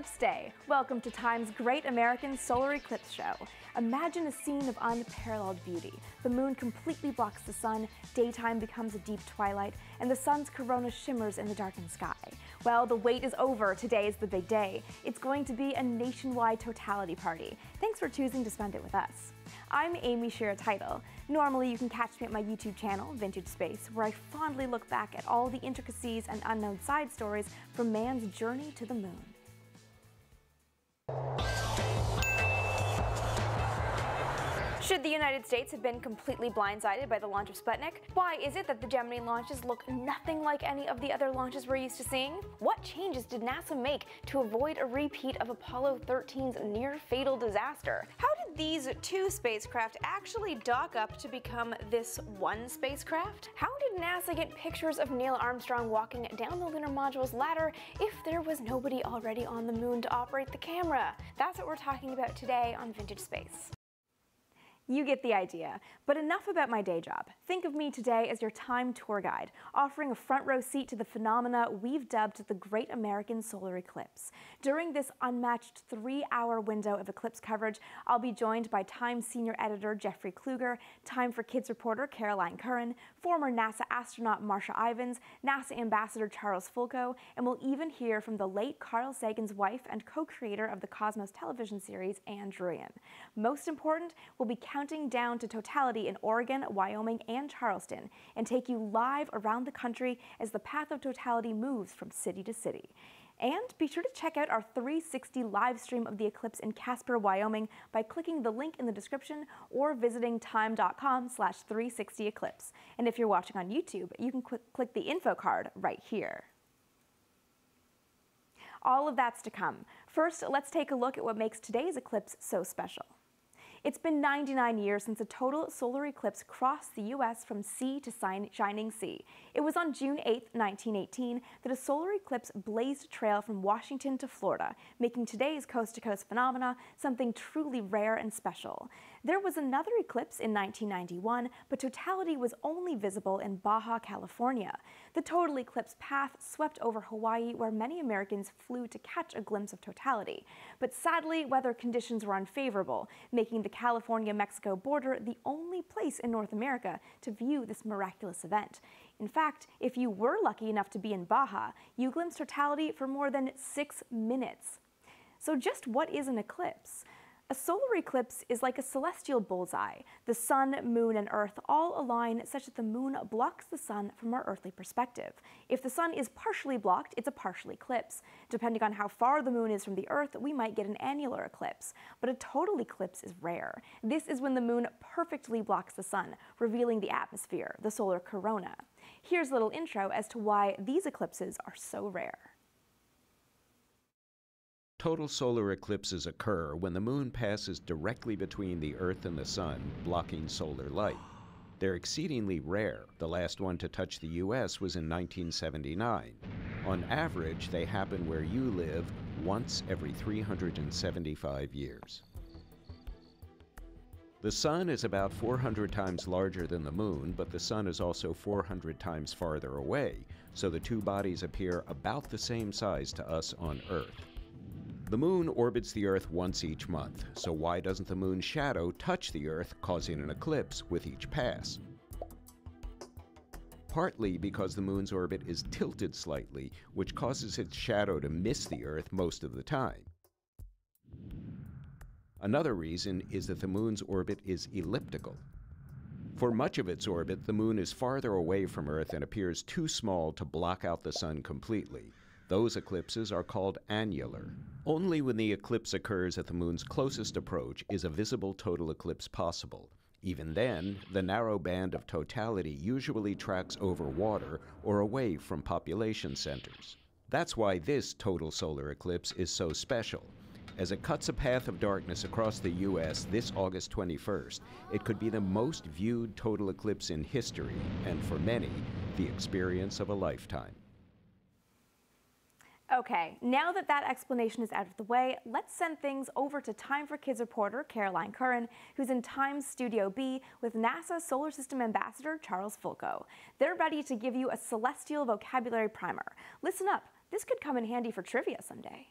Eclipse Day. Welcome to Time's Great American Solar Eclipse Show. Imagine a scene of unparalleled beauty. The moon completely blocks the sun, daytime becomes a deep twilight, and the sun's corona shimmers in the darkened sky. Well, the wait is over. Today is the big day. It's going to be a nationwide totality party. Thanks for choosing to spend it with us. I'm Amy Shira Teitel. Normally, you can catch me at my YouTube channel, Vintage Space, where I fondly look back at all the intricacies and unknown side stories from man's journey to the moon. Thank you. Should the United States have been completely blindsided by the launch of Sputnik? Why is it that the Gemini launches look nothing like any of the other launches we're used to seeing? What changes did NASA make to avoid a repeat of Apollo 13's near fatal disaster? How did these two spacecraft actually dock up to become this one spacecraft? How did NASA get pictures of Neil Armstrong walking down the lunar module's ladder if there was nobody already on the moon to operate the camera? That's what we're talking about today on Vintage Space. You get the idea. But enough about my day job. Think of me today as your time tour guide, offering a front row seat to the phenomena we've dubbed the Great American Solar Eclipse. During this unmatched three-hour window of eclipse coverage, I'll be joined by Time senior editor Jeffrey Kluger, Time for Kids reporter Caroline Curran, former NASA astronaut Marsha Ivins, NASA ambassador Charles Fulco, and we'll even hear from the late Carl Sagan's wife and co-creator of the Cosmos television series, Ann Druyan. Most important, we'll be counting down to totality in Oregon, Wyoming, and Charleston, and take you live around the country as the path of totality moves from city to city. And be sure to check out our 360 live stream of the eclipse in Casper, Wyoming by clicking the link in the description or visiting time.com slash 360eclipse. And if you're watching on YouTube, you can click the info card right here. All of that's to come. First, let's take a look at what makes today's eclipse so special. It's been 99 years since a total solar eclipse crossed the U.S. from sea to shining sea. It was on June 8, 1918, that a solar eclipse blazed a trail from Washington to Florida, making today's coast-to-coast -coast phenomena something truly rare and special. There was another eclipse in 1991, but totality was only visible in Baja California. The total eclipse path swept over Hawaii, where many Americans flew to catch a glimpse of totality. But sadly, weather conditions were unfavorable, making the California-Mexico border the only place in North America to view this miraculous event. In fact, if you were lucky enough to be in Baja, you glimpsed totality for more than six minutes. So just what is an eclipse? A solar eclipse is like a celestial bullseye. The sun, moon, and earth all align such that the moon blocks the sun from our earthly perspective. If the sun is partially blocked, it's a partial eclipse. Depending on how far the moon is from the earth, we might get an annular eclipse. But a total eclipse is rare. This is when the moon perfectly blocks the sun, revealing the atmosphere, the solar corona. Here's a little intro as to why these eclipses are so rare. Total solar eclipses occur when the moon passes directly between the Earth and the Sun, blocking solar light. They're exceedingly rare. The last one to touch the U.S. was in 1979. On average, they happen where you live once every 375 years. The Sun is about 400 times larger than the Moon, but the Sun is also 400 times farther away, so the two bodies appear about the same size to us on Earth. The moon orbits the Earth once each month, so why doesn't the moon's shadow touch the Earth, causing an eclipse with each pass? Partly because the moon's orbit is tilted slightly, which causes its shadow to miss the Earth most of the time. Another reason is that the moon's orbit is elliptical. For much of its orbit, the moon is farther away from Earth and appears too small to block out the sun completely. Those eclipses are called annular. Only when the eclipse occurs at the moon's closest approach is a visible total eclipse possible. Even then, the narrow band of totality usually tracks over water or away from population centers. That's why this total solar eclipse is so special. As it cuts a path of darkness across the U.S. this August 21st, it could be the most viewed total eclipse in history, and for many, the experience of a lifetime. Okay, now that that explanation is out of the way, let's send things over to Time for Kids reporter Caroline Curran, who's in Time's Studio B with NASA Solar System Ambassador Charles Fulco. They're ready to give you a celestial vocabulary primer. Listen up, this could come in handy for trivia someday.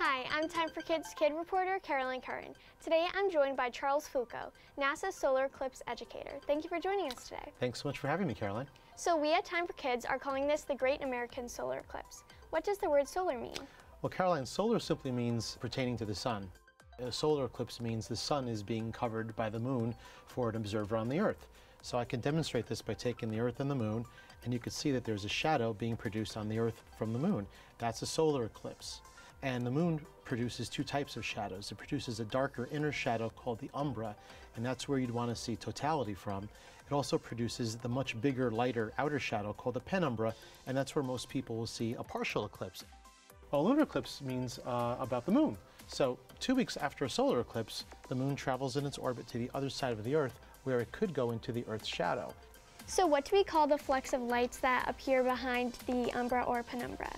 Hi, I'm Time for Kids kid reporter Caroline Curran. Today I'm joined by Charles Fulco, NASA's solar eclipse educator. Thank you for joining us today. Thanks so much for having me, Caroline. So we at Time for Kids are calling this the Great American Solar Eclipse. What does the word solar mean? Well, Caroline, solar simply means pertaining to the sun. A solar eclipse means the sun is being covered by the moon for an observer on the earth. So I can demonstrate this by taking the earth and the moon, and you can see that there's a shadow being produced on the earth from the moon. That's a solar eclipse. And the moon produces two types of shadows. It produces a darker inner shadow called the umbra, and that's where you'd want to see totality from. It also produces the much bigger, lighter outer shadow called the penumbra, and that's where most people will see a partial eclipse. Well, lunar eclipse means uh, about the moon. So two weeks after a solar eclipse, the moon travels in its orbit to the other side of the Earth, where it could go into the Earth's shadow. So what do we call the flecks of lights that appear behind the umbra or penumbra?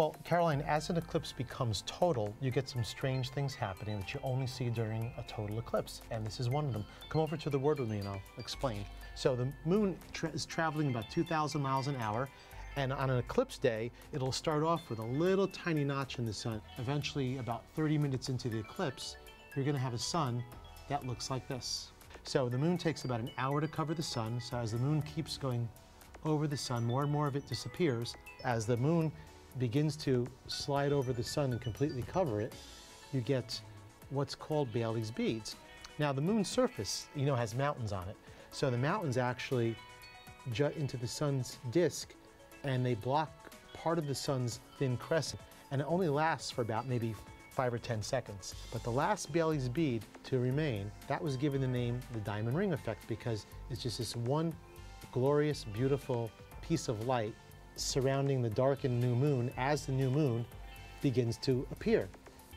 Well, Caroline, as an eclipse becomes total, you get some strange things happening that you only see during a total eclipse, and this is one of them. Come over to the word with me and I'll explain. So the moon tra is traveling about 2,000 miles an hour, and on an eclipse day, it'll start off with a little tiny notch in the sun. Eventually, about 30 minutes into the eclipse, you're gonna have a sun that looks like this. So the moon takes about an hour to cover the sun, so as the moon keeps going over the sun, more and more of it disappears. As the moon begins to slide over the sun and completely cover it, you get what's called Baily's beads. Now the moon's surface, you know, has mountains on it. So the mountains actually jut into the sun's disk and they block part of the sun's thin crescent. And it only lasts for about maybe five or 10 seconds. But the last Baily's bead to remain, that was given the name the diamond ring effect because it's just this one glorious, beautiful piece of light surrounding the darkened new moon as the new moon begins to appear.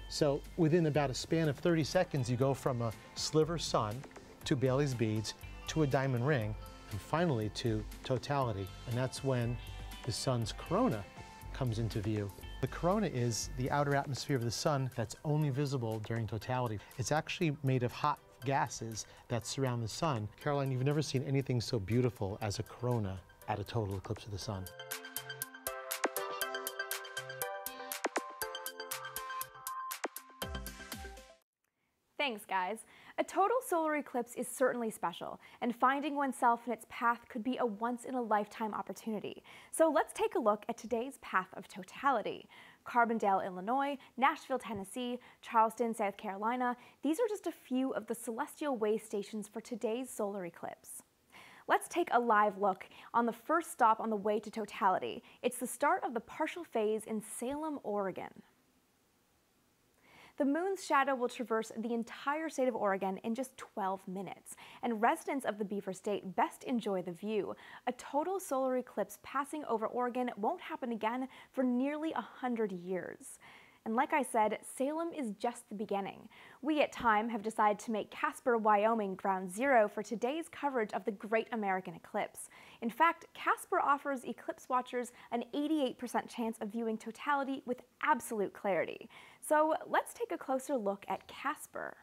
So within about a span of 30 seconds, you go from a sliver sun to Baily's beads to a diamond ring and finally to totality. And that's when the sun's corona comes into view. The corona is the outer atmosphere of the sun that's only visible during totality. It's actually made of hot gases that surround the sun. Caroline, you've never seen anything so beautiful as a corona at a total eclipse of the sun. Thanks, guys. A total solar eclipse is certainly special, and finding oneself in its path could be a once-in-a-lifetime opportunity. So let's take a look at today's path of totality. Carbondale, Illinois, Nashville, Tennessee, Charleston, South Carolina, these are just a few of the celestial way stations for today's solar eclipse. Let's take a live look on the first stop on the way to totality. It's the start of the partial phase in Salem, Oregon. The moon's shadow will traverse the entire state of Oregon in just 12 minutes, and residents of the Beaver State best enjoy the view. A total solar eclipse passing over Oregon won't happen again for nearly 100 years. And like I said, Salem is just the beginning. We at Time have decided to make Casper, Wyoming ground zero for today's coverage of the Great American Eclipse. In fact, Casper offers eclipse watchers an 88% chance of viewing totality with absolute clarity. So let's take a closer look at Casper.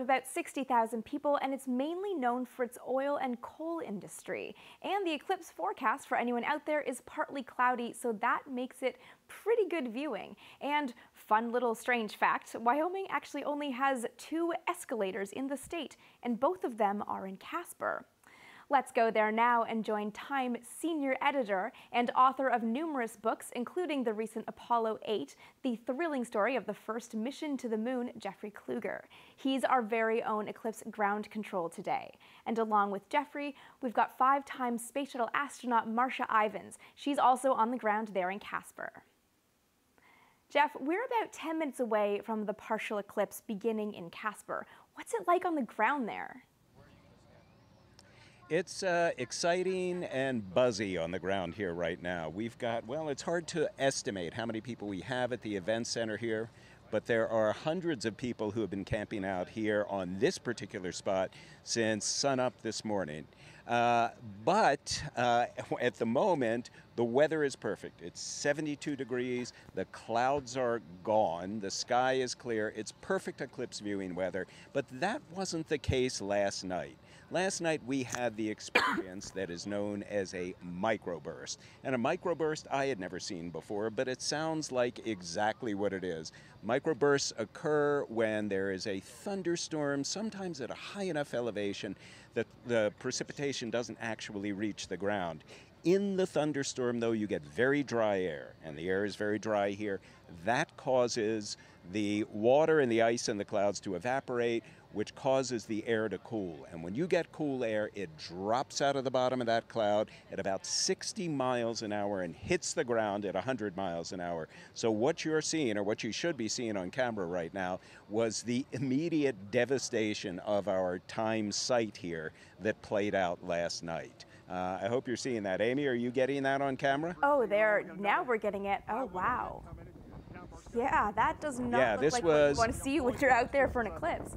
of about 60,000 people and it's mainly known for its oil and coal industry. And the eclipse forecast for anyone out there is partly cloudy, so that makes it pretty good viewing. And fun little strange fact, Wyoming actually only has two escalators in the state, and both of them are in Casper. Let's go there now and join Time senior editor and author of numerous books, including the recent Apollo 8, the thrilling story of the first mission to the moon, Jeffrey Kluger. He's our very own Eclipse ground control today. And along with Jeffrey, we've got five-time space shuttle astronaut Marsha Ivins. She's also on the ground there in Casper. Jeff, we're about 10 minutes away from the partial eclipse beginning in Casper. What's it like on the ground there? It's uh, exciting and buzzy on the ground here right now. We've got, well, it's hard to estimate how many people we have at the event center here. but there are hundreds of people who have been camping out here on this particular spot since sunup this morning. Uh, but uh, at the moment, the weather is perfect. It's 72 degrees, the clouds are gone, the sky is clear, it's perfect eclipse viewing weather, but that wasn't the case last night. Last night we had the experience that is known as a microburst. And a microburst I had never seen before, but it sounds like exactly what it is. Microbursts occur when there is a thunderstorm, sometimes at a high enough elevation that the precipitation doesn't actually reach the ground. In the thunderstorm, though, you get very dry air, and the air is very dry here. That causes the water and the ice and the clouds to evaporate, which causes the air to cool. And when you get cool air, it drops out of the bottom of that cloud at about 60 miles an hour and hits the ground at 100 miles an hour. So, what you're seeing, or what you should be seeing on camera right now, was the immediate devastation of our time site here that played out last night. Uh, I hope you're seeing that. Amy, are you getting that on camera? Oh, there. Now we're getting it. Oh, wow. Yeah, that does not Yeah, look this like what you was- want to see when you're out there for an eclipse.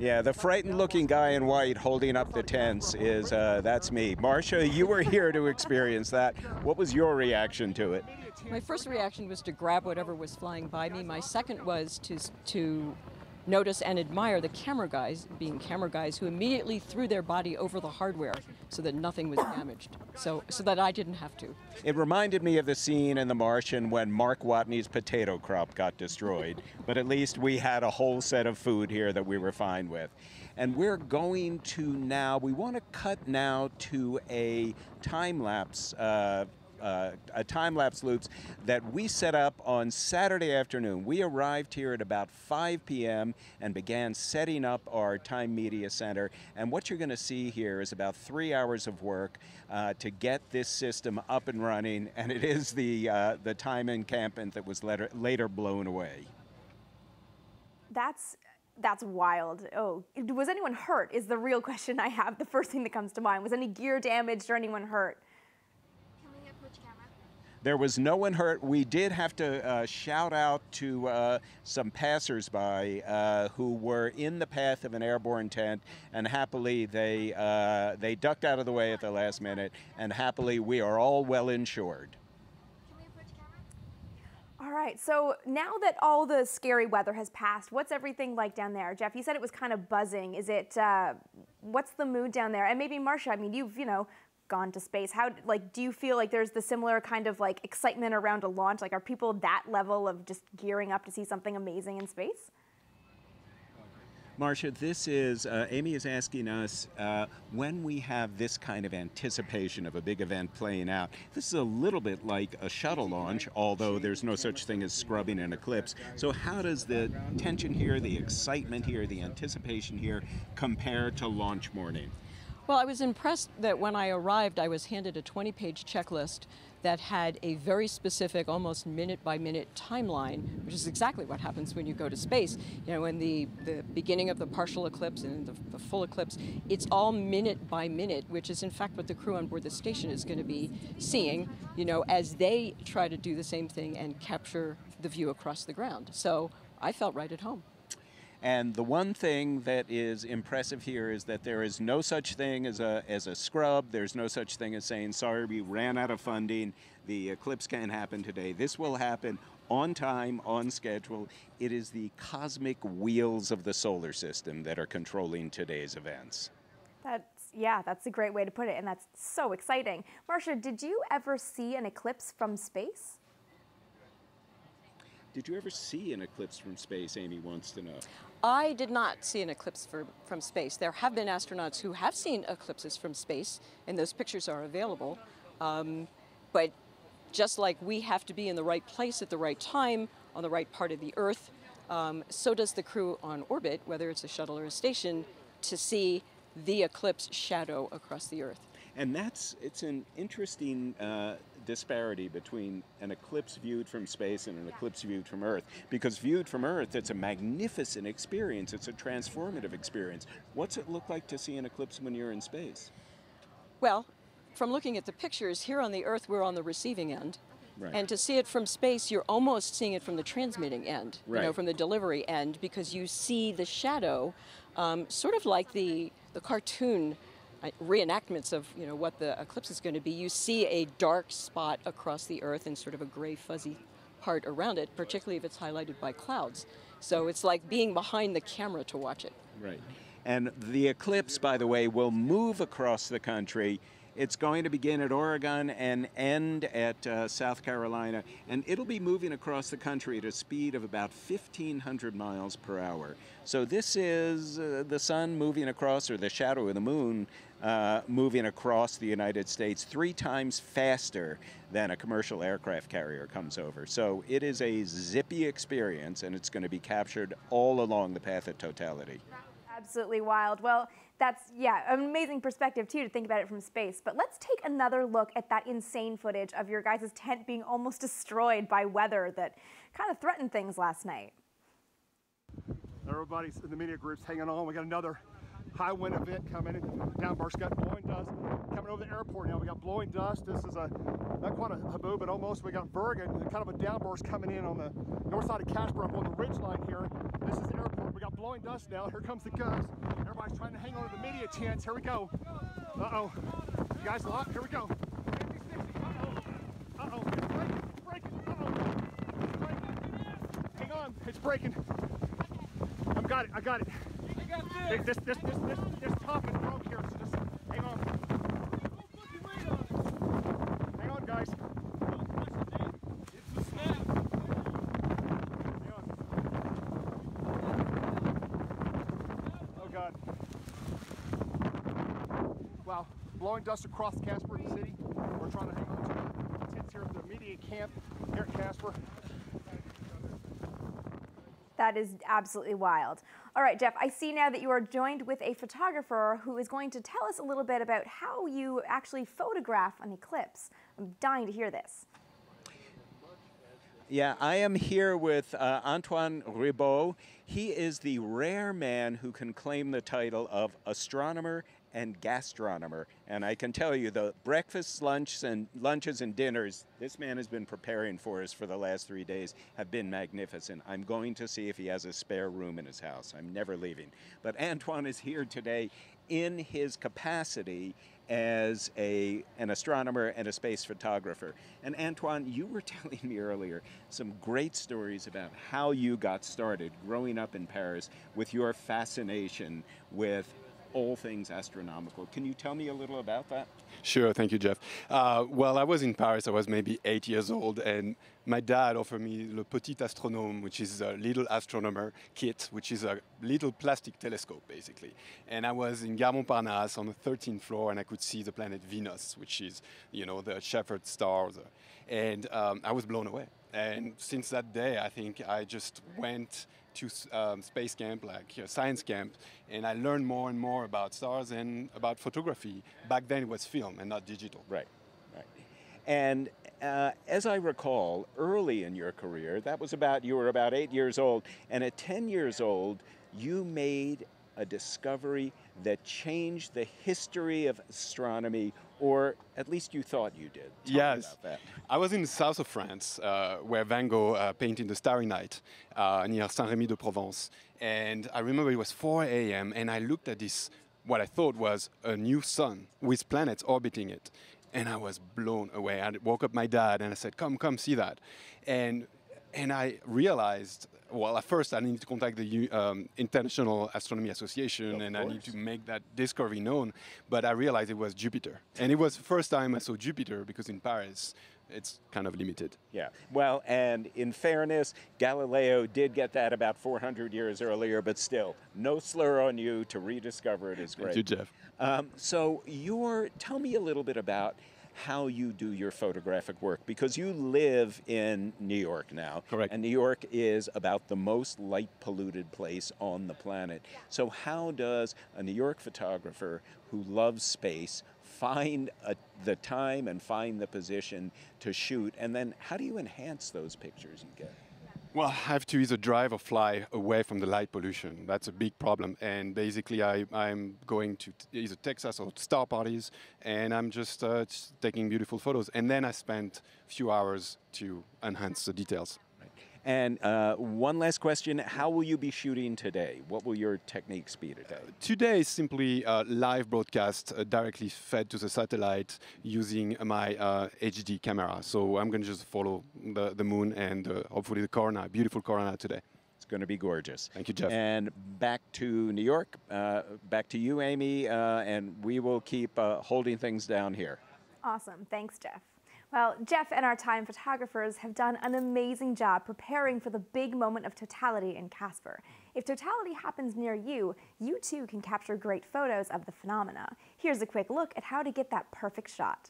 Yeah, the frightened looking guy in white holding up the tents is, uh, that's me. Marsha, you were here to experience that. What was your reaction to it? My first reaction was to grab whatever was flying by me. My second was to to notice and admire the camera guys, being camera guys, who immediately threw their body over the hardware so that nothing was damaged. So so that I didn't have to. It reminded me of the scene in The Martian when Mark Watney's potato crop got destroyed, but at least we had a whole set of food here that we were fine with. And we're going to now, we want to cut now to a time lapse. Uh, uh, a time lapse loops that we set up on Saturday afternoon. We arrived here at about 5 p.m. and began setting up our Time Media Center. And what you're going to see here is about three hours of work uh, to get this system up and running. And it is the uh, the time encampment that was later later blown away. That's that's wild. Oh, was anyone hurt? Is the real question I have. The first thing that comes to mind was any gear damaged or anyone hurt? There was no one hurt. We did have to uh, shout out to uh, some passersby uh, who were in the path of an airborne tent, and happily they uh, they ducked out of the way at the last minute, and happily we are all well insured. All right. So now that all the scary weather has passed, what's everything like down there? Jeff, you said it was kind of buzzing. Is it? Uh, what's the mood down there? And maybe Marsha. I mean, you've you know gone to space. How like do you feel like there's the similar kind of like excitement around a launch? Like are people that level of just gearing up to see something amazing in space? Marsha, this is, uh, Amy is asking us uh, when we have this kind of anticipation of a big event playing out. This is a little bit like a shuttle launch, although there's no such thing as scrubbing an eclipse. So, how does the tension here, the excitement here, the anticipation here compare to launch morning? Well, I was impressed that when I arrived, I was handed a 20 page checklist that had a very specific, almost minute by minute timeline, which is exactly what happens when you go to space. You know, in the, the beginning of the partial eclipse and the, the full eclipse, it's all minute by minute, which is in fact what the crew on board the station is going to be seeing, you know, as they try to do the same thing and capture the view across the ground. So I felt right at home. And the one thing that is impressive here is that there is no such thing as a, as a scrub. There's no such thing as saying, sorry, we ran out of funding. The eclipse can't happen today. This will happen on time, on schedule. It is the cosmic wheels of the solar system that are controlling today's events. That's yeah, that's a great way to put it, and that's so exciting. Marsha, did you ever see an eclipse from space? Did you ever see an eclipse from space? Amy wants to know. I did not see an eclipse for, from space. There have been astronauts who have seen eclipses from space, and those pictures are available. Um, but just like we have to be in the right place at the right time on the right part of the Earth, um, so does the crew on orbit, whether it's a shuttle or a station, to see the eclipse shadow across the Earth. And that's it's an interesting uh, disparity between an eclipse viewed from space and an eclipse viewed from Earth. Because viewed from Earth, it's a magnificent experience. It's a transformative experience. What's it look like to see an eclipse when you're in space? Well, from looking at the pictures, here on the Earth, we're on the receiving end. Right. And to see it from space, you're almost seeing it from the transmitting end, you know, from the delivery end, because you see the shadow, um, sort of like the the cartoon Uh, reenactments of you know what the eclipse is going to be. You see a dark spot across the Earth and sort of a gray fuzzy part around it, particularly if it's highlighted by clouds. So it's like being behind the camera to watch it. Right. And the eclipse, by the way, will move across the country. It's going to begin at Oregon and end at uh, South Carolina, and it'll be moving across the country at a speed of about 1,500 miles per hour. So this is uh, the sun moving across, or the shadow of the moon uh, moving across the United States three times faster than a commercial aircraft carrier comes over. So it is a zippy experience, and it's going to be captured all along the path of totality. Absolutely wild. Well, that's, yeah, an amazing perspective, too, to think about it from space. But let's take another look at that insane footage of your guys' tent being almost destroyed by weather that kind of threatened things last night. Everybody's in the media groups hanging on. We got another high wind event coming in. Downburst got blowing dust coming over the airport now. We got blowing dust. This is a not quite a haboob, but almost. We got Bergen, kind of a downburst coming in on the north side of Casper up on the ridge line here. This is the airport. We got blowing dust now. Here comes the gust. Everybody's trying to hang on to the media tents. Here we go. Uh oh. You guys locked? Here we go. Uh oh. It's breaking. Breaking. Uh oh. Hang on. It's breaking. I've got it. I got it. This this this this this, this top is broke here. So just hang on. Hang on, guys. On. Oh God. Wow. Blowing dust across Casper City. We're trying to hang on to the tents here at the immediate camp here at Casper. That is absolutely wild. All right, Jeff, I see now that you are joined with a photographer who is going to tell us a little bit about how you actually photograph an eclipse. I'm dying to hear this. Yeah, I am here with uh, Antoine Ribaud. He is the rare man who can claim the title of astronomer and gastronomer. And I can tell you the breakfasts, lunches, and lunches and dinners this man has been preparing for us for the last three days have been magnificent. I'm going to see if he has a spare room in his house. I'm never leaving. But Antoine is here today in his capacity as a, an astronomer and a space photographer. And Antoine, you were telling me earlier some great stories about how you got started growing up in Paris with your fascination with all things astronomical. Can you tell me a little about that? Sure, thank you, Jeff. Uh, well, I was in Paris, I was maybe eight years old, and my dad offered me Le Petit Astronome, which is a little astronomer kit, which is a little plastic telescope, basically. And I was in Gare Montparnasse on the 13th floor, and I could see the planet Venus, which is, you know, the shepherd stars. And um, I was blown away. And since that day, I think I just went to um, space camp, like uh, science camp, and I learned more and more about stars and about photography. Back then it was film and not digital. Right, right. And uh, as I recall, early in your career, that was about, you were about eight years old, and at 10 years old, you made a discovery that changed the history of astronomy, or at least you thought you did. Tell me yes, about that. I was in the south of France uh, where Van Gogh uh, painted the Starry Night uh, near Saint-Rémy-de-Provence. And I remember it was 4 a.m. and I looked at this, what I thought was a new sun with planets orbiting it. And I was blown away. I woke up my dad and I said, come, come see that. And, and I realized, well, at first I need to contact the um, International Astronomy Association Of and I need to make that discovery known. But I realized it was Jupiter. And it was the first time I saw Jupiter because in Paris it's kind of limited. Yeah. Well, and in fairness, Galileo did get that about 400 years earlier, but still, no slur on you to rediscover it is great. Thank you, Jeff. Um, so, your tell me a little bit about how you do your photographic work because you live in New York now. Correct. And New York is about the most light polluted place on the planet. So, how does a New York photographer who loves space find a, the time and find the position to shoot? And then, how do you enhance those pictures you get? Well, I have to either drive or fly away from the light pollution. That's a big problem. And basically, I, I'm going to either Texas or star parties, and I'm just, uh, taking beautiful photos. And then I spent a few hours to enhance the details. And uh, one last question How will you be shooting today? What will your techniques be today? Today is simply a live broadcast uh, directly fed to the satellite using my uh, HD camera. So I'm going to just follow the, the moon and uh, hopefully the corona, beautiful corona today. It's going to be gorgeous. Thank you, Jeff. And back to New York, uh, back to you, Amy, uh, and we will keep uh, holding things down here. Awesome. Thanks, Jeff. Well, Jeff and our time photographers have done an amazing job preparing for the big moment of totality in Casper. If totality happens near you, you too can capture great photos of the phenomena. Here's a quick look at how to get that perfect shot.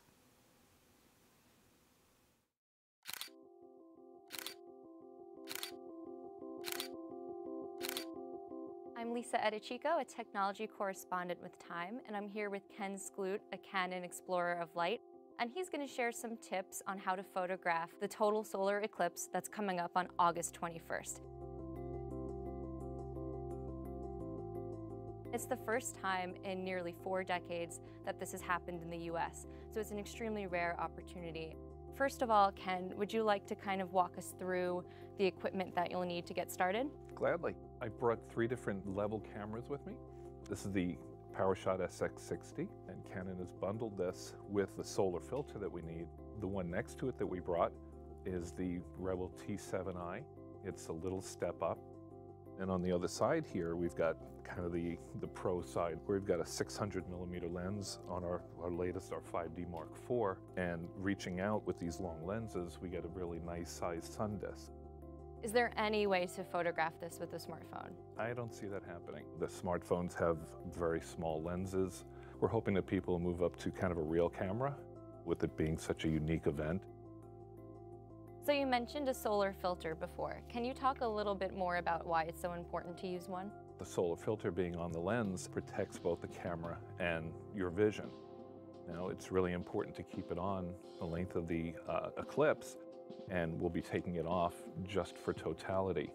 I'm Lisa Eadicicco, a technology correspondent with Time, and I'm here with Ken Sklute, a Canon Explorer of Light, and he's going to share some tips on how to photograph the total solar eclipse that's coming up on August 21st. It's the first time in nearly four decades that this has happened in the US, so it's an extremely rare opportunity. First of all, Ken, would you like to kind of walk us through the equipment that you'll need to get started? Gladly. I brought three different level cameras with me. This is the PowerShot SX60, and Canon has bundled this with the solar filter that we need. The one next to it that we brought is the Rebel T7i. It's a little step up. And on the other side here, we've got kind of the, the pro side, we've got a 600 millimeter lens on our, our latest, our 5D Mark IV. And reaching out with these long lenses, we get a really nice sized sun disk. Is there any way to photograph this with a smartphone? I don't see that happening. The smartphones have very small lenses. We're hoping that people will move up to kind of a real camera with it being such a unique event. So you mentioned a solar filter before. Can you talk a little bit more about why it's so important to use one? The solar filter being on the lens protects both the camera and your vision. Now, it's really important to keep it on the length of the uh, eclipse, and we'll be taking it off just for totality.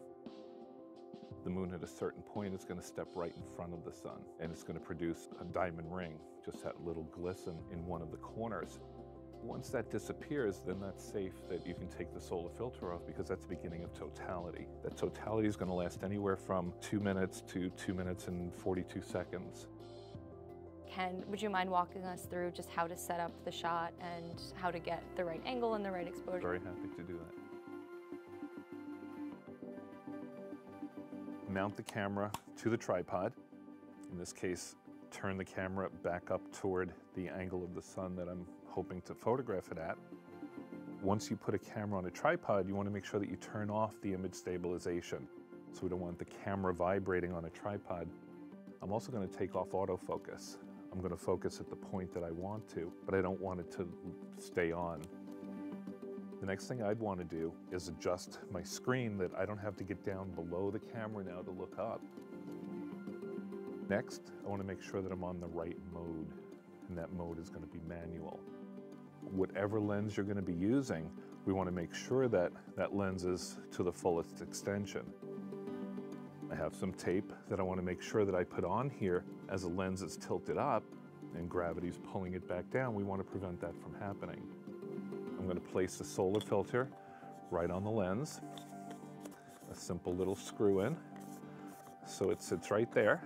The moon at a certain point is going to step right in front of the sun, and it's going to produce a diamond ring, just that little glisten in one of the corners. Once that disappears, then that's safe that you can take the solar filter off because that's the beginning of totality. That totality is going to last anywhere from two minutes to two minutes and 42 seconds. Ken, would you mind walking us through just how to set up the shot and how to get the right angle and the right exposure? Very happy to do that. Mount the camera to the tripod. In this case, turn the camera back up toward the angle of the sun that I'm hoping to photograph it at. Once you put a camera on a tripod, you want to make sure that you turn off the image stabilization. So we don't want the camera vibrating on a tripod. I'm also going to take off autofocus. I'm going to focus at the point that I want to, but I don't want it to stay on. The next thing I'd want to do is adjust my screen that I don't have to get down below the camera now to look up. Next, I want to make sure that I'm on the right mode, and that mode is going to be manual. Whatever lens you're going to be using, we want to make sure that that lens is to the fullest extension. I have some tape that I want to make sure that I put on here as the lens is tilted up and gravity's pulling it back down. We want to prevent that from happening. I'm going to place the solar filter right on the lens, a simple little screw in. So it sits right there.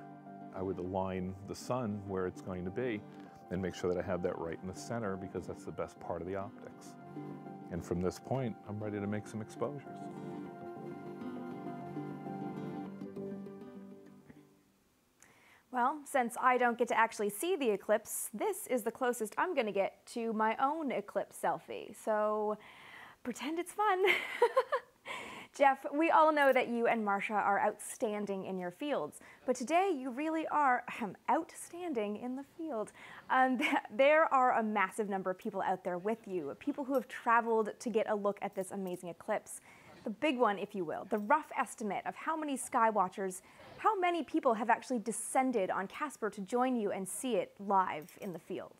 I would align the sun where it's going to be and make sure that I have that right in the center because that's the best part of the optics. And from this point, I'm ready to make some exposures. Since I don't get to actually see the eclipse, this is the closest I'm going to get to my own eclipse selfie. So pretend it's fun. Jeff, we all know that you and Marsha are outstanding in your fields, but today you really are um, outstanding in the field. Um, there are a massive number of people out there with you, people who have traveled to get a look at this amazing eclipse. The big one, if you will, the rough estimate of how many sky watchers, how many people have actually descended on Casper to join you and see it live in the field.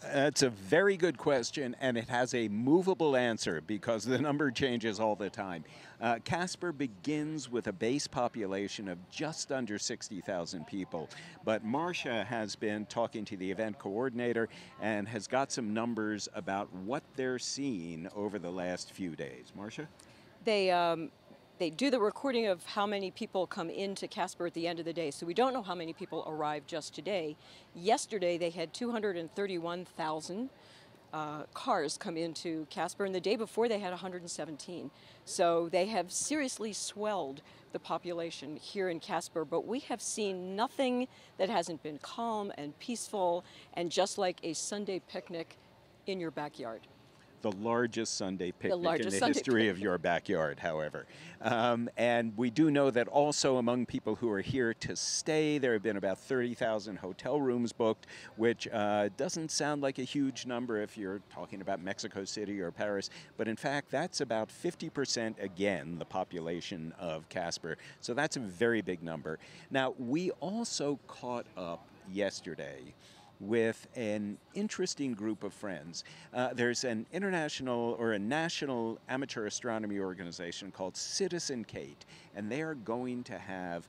That's a very good question, and it has a movable answer because the number changes all the time. Uh, Casper begins with a base population of just under 60,000 people, but Marsha has been talking to the event coordinator and has got some numbers about what they're seeing over the last few days. Marsha? They um, they do the recording of how many people come into Casper at the end of the day. So we don't know how many people arrived just today. Yesterday they had 231,000 uh, cars come into Casper, and the day before they had 117. So they have seriously swelled the population here in Casper, but we have seen nothing that hasn't been calm and peaceful and just like a Sunday picnic in your backyard the largest Sunday picnic largest in the Sunday history picnic. of your backyard, however. Um, and we do know that also among people who are here to stay, there have been about 30,000 hotel rooms booked, which uh, doesn't sound like a huge number if you're talking about Mexico City or Paris, but in fact, that's about 50% again the population of Casper. So that's a very big number. Now, we also caught up yesterday with an interesting group of friends. Uh, there's an international or a national amateur astronomy organization called Citizen CATE, and they are going to have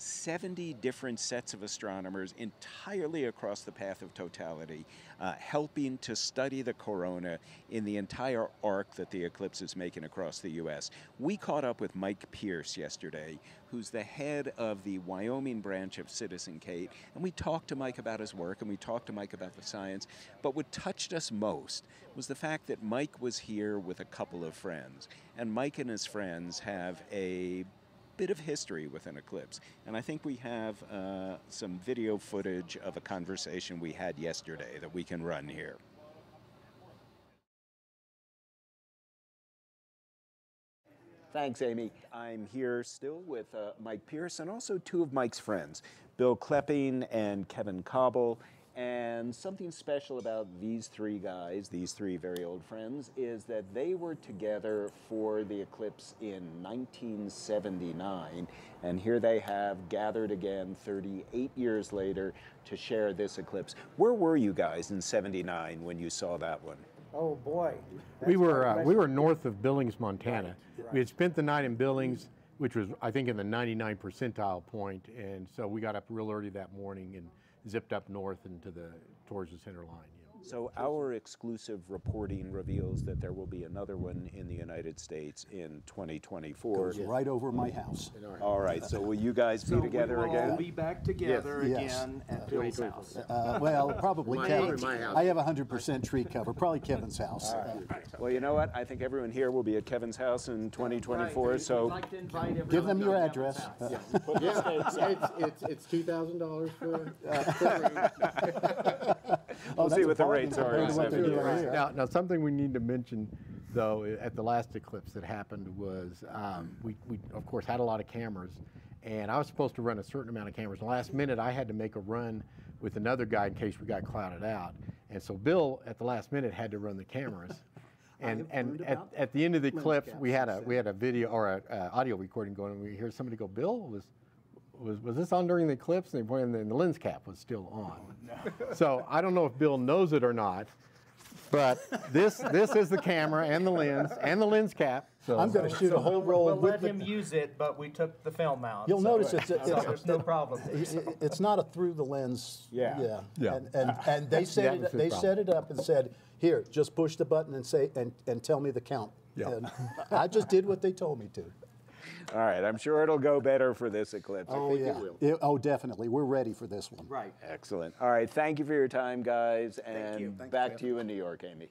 70 different sets of astronomers entirely across the path of totality, uh, helping to study the corona in the entire arc that the eclipse is making across the U.S. We caught up with Mike Pierce yesterday, who's the head of the Wyoming branch of Citizen CATE, and we talked to Mike about his work and we talked to Mike about the science. But what touched us most was the fact that Mike was here with a couple of friends, and Mike and his friends have a bit of history with an eclipse. And I think we have uh, some video footage of a conversation we had yesterday that we can run here. Thanks, Amy. I'm here still with uh, Mike Pierce and also two of Mike's friends, Bill Klepping and Kevin Cobble. And something special about these three guys, these three very old friends, is that they were together for the eclipse in 1979. And here they have gathered again 38 years later to share this eclipse. Where were you guys in 79 when you saw that one? Oh boy. We were uh, we were north of Billings, Montana. Right, right. We had spent the night in Billings, which was I think in the 99 percentile point, and so we got up real early that morning and zipped up north into the towards the center line. You know. So our exclusive reporting reveals that there will be another one in the United States in 2024. Goes right over my house. All right, so will you guys be So together we will again? all be back together Yes. again at Bill's house. Uh, well, probably My Kevin. house. My house. I have hundred percent tree cover. Probably Kevin's house. Well, you know what? I think everyone here will be at Kevin's house in 2024. So I'd like to invite Give everyone them to your Kevin's address. house. Uh, yeah, it's, it's, it's, it's two thousand dollars for. Oh, we'll that's see a what the bargain rates are. compared in to what doing 74. here. Now, now something we need to mention, though, at the last eclipse that happened was um, we, we of course had a lot of cameras, and I was supposed to run a certain amount of cameras. last minute, I had to make a run with another guy in case we got clouded out, and so Bill at the last minute had to run the cameras. And, and at, at the end of the lens eclipse, we had a we had a video or a uh, audio recording going, and we hear somebody go, "Bill was was, was this on during the eclipse? And, they pointed, and the lens cap was still on. Oh, so I don't know if Bill knows it or not, but this this is the camera and the lens and the lens cap. So I'm going to shoot a whole roll We'll with let the. him use it, but we took the film out. You'll so- notice it's, it's, so it's there's no problem. it- it- It's not a through the lens. Yeah. Yeah. Yeah. And, and, and they set Yeah, it, they problem. set it up and said, here, just push the button and say, and, and tell me the count. Yeah. And I just did what they told me to. All right, I'm sure it'll go better for this eclipse. I Oh, think it yeah. will. Yeah, Oh, definitely. We're ready for this one. Right. Excellent. All right, thank you for your time, guys, and. Thank you, back to you in New York, Amy.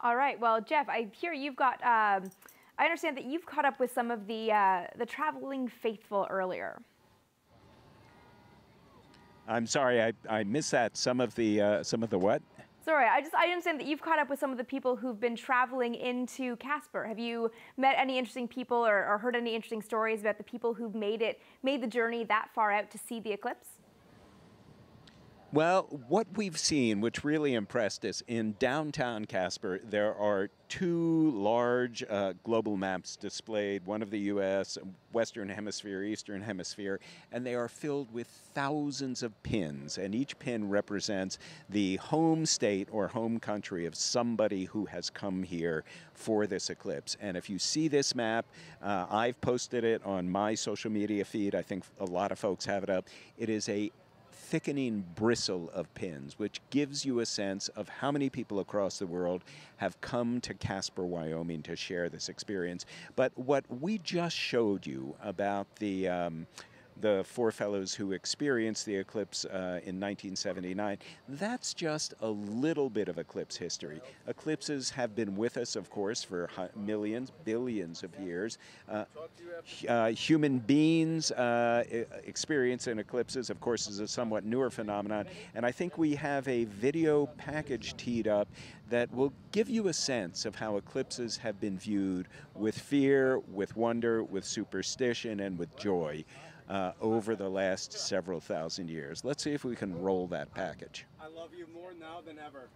All right. Well, Jeff, I hear you've got. Um, I understand that you've caught up with some of the uh, the traveling faithful earlier. I'm sorry, I, I missed that. Some of the uh, some of the what? Sorry, I just I understand that you've caught up with some of the people who've been traveling into Casper. Have you met any interesting people or, or heard any interesting stories about the people who've made it made the journey that far out to see the eclipse? Well, what we've seen, which really impressed us, in downtown Casper, there are two large uh, global maps displayed one of the US, Western Hemisphere, Eastern Hemisphere, and they are filled with thousands of pins. And each pin represents the home state or home country of somebody who has come here for this eclipse. And if you see this map, uh, I've posted it on my social media feed. I think a lot of folks have it up. It is a thickening bristle of pins, which gives you a sense of how many people across the world have come to Casper, Wyoming to share this experience. But what we just showed you about the um, the four fellows who experienced the eclipse uh, in 1979. That's just a little bit of eclipse history. Eclipses have been with us, of course, for millions, billions of years. Uh, uh, human beings uh, experiencing eclipses, of course, is a somewhat newer phenomenon. And I think we have a video package teed up that will give you a sense of how eclipses have been viewed with fear, with wonder, with superstition, and with joy uh, over the last several thousand years. Let's see if we can roll that package. I love you more now than ever.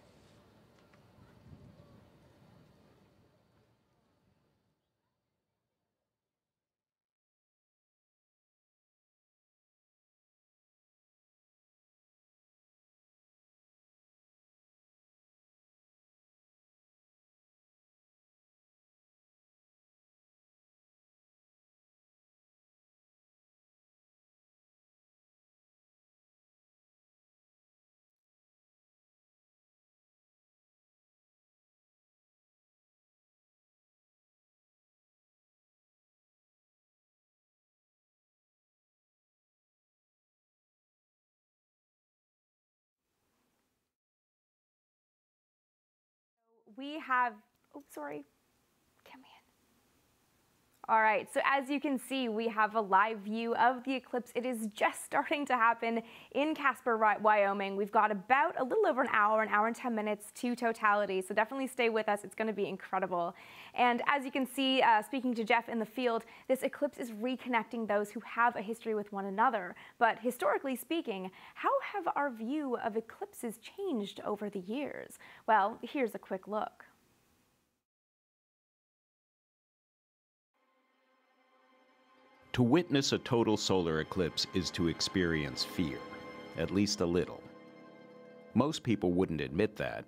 We have, oh, sorry. All right, so as you can see, we have a live view of the eclipse. It is just starting to happen in Casper, Wyoming. We've got about a little over an hour, an hour and 10 minutes to totality, so definitely stay with us. It's going to be incredible. And as you can see, uh, speaking to Jeff in the field, this eclipse is reconnecting those who have a history with one another. But historically speaking, how have our view of eclipses changed over the years? Well, here's a quick look. To witness a total solar eclipse is to experience fear, at least a little. Most people wouldn't admit that.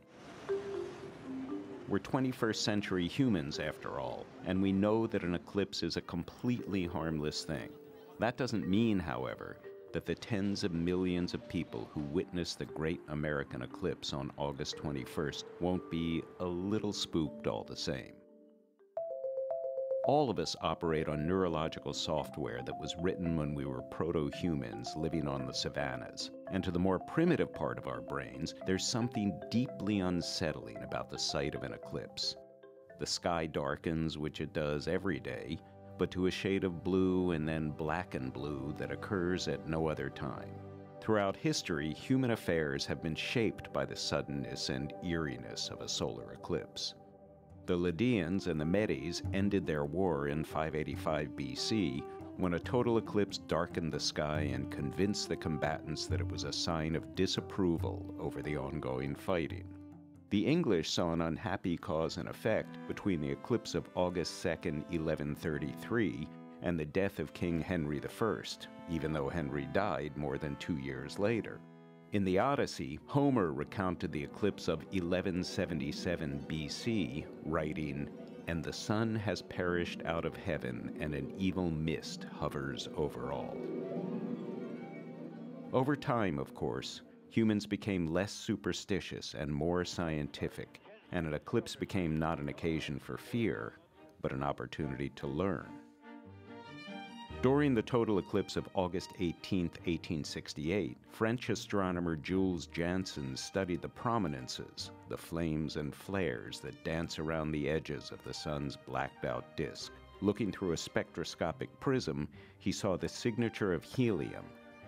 We're 21st century humans, after all, and we know that an eclipse is a completely harmless thing. That doesn't mean, however, that the tens of millions of people who witnessed the great American eclipse on August 21st won't be a little spooked all the same. All of us operate on neurological software that was written when we were proto humans living on the savannas. And to the more primitive part of our brains, there's something deeply unsettling about the sight of an eclipse. The sky darkens, which it does every day, but to a shade of blue and then black and blue that occurs at no other time. Throughout history, human affairs have been shaped by the suddenness and eeriness of a solar eclipse. The Lydians and the Medes ended their war in 585 BC when a total eclipse darkened the sky and convinced the combatants that it was a sign of disapproval over the ongoing fighting. The English saw an unhappy cause and effect between the eclipse of August 2, 1133, and the death of King Henry I, even though Henry died more than two years later. In the Odyssey, Homer recounted the eclipse of 1177 BC, writing, And the sun has perished out of heaven, and an evil mist hovers over all. Over time, of course, humans became less superstitious and more scientific, and an eclipse became not an occasion for fear, but an opportunity to learn. During the total eclipse of August 18, 1868, French astronomer Jules Janssen studied the prominences, the flames and flares that dance around the edges of the sun's blacked out disk. Looking through a spectroscopic prism, he saw the signature of helium,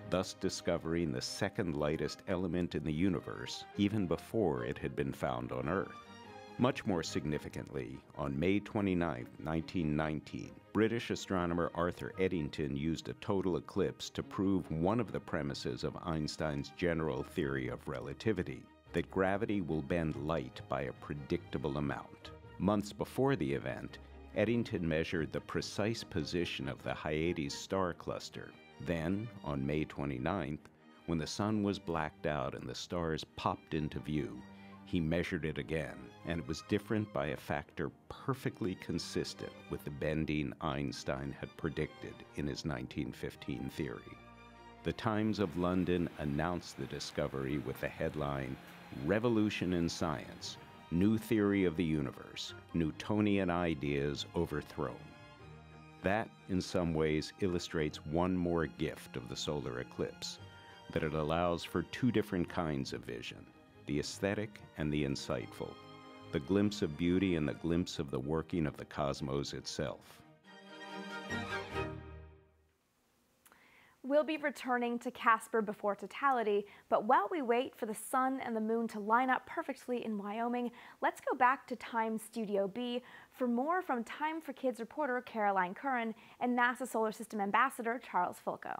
thus discovering the second lightest element in the universe even before it had been found on Earth. Much more significantly, on May 29, 1919, British astronomer Arthur Eddington used a total eclipse to prove one of the premises of Einstein's general theory of relativity that gravity will bend light by a predictable amount. Months before the event, Eddington measured the precise position of the Hyades star cluster. Then, on May 29th, when the sun was blacked out and the stars popped into view, he measured it again, and it was different by a factor perfectly consistent with the bending Einstein had predicted in his 1915 theory. The Times of London announced the discovery with the headline Revolution in Science New Theory of the Universe Newtonian Ideas Overthrown. That, in some ways, illustrates one more gift of the solar eclipse that it allows for two different kinds of vision the aesthetic and the insightful, the glimpse of beauty and the glimpse of the working of the cosmos itself. We'll be returning to Casper before totality, but while we wait for the sun and the moon to line up perfectly in Wyoming, let's go back to Time Studio B for more from Time for Kids reporter Caroline Curran and NASA Solar System Ambassador Charles Fulco.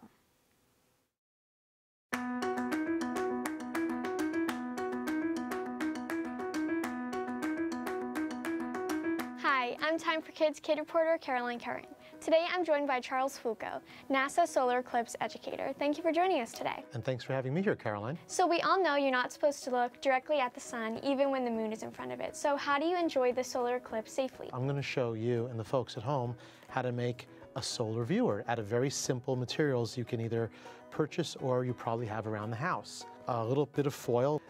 Hi, I'm Time for Kids kid reporter Caroline Curran. Today I'm joined by Charles Fulco, NASA Solar Eclipse educator. Thank you for joining us today. And thanks for having me here, Caroline. So we all know you're not supposed to look directly at the sun even when the moon is in front of it. So how do you enjoy the solar eclipse safely? I'm going to show you and the folks at home how to make a solar viewer out of very simple materials you can either purchase or you probably have around the house. A little bit of foil,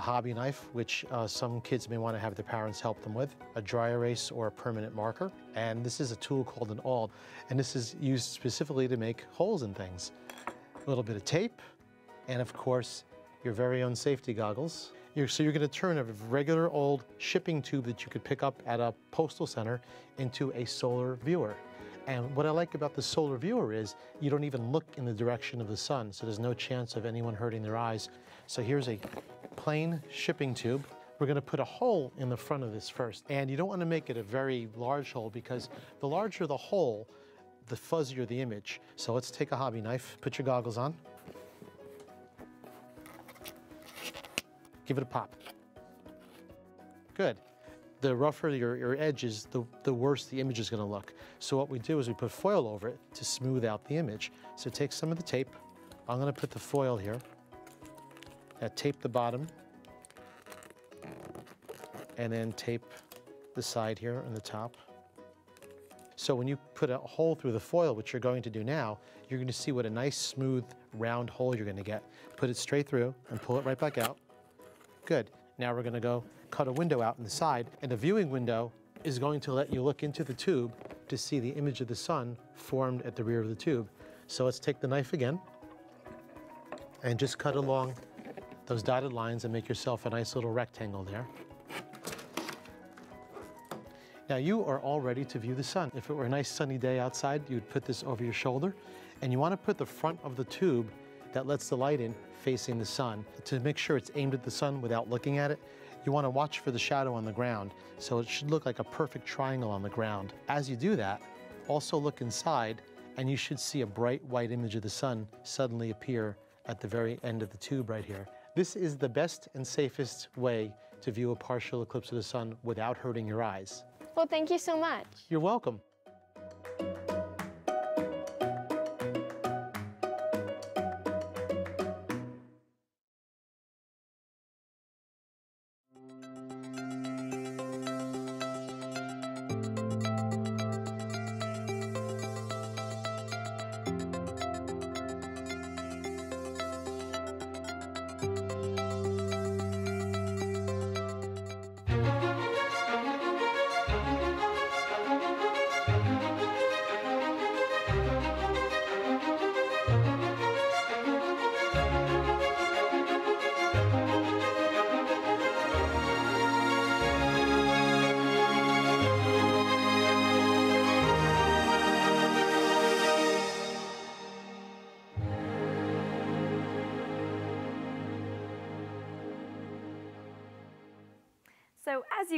a hobby knife, which uh, some kids may want to have their parents help them with, a dry erase or a permanent marker, and this is a tool called an awl, and this is used specifically to make holes in things. A little bit of tape, and of course, your very own safety goggles. You're, so you're going to turn a regular old shipping tube that you could pick up at a postal center into a solar viewer. And what I like about the solar viewer is you don't even look in the direction of the sun, so there's no chance of anyone hurting their eyes. So here's a plain shipping tube. We're going to put a hole in the front of this first. And you don't want to make it a very large hole because the larger the hole, the fuzzier the image. So let's take a hobby knife, put your goggles on. Give it a pop. Good. The rougher your, your edge is, the, the worse the image is going to look. So what we do is we put foil over it to smooth out the image. So take some of the tape. I'm going to put the foil here. Now tape the bottom and then tape the side here and the top. So when you put a hole through the foil, which you're going to do now, you're going to see what a nice smooth round hole you're going to get. Put it straight through and pull it right back out. Good. Now we're going to go cut a window out in the side and the viewing window is going to let you look into the tube to see the image of the sun formed at the rear of the tube. So let's take the knife again and just cut along those dotted lines and make yourself a nice little rectangle there. Now you are all ready to view the sun. If it were a nice sunny day outside, you'd put this over your shoulder and you want to put the front of the tube that lets the light in facing the sun. To make sure it's aimed at the sun without looking at it, you want to watch for the shadow on the ground. So it should look like a perfect triangle on the ground. As you do that, also look inside and you should see a bright white image of the sun suddenly appear at the very end of the tube right here. This is the best and safest way to view a partial eclipse of the sun without hurting your eyes. Well, thank you so much. You're welcome.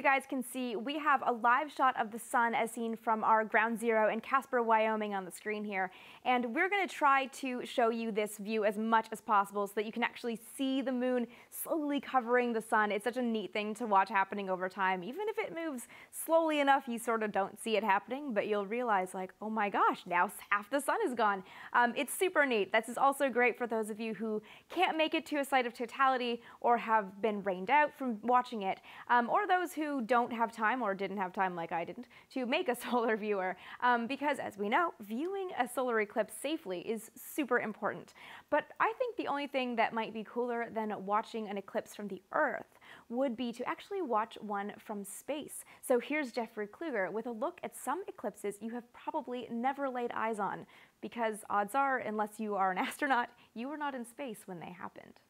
You guys can see, we have a live shot of the sun as seen from our ground zero in Casper, Wyoming on the screen here. And we're gonna try to show you this view as much as possible so that you can actually see the moon slowly covering the sun. It's such a neat thing to watch happening over time. Even if it moves slowly enough, you sort of don't see it happening, but you'll realize like, oh my gosh, now half the sun is gone. Um, it's super neat. This is also great for those of you who can't make it to a site of totality or have been rained out from watching it. Um, or those who don't have time or didn't have time like I didn't to make a solar viewer. Um, because as we know, viewing a solar eclipse safely is super important. But I think the only thing that might be cooler than watching an eclipse from the Earth would be to actually watch one from space. So here's Jeffrey Kluger with a look at some eclipses you have probably never laid eyes on, because odds are, unless you are an astronaut, you were not in space when they happened.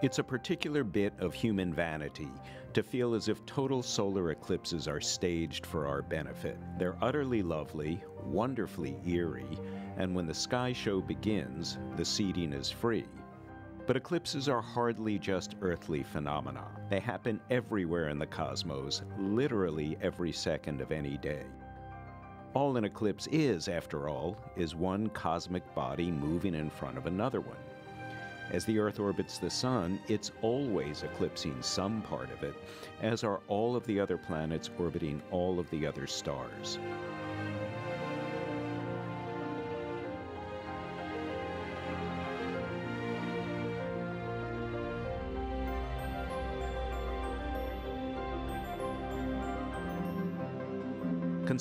It's a particular bit of human vanity to feel as if total solar eclipses are staged for our benefit. They're utterly lovely, wonderfully eerie, and when the sky show begins, the seating is free. But eclipses are hardly just earthly phenomena. They happen everywhere in the cosmos, literally every second of any day. All an eclipse is, after all, is one cosmic body moving in front of another one. As the Earth orbits the Sun, it's always eclipsing some part of it, as are all of the other planets orbiting all of the other stars.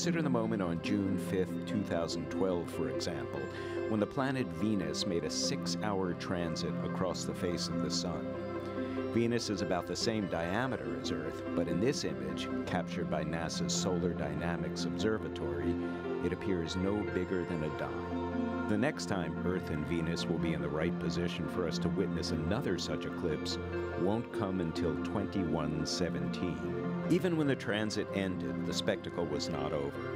Consider the moment on June 5, 2012, for example, when the planet Venus made a six hour transit across the face of the Sun. Venus is about the same diameter as Earth, but in this image, captured by NASA's Solar Dynamics Observatory, it appears no bigger than a dime. The next time Earth and Venus will be in the right position for us to witness another such eclipse won't come until 2117. Even when the transit ended, the spectacle was not over.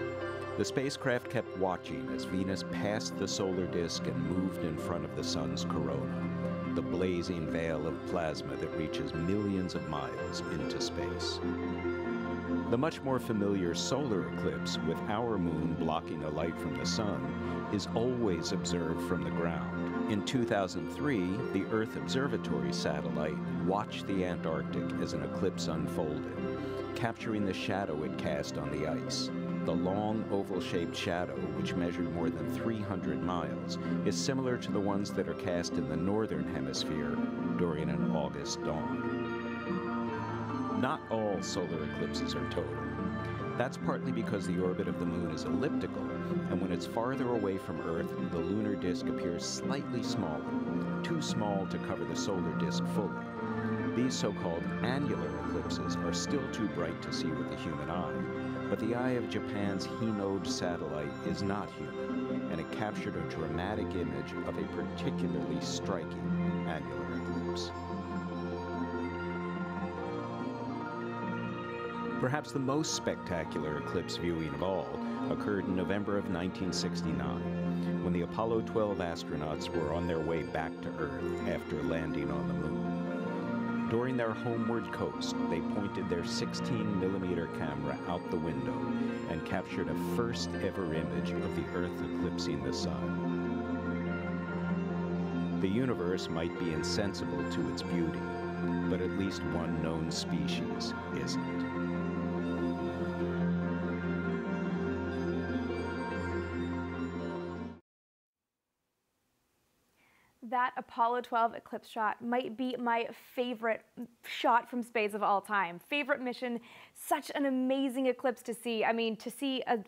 The spacecraft kept watching as Venus passed the solar disk and moved in front of the Sun's corona, the blazing veil of plasma that reaches millions of miles into space. The much more familiar solar eclipse, with our moon blocking the light from the Sun, is always observed from the ground. In 2003, the Earth Observatory satellite watched the Antarctic as an eclipse unfolded capturing the shadow it cast on the ice. The long oval-shaped shadow, which measured more than 300 miles, is similar to the ones that are cast in the northern hemisphere during an August dawn. Not all solar eclipses are total. That's partly because the orbit of the moon is elliptical, and when it's farther away from Earth, the lunar disk appears slightly smaller, too small to cover the solar disk fully. These so-called annular eclipses are still too bright to see with the human eye, but the eye of Japan's Hinode satellite is not human, and it captured a dramatic image of a particularly striking annular eclipse. Perhaps the most spectacular eclipse viewing of all occurred in November of 1969, when the Apollo 12 astronauts were on their way back to Earth after landing on the moon. During their homeward coast, they pointed their 16 millimeter camera out the window and captured a first ever image of the Earth eclipsing the Sun. The universe might be insensible to its beauty, but at least one known species isn't. That Apollo 12 eclipse shot might be my favorite shot from space of all time. Favorite mission, such an amazing eclipse to see. I mean, to see a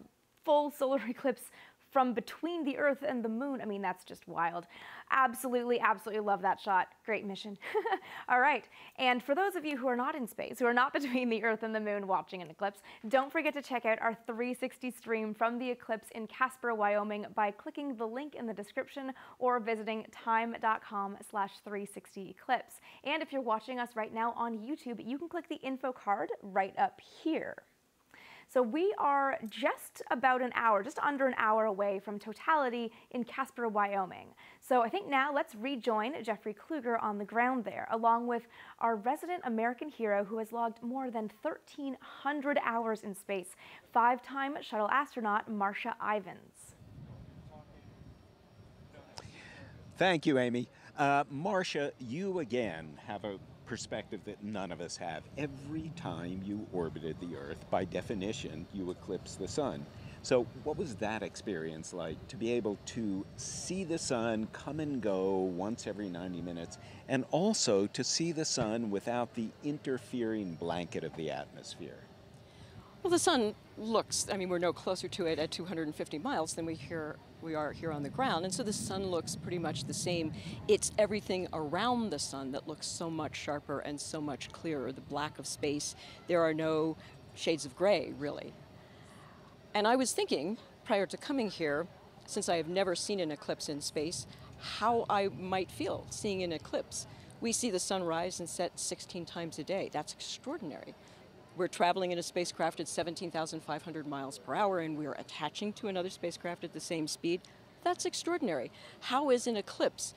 full solar eclipse from between the Earth and the Moon. I mean, that's just wild. Absolutely, absolutely love that shot. Great mission. All right, and for those of you who are not in space, who are not between the Earth and the Moon watching an eclipse, don't forget to check out our 360 stream from the eclipse in Casper, Wyoming by clicking the link in the description or visiting time.com slash 360 eclipse. And if you're watching us right now on YouTube, you can click the info card right up here. So we are just about an hour, just under an hour away from totality in Casper, Wyoming. So I think now let's rejoin Jeffrey Kluger on the ground there, along with our resident American hero who has logged more than 1,300 hours in space, five-time shuttle astronaut Marsha Ivins. Thank you, Amy. Uh, Marsha, you again have a perspective that none of us have. Every time you orbited the Earth, by definition, you eclipse the sun. So, what was that experience like to be able to see the sun come and go once every 90 minutes, and also to see the sun without the interfering blanket of the atmosphere? Well, the sun looks, I mean, we're no closer to it at 250 miles than we here we are here on the ground, and so the sun looks pretty much the same. It's everything around the sun that looks so much sharper and so much clearer. The black of space, there are no shades of gray, really. And I was thinking, prior to coming here, since I have never seen an eclipse in space, how I might feel seeing an eclipse. We see the sun rise and set 16 times a day. That's extraordinary. We're traveling in a spacecraft at 17,500 miles per hour and we're attaching to another spacecraft at the same speed. That's extraordinary. How is an eclipse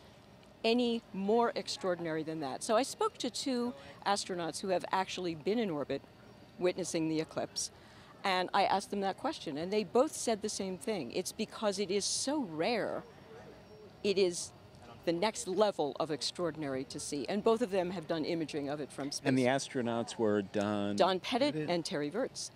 any more extraordinary than that? So I spoke to two astronauts who have actually been in orbit witnessing the eclipse. And I asked them that question, and they both said the same thing. It's because it is so rare, it is the next level of extraordinary to see. And both of them have done imaging of it from space. And the astronauts were Don. Don Pettit and Terry Virts.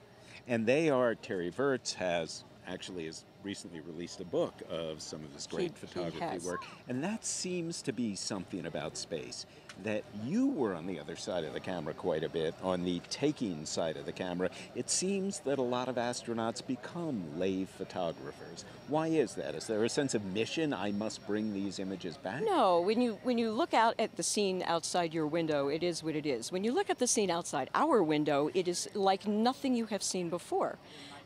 And they are, Terry Virts has actually has recently released a book of some of his great He- he photography has. work. And that seems to be something about space. That you were on the other side of the camera quite a bit, on the taking side of the camera. It seems that a lot of astronauts become lay photographers. Why is that? Is there a sense of mission? I must bring these images back? No, when you when you look out at the scene outside your window, it is what it is. When you look at the scene outside our window, it is like nothing you have seen before.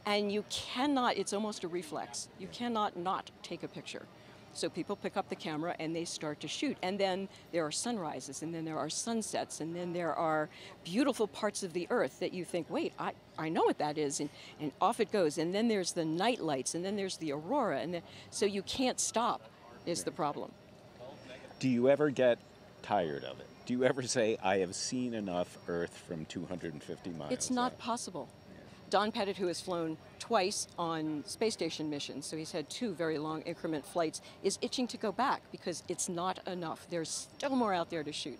And you cannot, it's almost a reflex. You cannot not take a picture. So people pick up the camera and they start to shoot. And then there are sunrises, and then there are sunsets, and then there are beautiful parts of the earth that you think, wait, I, I know what that is. And, and off it goes. And then there's the night lights, and then there's the aurora. And then, so you can't stop, is the problem. Do you ever get tired of it? Do you ever say, I have seen enough Earth from 250 miles? It's not possible. Don Pettit, who has flown twice on space station missions, so he's had two very long increment flights, is itching to go back because it's not enough. There's still more out there to shoot.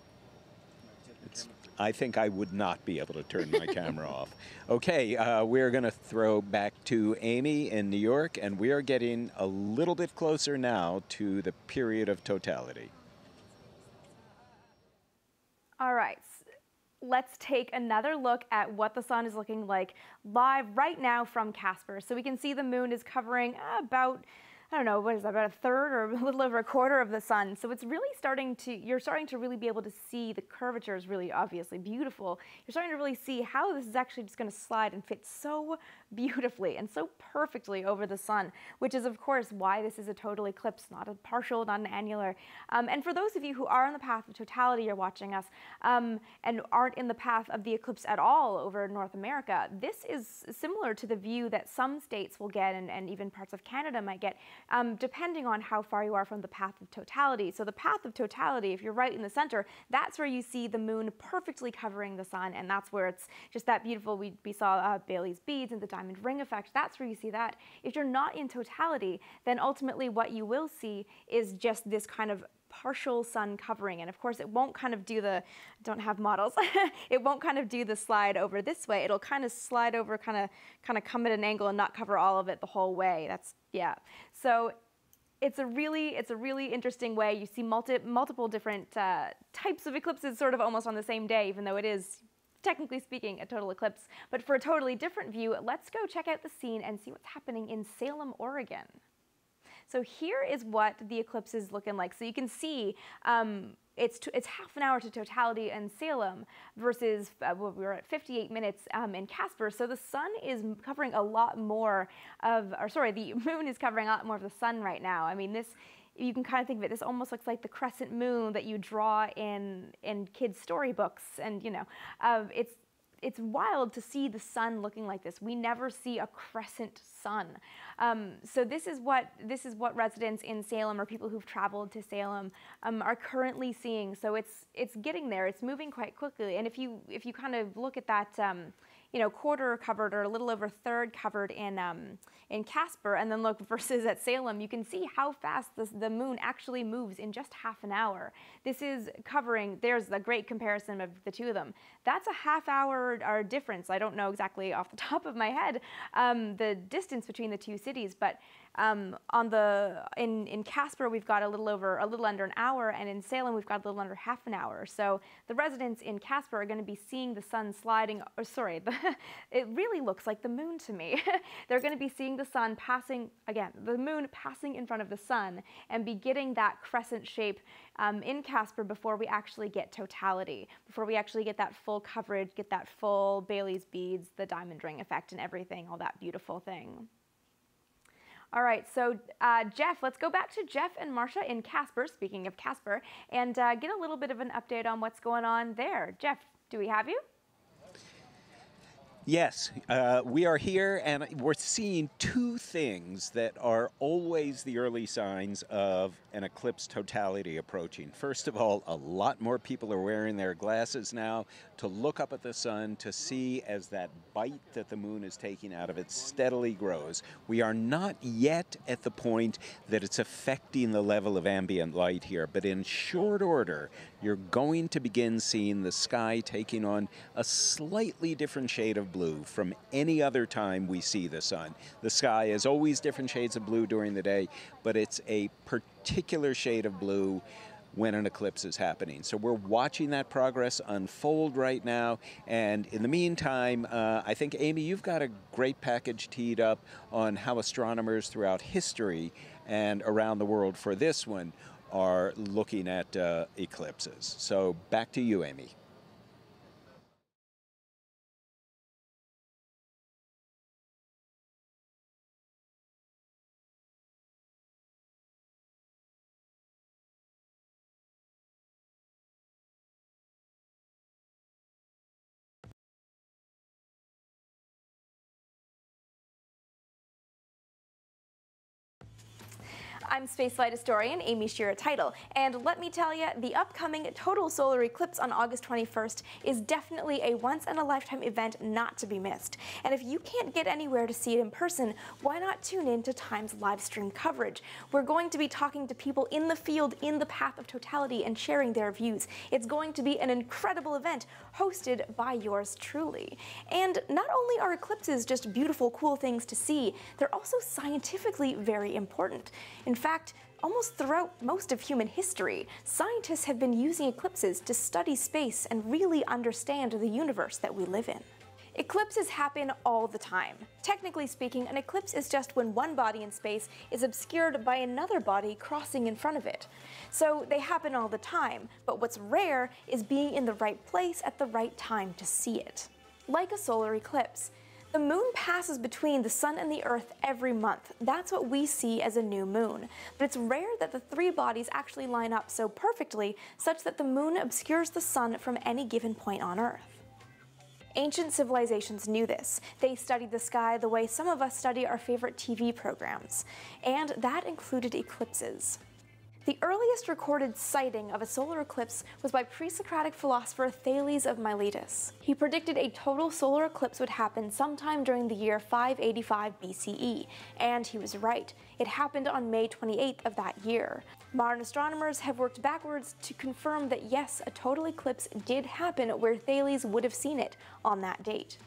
It's, I think I would not be able to turn my camera off. Okay, uh, we're going to throw back to Amy in New York, and we are getting a little bit closer now to the period of totality. All right. Let's take another look at what the sun is looking like live right now from Casper. So we can see the moon is covering about, I don't know, what is that, about a third or a little over a quarter of the sun. So it's really starting to, you're starting to really be able to see the curvature is really obviously beautiful. You're starting to really see how this is actually just going to slide and fit so beautifully and so perfectly over the sun, which is of course why this is a total eclipse, not a partial, not an annular. Um, and for those of you who are on the path of totality, you're watching us, um, and aren't in the path of the eclipse at all over North America, this is similar to the view that some states will get and, and even parts of Canada might get, um, depending on how far you are from the path of totality. So the path of totality, if you're right in the center, that's where you see the moon perfectly covering the sun, and that's where it's just that beautiful. We, we saw uh, Baily's beads and the diamond ring effect. That's where you see that. If you're not in totality, then ultimately what you will see is just this kind of partial sun covering. And of course, it won't kind of do the, don't have models, it won't kind of do the slide over this way. It'll kind of slide over, kind of, kind of come at an angle and not cover all of it the whole way. That's, yeah. So it's a really it's a really interesting way. You see multi, multiple different uh, types of eclipses sort of almost on the same day, even though it is technically speaking a total eclipse. But for a totally different view, let's go check out the scene and see what's happening in Salem, Oregon. So here is what the eclipse is looking like. So you can see um, it's, it's half an hour to totality in Salem versus uh, well, we were at 58 minutes um, in Casper. So the sun is covering a lot more of, or sorry, the moon is covering a lot more of the sun right now. I mean, this you can kind of think of it. This almost looks like the crescent moon that you draw in in kids' storybooks, and you know, uh, it's it's wild to see the sun looking like this. We never see a crescent sun. Um, so this is what this is what residents in Salem or people who've traveled to Salem um, are currently seeing. So it's it's getting there. It's moving quite quickly. And if you if you kind of look at that. Um, you know, quarter covered or a little over third covered in um, in Casper, and then look versus at Salem, you can see how fast this, the moon actually moves in just half an hour. This is covering. There's a great comparison of the two of them. That's a half hour or difference. I don't know exactly off the top of my head um, the distance between the two cities, but um, on the in in Casper we've got a little over a little under an hour, and in Salem we've got a little under half an hour. So the residents in Casper are going to be seeing the sun sliding. Or sorry, the, it really looks like the moon to me. They're going to be seeing the sun passing again, the moon passing in front of the sun, and be getting that crescent shape um, in Casper before we actually get totality, before we actually get that full coverage, get that full Baily's beads, the diamond ring effect, and everything, all that beautiful thing. All right, so uh, Jeff, let's go back to Jeff and Marsha in Casper, speaking of Casper, and uh, get a little bit of an update on what's going on there. Jeff, do we have you? Yes, uh, we are here and we're seeing two things that are always the early signs of an eclipse totality approaching. First of all, a lot more people are wearing their glasses now to look up at the sun to see as that bite that the moon is taking out of it steadily grows. We are not yet at the point that it's affecting the level of ambient light here, but in short order, you're going to begin seeing the sky taking on a slightly different shade of blue from any other time we see the sun. The sky is always different shades of blue during the day, but it's a particular shade of blue when an eclipse is happening. So we're watching that progress unfold right now. And in the meantime, uh, I think, Amy, you've got a great package teed up on how astronomers throughout history and around the world for this one are looking at uh, eclipses. So back to you, Amy. I'm spaceflight historian Amy Shira Teitel, and let me tell you, the upcoming total solar eclipse on August 21st is definitely a once-in-a-lifetime event not to be missed. And if you can't get anywhere to see it in person, why not tune in to Time's live stream coverage? We're going to be talking to people in the field in the path of totality and sharing their views. It's going to be an incredible event hosted by yours truly. And not only are eclipses just beautiful, cool things to see, they're also scientifically very important. In in fact, almost throughout most of human history, scientists have been using eclipses to study space and really understand the universe that we live in. Eclipses happen all the time. Technically speaking, an eclipse is just when one body in space is obscured by another body crossing in front of it. So they happen all the time, but what's rare is being in the right place at the right time to see it. Like a solar eclipse, the moon passes between the sun and the earth every month. That's what we see as a new moon. But it's rare that the three bodies actually line up so perfectly such that the moon obscures the sun from any given point on earth. Ancient civilizations knew this. They studied the sky the way some of us study our favorite TV programs, and that included eclipses. The earliest recorded sighting of a solar eclipse was by pre-Socratic philosopher Thales of Miletus. He predicted a total solar eclipse would happen sometime during the year 585 BCE, and he was right. It happened on May 28th of that year. Modern astronomers have worked backwards to confirm that yes, a total eclipse did happen where Thales would have seen it on that date.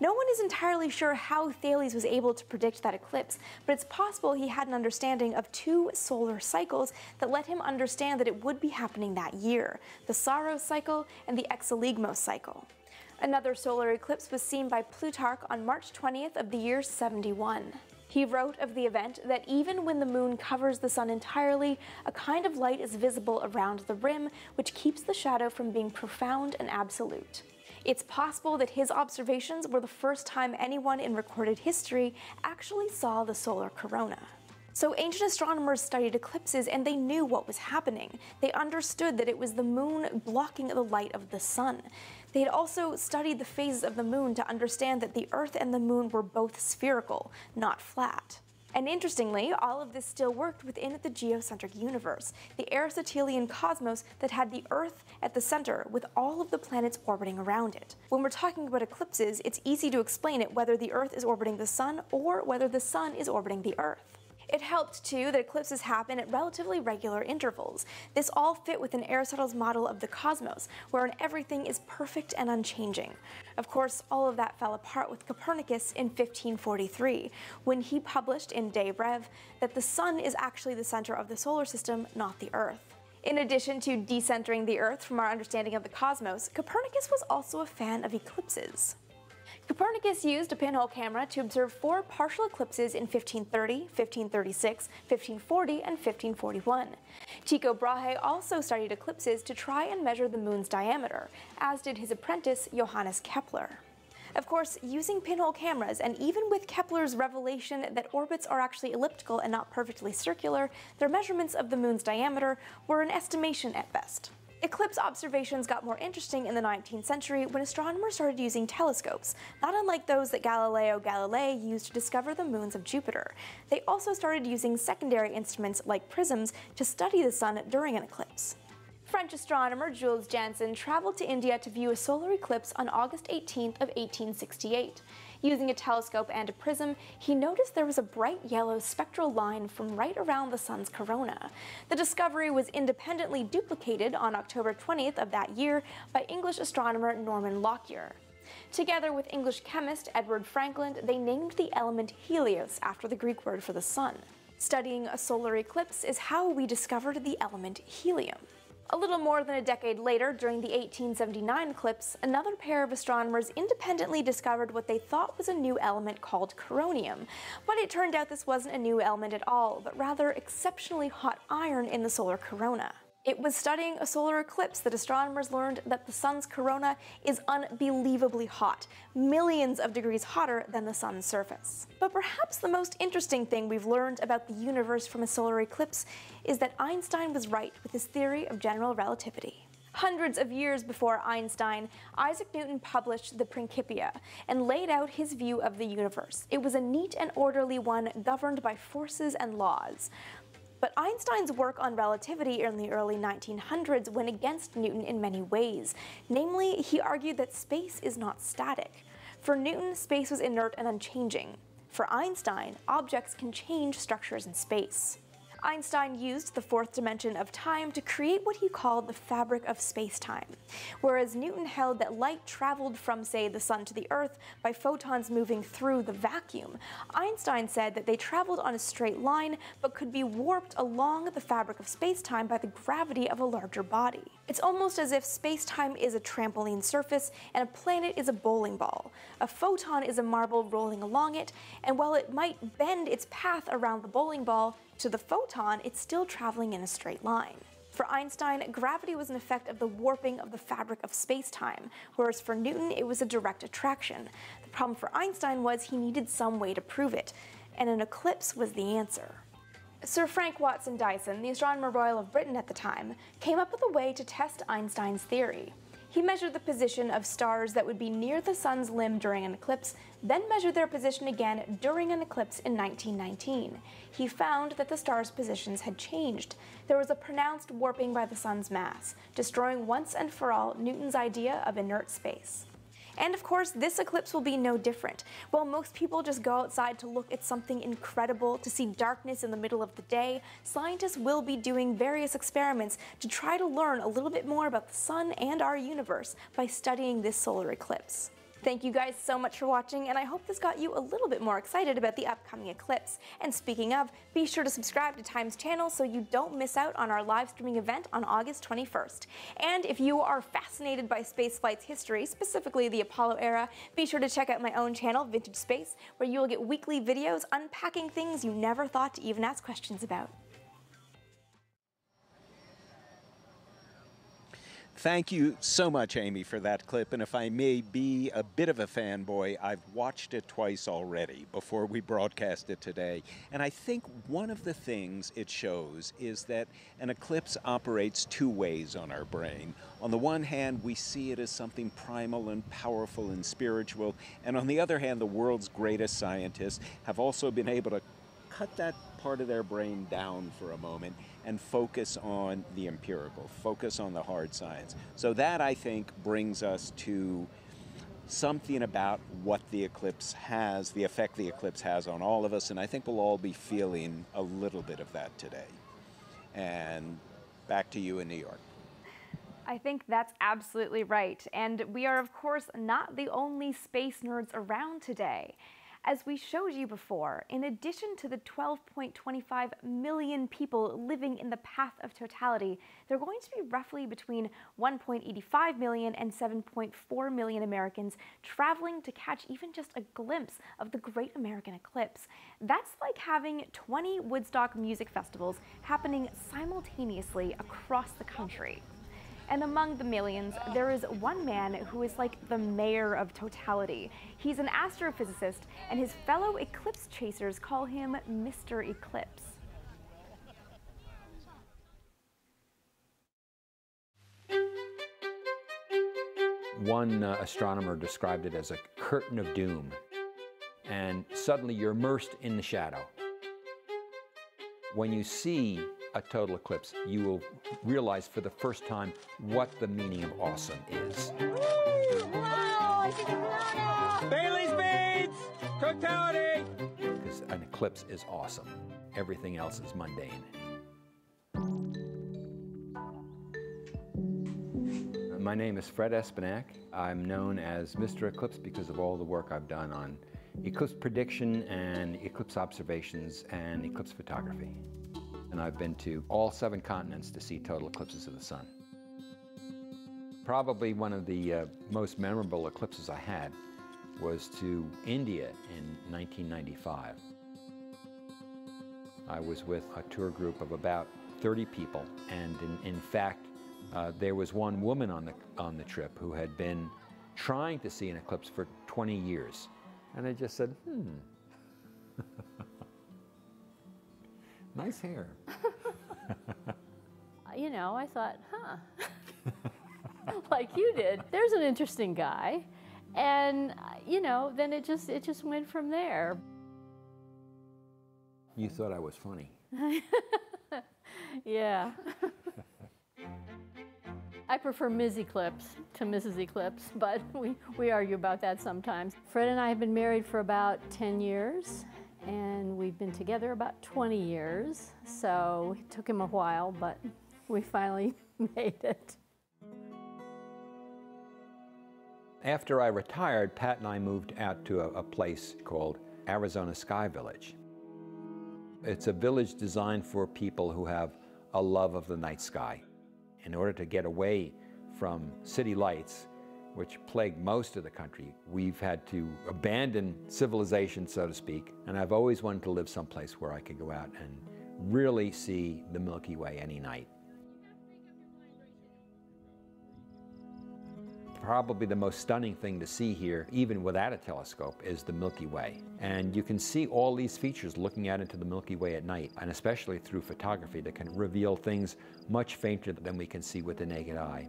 No one is entirely sure how Thales was able to predict that eclipse, but it's possible he had an understanding of two solar cycles that let him understand that it would be happening that year, the Saros cycle and the Exeligmos cycle. Another solar eclipse was seen by Plutarch on March 20th of the year 71. He wrote of the event that even when the moon covers the sun entirely, a kind of light is visible around the rim, which keeps the shadow from being profound and absolute. It's possible that his observations were the first time anyone in recorded history actually saw the solar corona. So ancient astronomers studied eclipses and they knew what was happening. They understood that it was the moon blocking the light of the sun. They had also studied the phases of the moon to understand that the Earth and the moon were both spherical, not flat. And interestingly, all of this still worked within the geocentric universe, the Aristotelian cosmos that had the Earth at the center with all of the planets orbiting around it. When we're talking about eclipses, it's easy to explain it whether the Earth is orbiting the Sun or whether the Sun is orbiting the Earth. It helped, too, that eclipses happen at relatively regular intervals. This all fit within Aristotle's model of the cosmos, wherein everything is perfect and unchanging. Of course, all of that fell apart with Copernicus in 1543, when he published in De Rev that the sun is actually the center of the solar system, not the Earth. In addition to decentering the Earth from our understanding of the cosmos, Copernicus was also a fan of eclipses. Copernicus used a pinhole camera to observe four partial eclipses in 1530, 1536, 1540, and 1541. Tycho Brahe also studied eclipses to try and measure the moon's diameter, as did his apprentice Johannes Kepler. Of course, using pinhole cameras, and even with Kepler's revelation that orbits are actually elliptical and not perfectly circular, their measurements of the moon's diameter were an estimation at best. Eclipse observations got more interesting in the 19th century when astronomers started using telescopes, not unlike those that Galileo Galilei used to discover the moons of Jupiter. They also started using secondary instruments like prisms to study the sun during an eclipse. French astronomer Jules Janssen traveled to India to view a solar eclipse on August 18th of 1868. Using a telescope and a prism, he noticed there was a bright yellow spectral line from right around the sun's corona. The discovery was independently duplicated on October 20th of that year by English astronomer Norman Lockyer. Together with English chemist Edward Frankland, they named the element Helios after the Greek word for the sun. Studying a solar eclipse is how we discovered the element helium. A little more than a decade later, during the 1879 eclipse, another pair of astronomers independently discovered what they thought was a new element called coronium. But it turned out this wasn't a new element at all, but rather exceptionally hot iron in the solar corona. It was studying a solar eclipse that astronomers learned that the sun's corona is unbelievably hot, millions of degrees hotter than the sun's surface. But perhaps the most interesting thing we've learned about the universe from a solar eclipse is that Einstein was right with his theory of general relativity. Hundreds of years before Einstein, Isaac Newton published the Principia and laid out his view of the universe. It was a neat and orderly one governed by forces and laws. But Einstein's work on relativity in the early 1900s went against Newton in many ways. Namely, he argued that space is not static. For Newton, space was inert and unchanging. For Einstein, objects can change structures in space. Einstein used the fourth dimension of time to create what he called the fabric of space-time, whereas Newton held that light traveled from, say, the sun to the earth by photons moving through the vacuum. Einstein said that they traveled on a straight line but could be warped along the fabric of space-time by the gravity of a larger body. It's almost as if space-time is a trampoline surface and a planet is a bowling ball. A photon is a marble rolling along it, and while it might bend its path around the bowling ball, to the photon, it's still traveling in a straight line. For Einstein, gravity was an effect of the warping of the fabric of space-time, whereas for Newton, it was a direct attraction. The problem for Einstein was he needed some way to prove it, and an eclipse was the answer. Sir Frank Watson Dyson, the Astronomer Royal of Britain at the time, came up with a way to test Einstein's theory. He measured the position of stars that would be near the sun's limb during an eclipse, then measured their position again during an eclipse in 1919. He found that the stars' positions had changed. There was a pronounced warping by the sun's mass, destroying once and for all Newton's idea of inert space. And of course, this eclipse will be no different. While most people just go outside to look at something incredible, to see darkness in the middle of the day, scientists will be doing various experiments to try to learn a little bit more about the sun and our universe by studying this solar eclipse. Thank you guys so much for watching, and I hope this got you a little bit more excited about the upcoming eclipse. And speaking of, be sure to subscribe to Time's channel so you don't miss out on our live streaming event on August 21st. And if you are fascinated by spaceflight's history, specifically the Apollo era, be sure to check out my own channel, Vintage Space, where you will get weekly videos unpacking things you never thought to even ask questions about. Thank you so much, Amy, for that clip. And if I may be a bit of a fanboy, I've watched it twice already before we broadcast it today. And I think one of the things it shows is that an eclipse operates two ways on our brain. On the one hand, we see it as something primal and powerful and spiritual. And on the other hand, the world's greatest scientists have also been able to cut that part of their brain down for a moment and focus on the empirical, focus on the hard science. So that I think brings us to something about what the eclipse has, the effect the eclipse has on all of us, and I think we'll all be feeling a little bit of that today. And back to you in New York. I think that's absolutely right. And we are, of course, not the only space nerds around today. As we showed you before, in addition to the 12.25 million people living in the path of totality, there are going to be roughly between 1.85 million and 7.4 million Americans traveling to catch even just a glimpse of the Great American Eclipse. That's like having 20 Woodstock music festivals happening simultaneously across the country. And among the millions, there is one man who is like the mayor of totality. He's an astrophysicist, and his fellow eclipse chasers call him Mr. Eclipse. One uh, astronomer described it as a curtain of doom, and suddenly you're immersed in the shadow. When you see a total eclipse, you will realize for the first time what the meaning of awesome is. Baily's beads! Totality! Because an eclipse is awesome. Everything else is mundane. My name is Fred Espenak. I'm known as Mr. Eclipse because of all the work I've done on eclipse prediction and eclipse observations and eclipse photography. And I've been to all seven continents to see total eclipses of the sun. Probably one of the uh, most memorable eclipses I had was to India in 1995. I was with a tour group of about 30 people, and in, in fact, uh, there was one woman on the, on the trip who had been trying to see an eclipse for 20 years. And I just said, hmm, nice hair. you know, I thought, huh, like you did. There's an interesting guy. And, you know, then it just, it just went from there. You thought I was funny. yeah. I prefer Ms. Eclipse to Mrs. Eclipse, but we, we argue about that sometimes. Fred and I have been married for about 10 years, and we've been together about 20 years, so it took him a while, but we finally made it. After I retired, Pat and I moved out to a, a place called Arizona Sky Village. It's a village designed for people who have a love of the night sky. In order to get away from city lights, which plague most of the country, we've had to abandon civilization, so to speak. And I've always wanted to live someplace where I could go out and really see the Milky Way any night. Probably the most stunning thing to see here, even without a telescope, is the Milky Way. And you can see all these features looking out into the Milky Way at night, and especially through photography that can reveal things much fainter than we can see with the naked eye.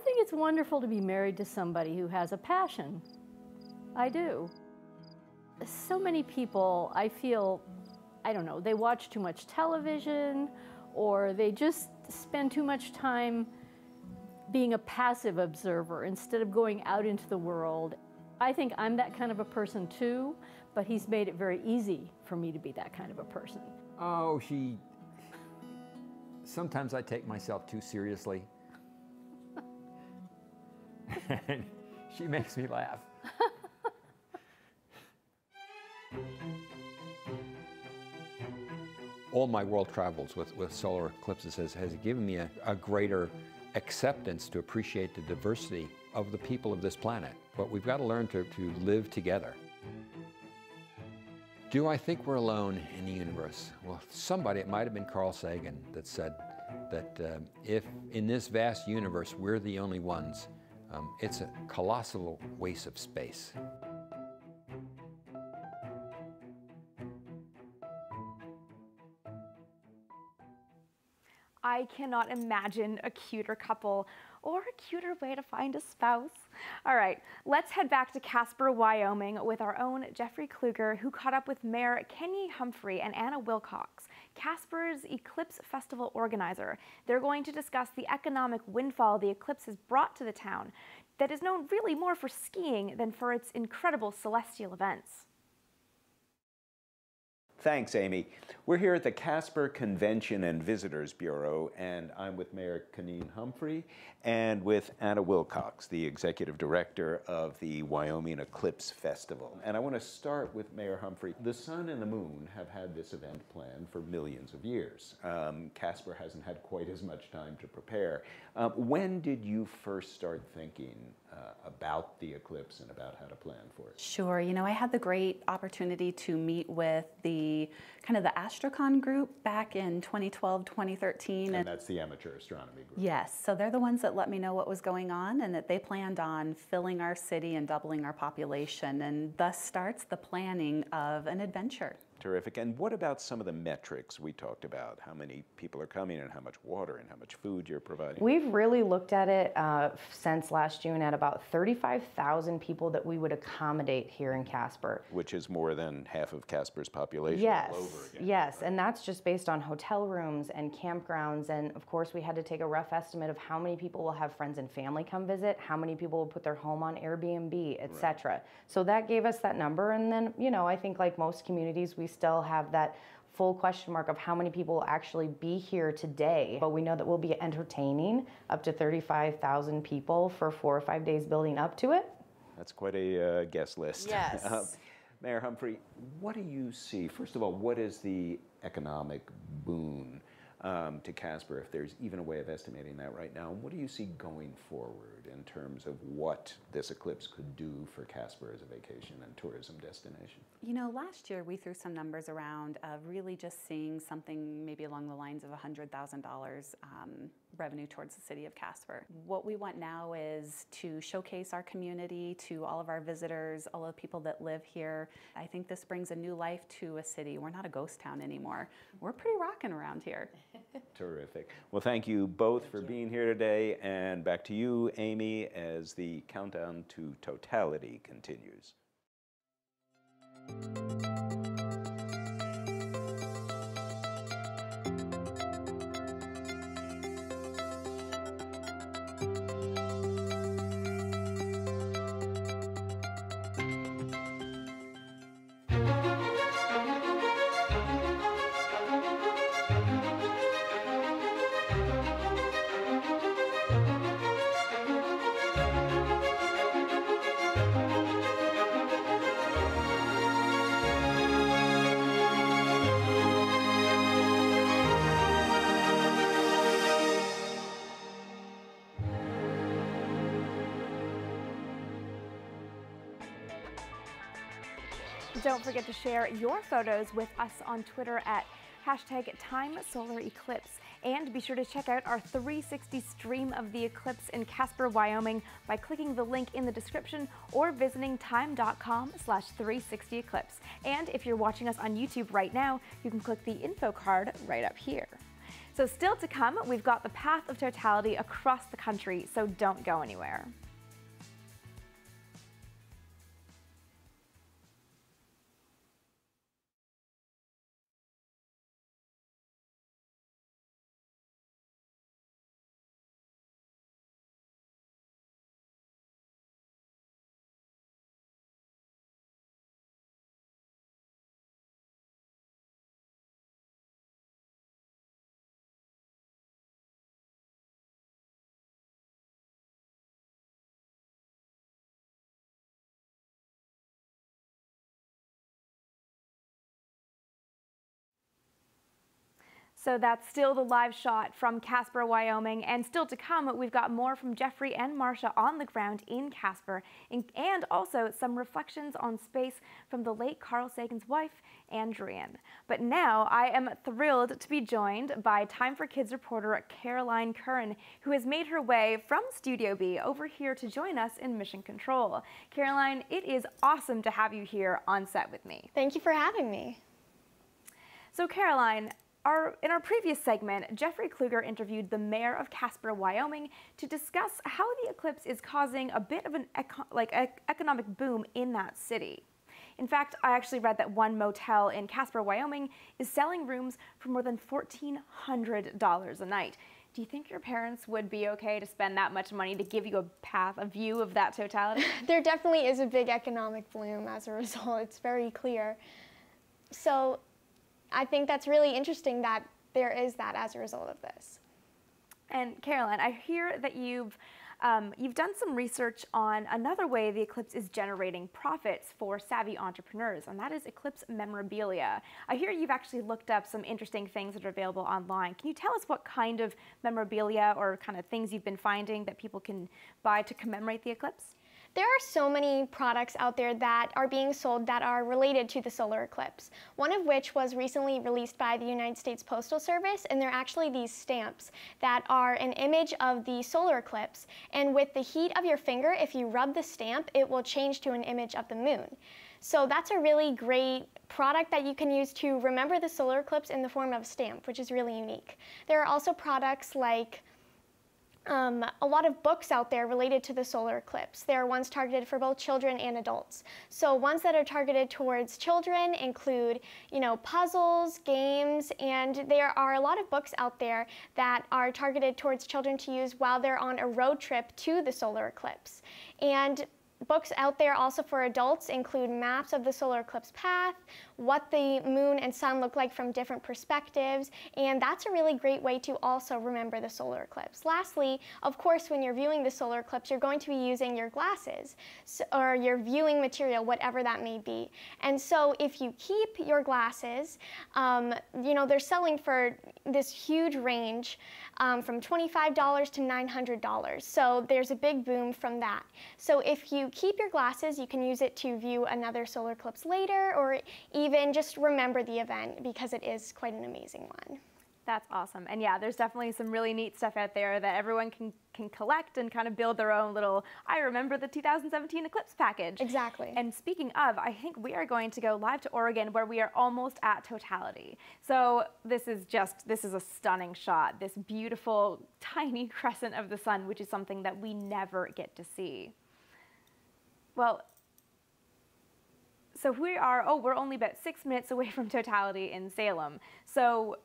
I think it's wonderful to be married to somebody who has a passion. I do. So many people, I feel, I don't know, they watch too much television or they just spend too much time being a passive observer instead of going out into the world. I think I'm that kind of a person too, but he's made it very easy for me to be that kind of a person. Oh, she. Sometimes I take myself too seriously. And she makes me laugh. All my world travels with, with solar eclipses has, has given me a, a greater acceptance to appreciate the diversity of the people of this planet. But we've got to learn to, to live together. Do I think we're alone in the universe? Well, somebody, it might have been Carl Sagan, that said, that um, if in this vast universe we're the only ones, um, it's a colossal waste of space. I cannot imagine a cuter couple or a cuter way to find a spouse. All right, let's head back to Casper, Wyoming with our own Jeffrey Kluger, who caught up with Mayor Kenny Humphrey and Anna Wilcox, Casper's Eclipse Festival organizer. They're going to discuss the economic windfall the eclipse has brought to the town that is known really more for skiing than for its incredible celestial events. Thanks, Amy. We're here at the Casper Convention and Visitors Bureau, and I'm with Mayor Kenny Humphrey and with Anna Wilcox, the Executive Director of the Wyoming Eclipse Festival. And I want to start with Mayor Humphrey. The sun and the moon have had this event planned for millions of years. Um, Casper hasn't had quite as much time to prepare. Um, when did you first start thinking uh, about the eclipse and about how to plan for it? Sure. You know, I had the great opportunity to meet with the kind of the Astrocon group back in 2012, 2013. And, and that's the amateur astronomy group. Yes. So they're the ones that let me know what was going on and that they planned on filling our city and doubling our population. And thus starts the planning of an adventure. Terrific. And what about some of the metrics we talked about? How many people are coming and how much water and how much food you're providing? We've really looked at it uh, since last June at about 35,000 people that we would accommodate here in Casper. Which is more than half of Casper's population yes, again. Yes, and that's just based on hotel rooms and campgrounds. And of course, we had to take a rough estimate of how many people will have friends and family come visit, how many people will put their home on Airbnb, etc. Right. So that gave us that number. And then, you know, I think like most communities, we still have that full question mark of how many people will actually be here today. But we know that we'll be entertaining up to 35,000 people for four or five days building up to it. That's quite a uh, guest list. Yes. uh, Mayor Humphrey, what do you see? First of all, what is the economic boon um, to Casper, if there's even a way of estimating that right now? And what do you see going forward in terms of what this eclipse could do for Casper as a vacation and tourism destination? You know, last year we threw some numbers around of really just seeing something maybe along the lines of $100,000 um, revenue towards the city of Casper. What we want now is to showcase our community to all of our visitors, all of the people that live here. I think this brings a new life to a city. We're not a ghost town anymore. We're pretty rocking around here. Terrific. Well, thank you both thank for you. being here today. And back to you, Amy, as the countdown to totality continues. Share your photos with us on Twitter at hashtag TimeSolarEclipse. And be sure to check out our 360 stream of the eclipse in Casper, Wyoming by clicking the link in the description or visiting time.com slash 360eclipse. And if you're watching us on YouTube right now, you can click the info card right up here. So still to come, we've got the path of totality across the country, so don't go anywhere. So that's still the live shot from Casper, Wyoming. And still to come, we've got more from Jeffrey and Marsha on the ground in Casper, and also some reflections on space from the late Carl Sagan's wife, Ann Druyan. But now I am thrilled to be joined by Time for Kids reporter Caroline Curran, who has made her way from Studio B over here to join us in Mission Control. Caroline, it is awesome to have you here on set with me. Thank you for having me. So Caroline, our, in our previous segment, Jeffrey Kluger interviewed the mayor of Casper, Wyoming, to discuss how the eclipse is causing a bit of an eco like economic boom in that city. In fact, I actually read that one motel in Casper, Wyoming, is selling rooms for more than $1,400 a night. Do you think your parents would be okay to spend that much money to give you a path, a view of that totality? there definitely is a big economic boom as a result. It's very clear. So I think that's really interesting that there is that as a result of this. And Caroline, I hear that you've um, you've done some research on another way the eclipse is generating profits for savvy entrepreneurs, and that is eclipse memorabilia. I hear you've actually looked up some interesting things that are available online. Can you tell us what kind of memorabilia or kind of things you've been finding that people can buy to commemorate the eclipse? There are so many products out there that are being sold that are related to the solar eclipse. One of which was recently released by the United States Postal Service, and they're actually these stamps that are an image of the solar eclipse. And with the heat of your finger, if you rub the stamp, it will change to an image of the moon. So that's a really great product that you can use to remember the solar eclipse in the form of a stamp, which is really unique. There are also products like um, a lot of books out there related to the solar eclipse. There are ones targeted for both children and adults. So ones that are targeted towards children include, you know, puzzles, games, and there are a lot of books out there that are targeted towards children to use while they're on a road trip to the solar eclipse. And Books out there also for adults include maps of the solar eclipse path, what the moon and sun look like from different perspectives, and that's a really great way to also remember the solar eclipse. Lastly, of course, when you're viewing the solar eclipse, you're going to be using your glasses or your viewing material, whatever that may be. And so if you keep your glasses, um, you know, they're selling for this huge range um, from $25 to $900. So there's a big boom from that. So if you keep your glasses, you can use it to view another solar eclipse later or even just remember the event because it is quite an amazing one. That's awesome. And yeah, there's definitely some really neat stuff out there that everyone can, can collect and kind of build their own little, I remember the 2017 Eclipse package. Exactly. And speaking of, I think we are going to go live to Oregon where we are almost at totality. So this is just, this is a stunning shot. This beautiful tiny crescent of the sun, which is something that we never get to see. Well, so we are, oh, we're only about six minutes away from totality in Salem. So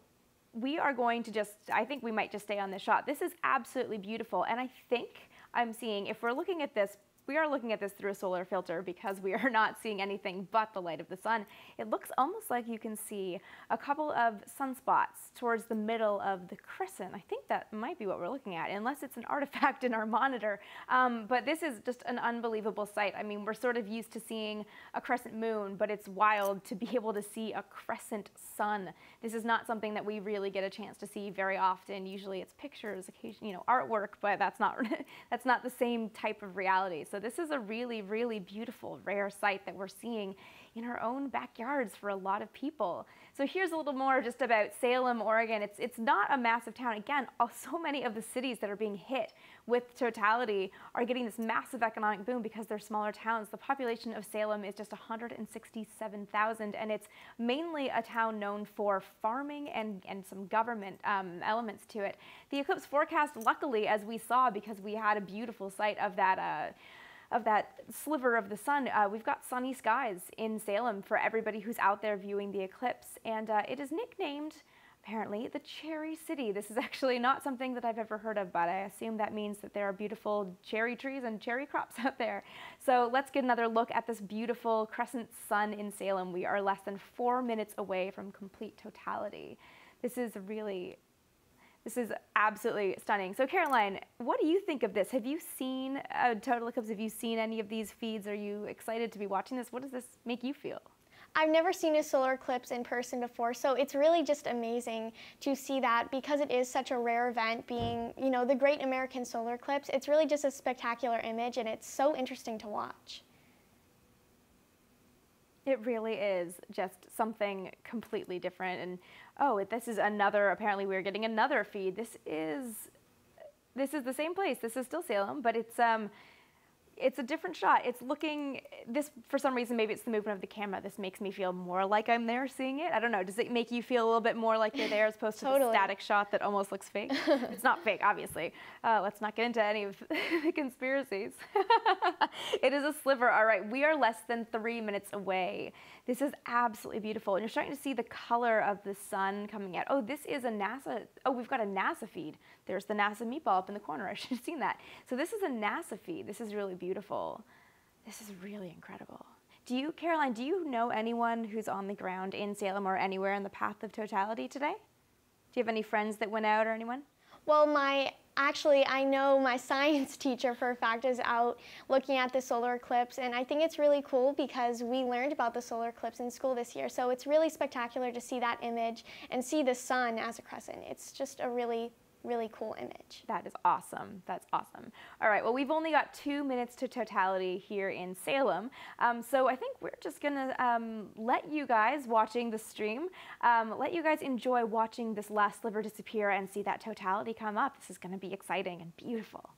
we are going to just, I think we might just stay on this shot. This is absolutely beautiful. And I think I'm seeing, if we're looking at this we are looking at this through a solar filter because we are not seeing anything but the light of the sun. It looks almost like you can see a couple of sunspots towards the middle of the crescent. I think that might be what we're looking at, unless it's an artifact in our monitor. Um, but this is just an unbelievable sight. I mean, we're sort of used to seeing a crescent moon, but it's wild to be able to see a crescent sun. This is not something that we really get a chance to see very often. Usually it's pictures, occasion, you know, artwork, but that's not, that's not the same type of reality. So this is a really, really beautiful, rare sight that we're seeing in our own backyards for a lot of people. So here's a little more just about Salem, Oregon. It's, it's not a massive town. Again, so many of the cities that are being hit with totality are getting this massive economic boom because they're smaller towns. The population of Salem is just 167,000 and it's mainly a town known for farming and, and some government um, elements to it. The eclipse forecast, luckily, as we saw, because we had a beautiful sight of that uh, of that sliver of the sun, uh, we've got sunny skies in Salem for everybody who's out there viewing the eclipse. And uh, it is nicknamed, apparently, the Cherry City. This is actually not something that I've ever heard of, but I assume that means that there are beautiful cherry trees and cherry crops out there. So let's get another look at this beautiful crescent sun in Salem. We are less than four minutes away from complete totality. This is really this is absolutely stunning. So Caroline, what do you think of this? Have you seen a total eclipse? Have you seen any of these feeds? Are you excited to be watching this? What does this make you feel? I've never seen a solar eclipse in person before, so it's really just amazing to see that because it is such a rare event being, you know, the Great American Solar Eclipse. It's really just a spectacular image and it's so interesting to watch. It really is just something completely different. And oh, this is another, apparently we're getting another feed. This is, this is the same place. This is still Salem, but it's, um, it's a different shot. It's looking, this, for some reason, maybe it's the movement of the camera. This makes me feel more like I'm there seeing it. I don't know. Does it make you feel a little bit more like you're there as opposed to Totally. the static shot that almost looks fake? it's not fake, obviously. Uh, let's not get into any of the conspiracies. it is a sliver. All right, we are less than three minutes away. This is absolutely beautiful. And you're starting to see the color of the sun coming out. Oh, this is a NASA, oh, we've got a NASA feed. There's the NASA meatball up in the corner. I should have seen that. So this is a NASA feed. This is really beautiful. This is really incredible. Do you, Caroline, do you know anyone who's on the ground in Salem or anywhere in the path of totality today? Do you have any friends that went out or anyone? Well, my actually, I know my science teacher for a fact is out looking at the solar eclipse, and I think it's really cool because we learned about the solar eclipse in school this year. So it's really spectacular to see that image and see the sun as a crescent. It's just a really really cool image. That is awesome. That's awesome. All right, well, we've only got two minutes to totality here in Salem. Um, so I think we're just going to um, let you guys watching the stream, um, let you guys enjoy watching this last sliver disappear and see that totality come up. This is going to be exciting and beautiful.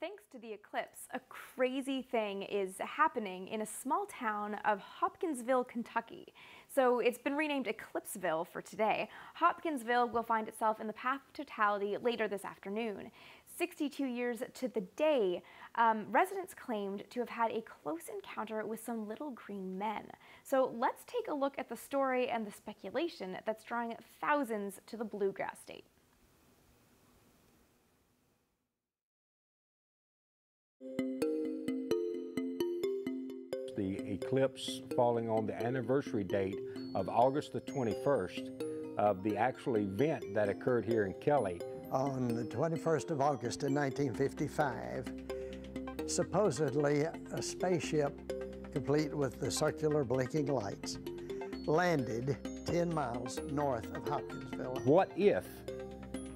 Thanks to the eclipse, a crazy thing is happening in a small town of Hopkinsville, Kentucky. So it's been renamed Eclipseville for today. Hopkinsville will find itself in the path of totality later this afternoon. 62 years to the day, um, residents claimed to have had a close encounter with some little green men. So let's take a look at the story and the speculation that's drawing thousands to the bluegrass state. The eclipse falling on the anniversary date of August the 21st of the actual event that occurred here in Kelly. On the 21st of August in 1955, supposedly a spaceship complete with the circular blinking lights landed 10 miles north of Hopkinsville. What if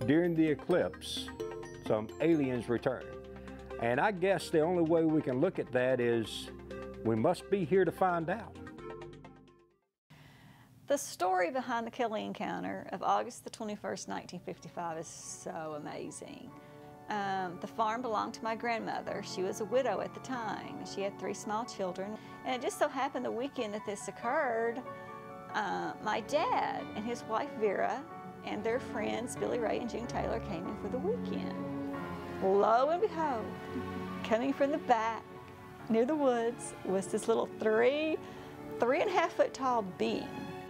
during the eclipse some aliens returned? And I guess the only way we can look at that is we must be here to find out. The story behind the Kelly encounter of August the 21st, 1955 is so amazing. Um, the farm belonged to my grandmother. She was a widow at the time. She had three small children. And it just so happened the weekend that this occurred, uh, my dad and his wife Vera and their friends Billy Ray and June Taylor came in for the weekend. Lo and behold, coming from the back near the woods was this little three, three and a half foot tall being.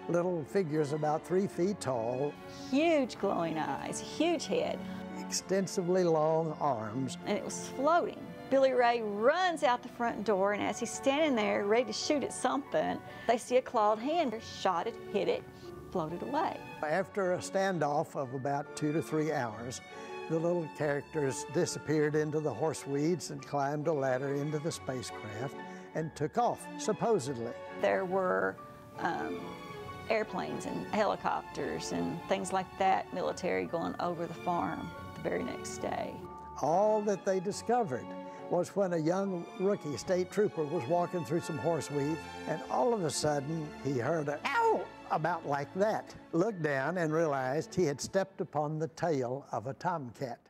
Little figures about three feet tall, Huge glowing eyes, huge head, extensively long arms. and it was floating. Billy Ray runs out the front door, and as he's standing there ready to shoot at something, they see a clawed hand, shot it, hit it, floated away. After a standoff of about two to three hours, The little characters disappeared into the horse weeds and climbed a ladder into the spacecraft and took off, supposedly. There were um, airplanes and helicopters and things like that, military going over the farm the very next day. All that they discovered was when a young rookie state trooper was walking through some horse weeds, and all of a sudden he heard a ow about like that. Looked down and realized he had stepped upon the tail of a tomcat.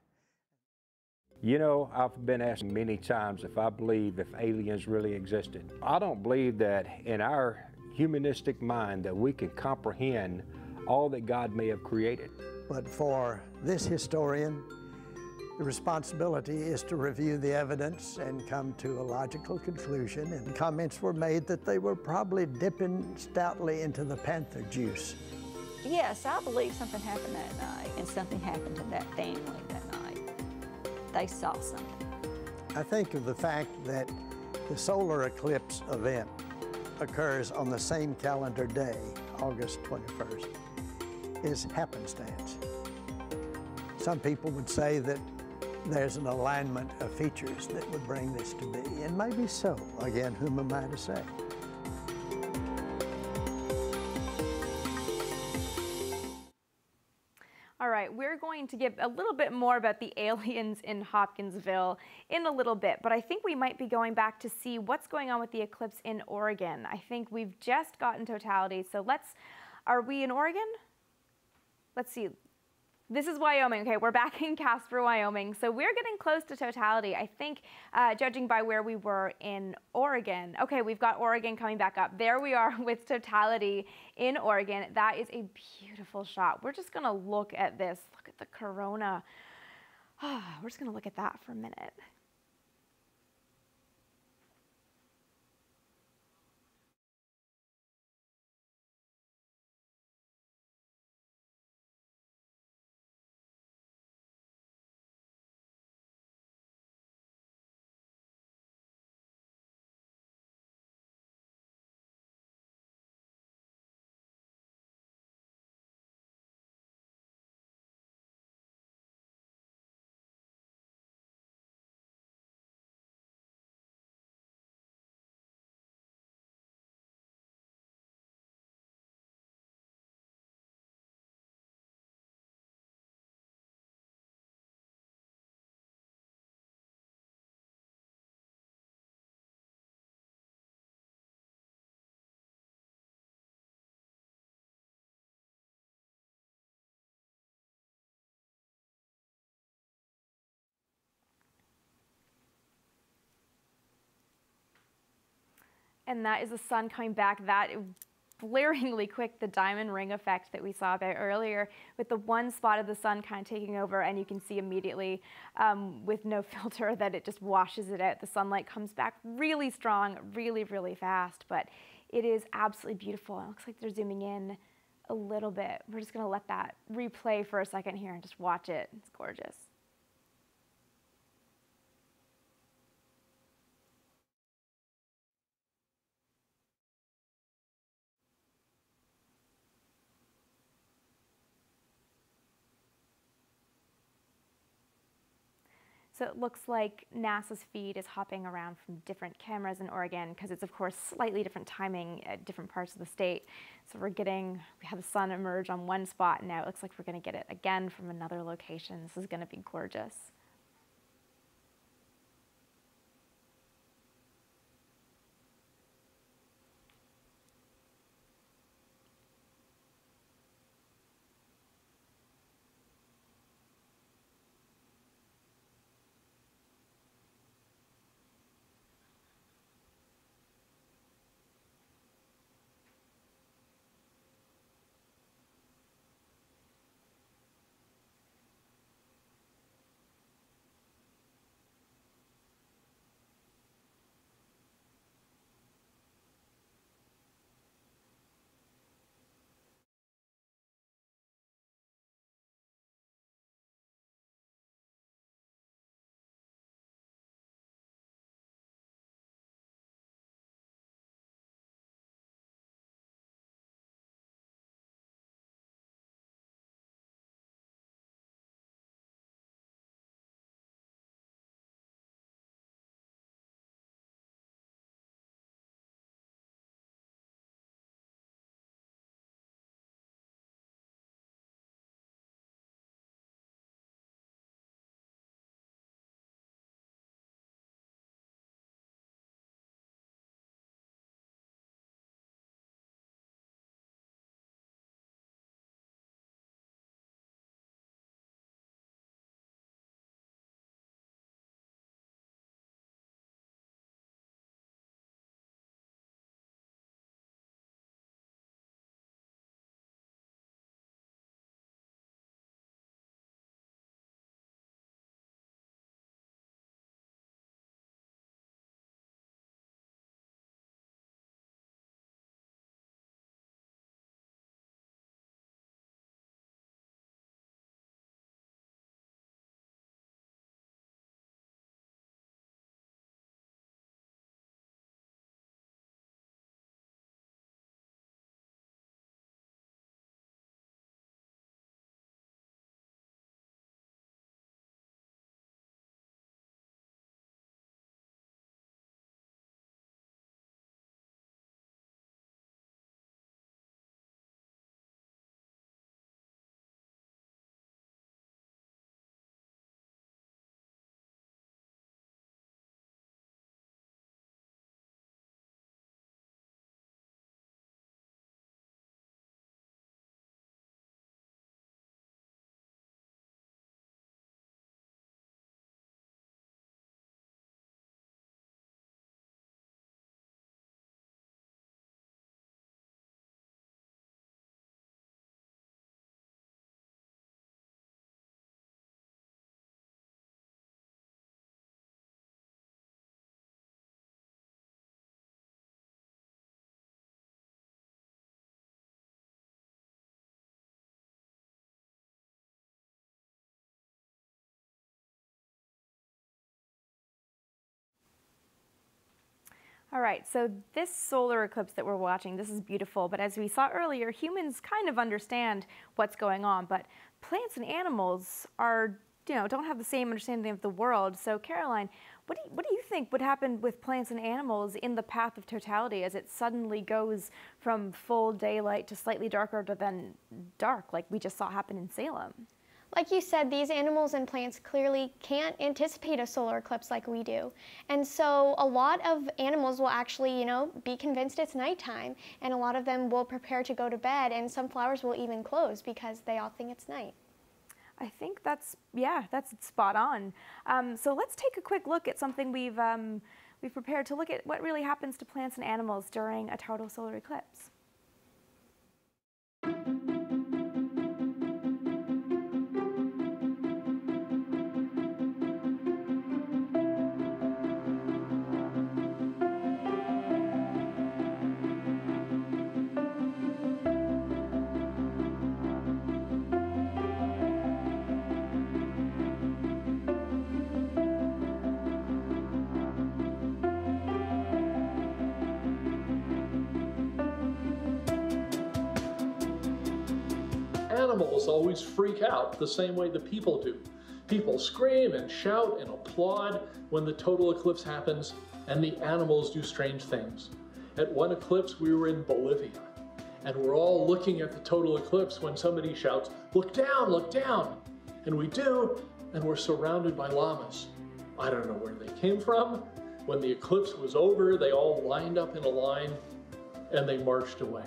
You know, I've been asked many times if I believe if aliens really existed. I don't believe that in our humanistic mind that we can comprehend all that God may have created. But for this historian, the responsibility is to review the evidence and come to a logical conclusion. And comments were made that they were probably dipping stoutly into the panther juice. Yes, I believe something happened that night, and something happened to that family that night. They saw something. I think of the fact that the solar eclipse event occurs on the same calendar day, August 21st, is happenstance. Some people would say that there's an alignment of features that would bring this to be, and maybe so. Again, whom am I to say? All right, we're going to give a little bit more about the aliens in Hopkinsville in a little bit, but I think we might be going back to see what's going on with the eclipse in Oregon. I think we've just gotten totality, so let's, are we in Oregon? Let's see, this is Wyoming. Okay, we're back in Casper, Wyoming. So we're getting close to totality, I think, uh, judging by where we were in Oregon. Okay, we've got Oregon coming back up. There we are with totality in Oregon. That is a beautiful shot. We're just going to look at this. Look at the corona. Oh, we're just going to look at that for a minute. And that is the sun coming back that blaringly quick the diamond ring effect that we saw a bit earlier with the one spot of the sun kind of taking over and you can see immediately um, with no filter that it just washes it out. The sunlight comes back really strong, really, really fast, but it is absolutely beautiful. It looks like they're zooming in a little bit. We're just gonna let that replay for a second here and just watch it. It's gorgeous. So it looks like NASA's feed is hopping around from different cameras in Oregon because it's of course slightly different timing at different parts of the state. So we're getting, we have the sun emerge on one spot and now it looks like we're gonna get it again from another location. This is gonna be gorgeous. All right, so this solar eclipse that we're watching, this is beautiful, but as we saw earlier, humans kind of understand what's going on, but plants and animals are, you know, don't have the same understanding of the world. So Caroline, what do you, what do you think would happen with plants and animals in the path of totality as it suddenly goes from full daylight to slightly darker to then dark, like we just saw happen in Salem? Like you said, these animals and plants clearly can't anticipate a solar eclipse like we do. And so a lot of animals will actually, you know, be convinced it's nighttime, and a lot of them will prepare to go to bed, and some flowers will even close because they all think it's night. I think that's, yeah, that's spot on. Um, so let's take a quick look at something we've, um, we've prepared to look at what really happens to plants and animals during a total solar eclipse. Animals always freak out the same way the people do. People scream and shout and applaud when the total eclipse happens, and the animals do strange things. At one eclipse, we were in Bolivia, and we're all looking at the total eclipse when somebody shouts, Look down, look down! And we do, and we're surrounded by llamas. I don't know where they came from. When the eclipse was over, they all lined up in a line and they marched away.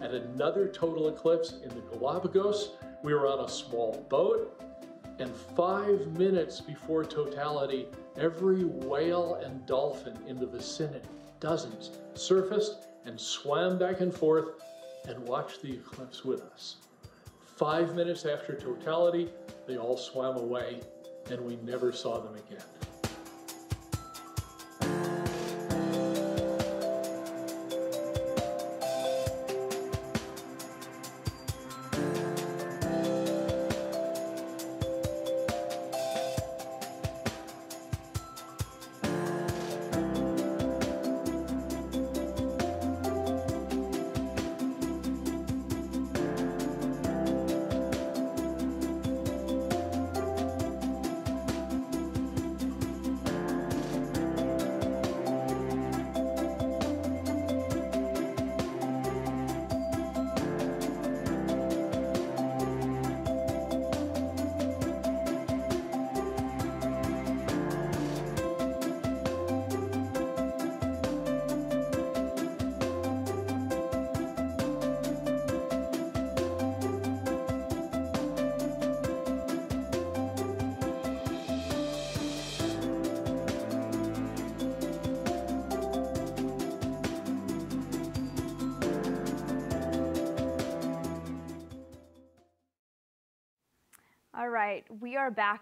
At another total eclipse in the Galapagos, we were on a small boat, and five minutes before totality, every whale and dolphin in the vicinity, dozens, surfaced and swam back and forth and watched the eclipse with us. Five minutes after totality, they all swam away, and we never saw them again.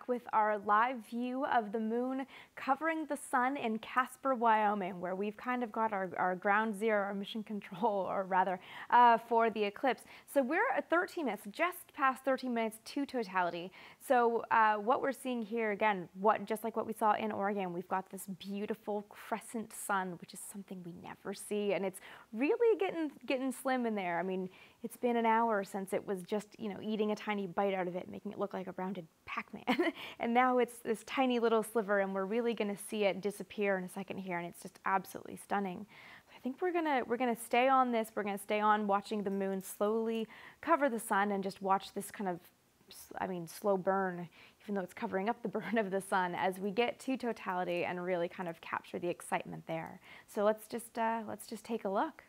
With our live view of the moon covering the sun in Casper, Wyoming, where we've kind of got our, our ground zero, our mission control, or rather, uh, for the eclipse. So we're at 13 minutes, just past 13 minutes to totality. So uh, what we're seeing here, again, what just like what we saw in Oregon, we've got this beautiful crescent sun, which is something we never see, and it's really getting getting slim in there. I mean, it's been an hour since it was just, you know, eating a tiny bite out of it, making it look like a rounded Pac-Man. and now it's this tiny little sliver and we're really gonna see it disappear in a second here and it's just absolutely stunning. So I think we're gonna, we're gonna stay on this. We're gonna stay on watching the moon slowly cover the sun and just watch this kind of, I mean, slow burn, even though it's covering up the burn of the sun as we get to totality and really kind of capture the excitement there. So let's just, uh, let's just take a look.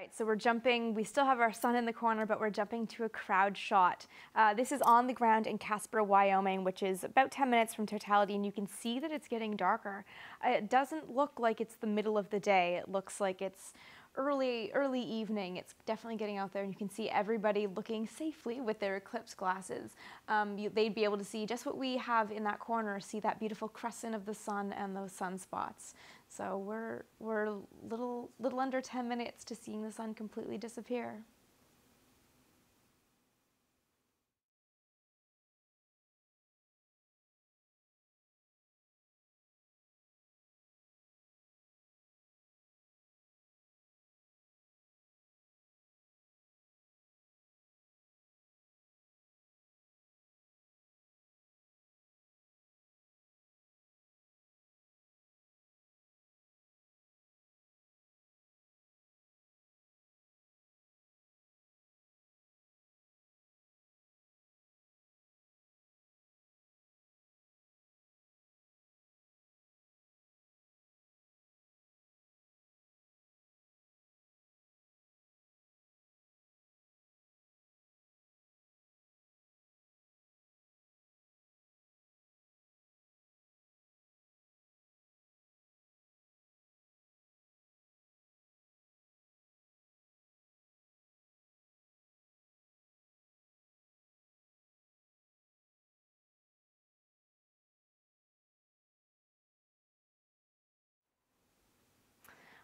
Right, so we're jumping, we still have our sun in the corner, but we're jumping to a crowd shot. Uh, this is on the ground in Casper, Wyoming, which is about 10 minutes from totality, and you can see that it's getting darker. Uh, it doesn't look like it's the middle of the day. It looks like it's early, early evening. It's definitely getting out there, and you can see everybody looking safely with their eclipse glasses. Um, you, they'd be able to see just what we have in that corner, see that beautiful crescent of the sun and those sunspots. So we're, we're little, little under 10 minutes to seeing the sun completely disappear.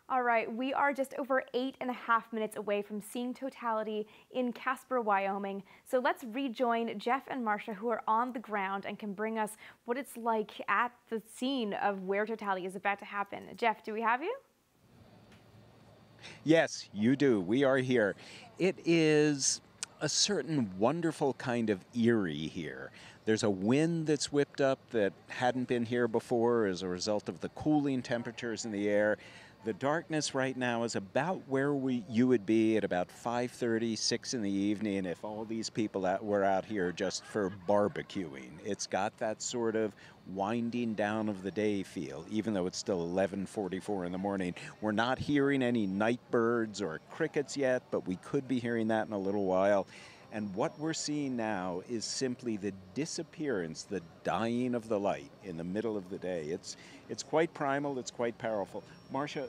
All right, we are just over eight and a half minutes away from seeing totality in Casper, Wyoming. So let's rejoin Jeff and Marsha who are on the ground and can bring us what it's like at the scene of where totality is about to happen. Jeff, do we have you? Yes, you do. We are here. It is a certain wonderful kind of eerie here. There's a wind that's whipped up that hadn't been here before as a result of the cooling temperatures in the air. The darkness right now is about where we you would be at about 5:30, 6 in the evening if all these people out, were out here just for barbecuing. It's got that sort of winding down of the day feel, even though it's still 11:44 in the morning. We're not hearing any night birds or crickets yet, but we could be hearing that in a little while. And what we're seeing now is simply the disappearance, the dying of the light in the middle of the day. It's, it's quite primal, it's quite powerful. Marsha,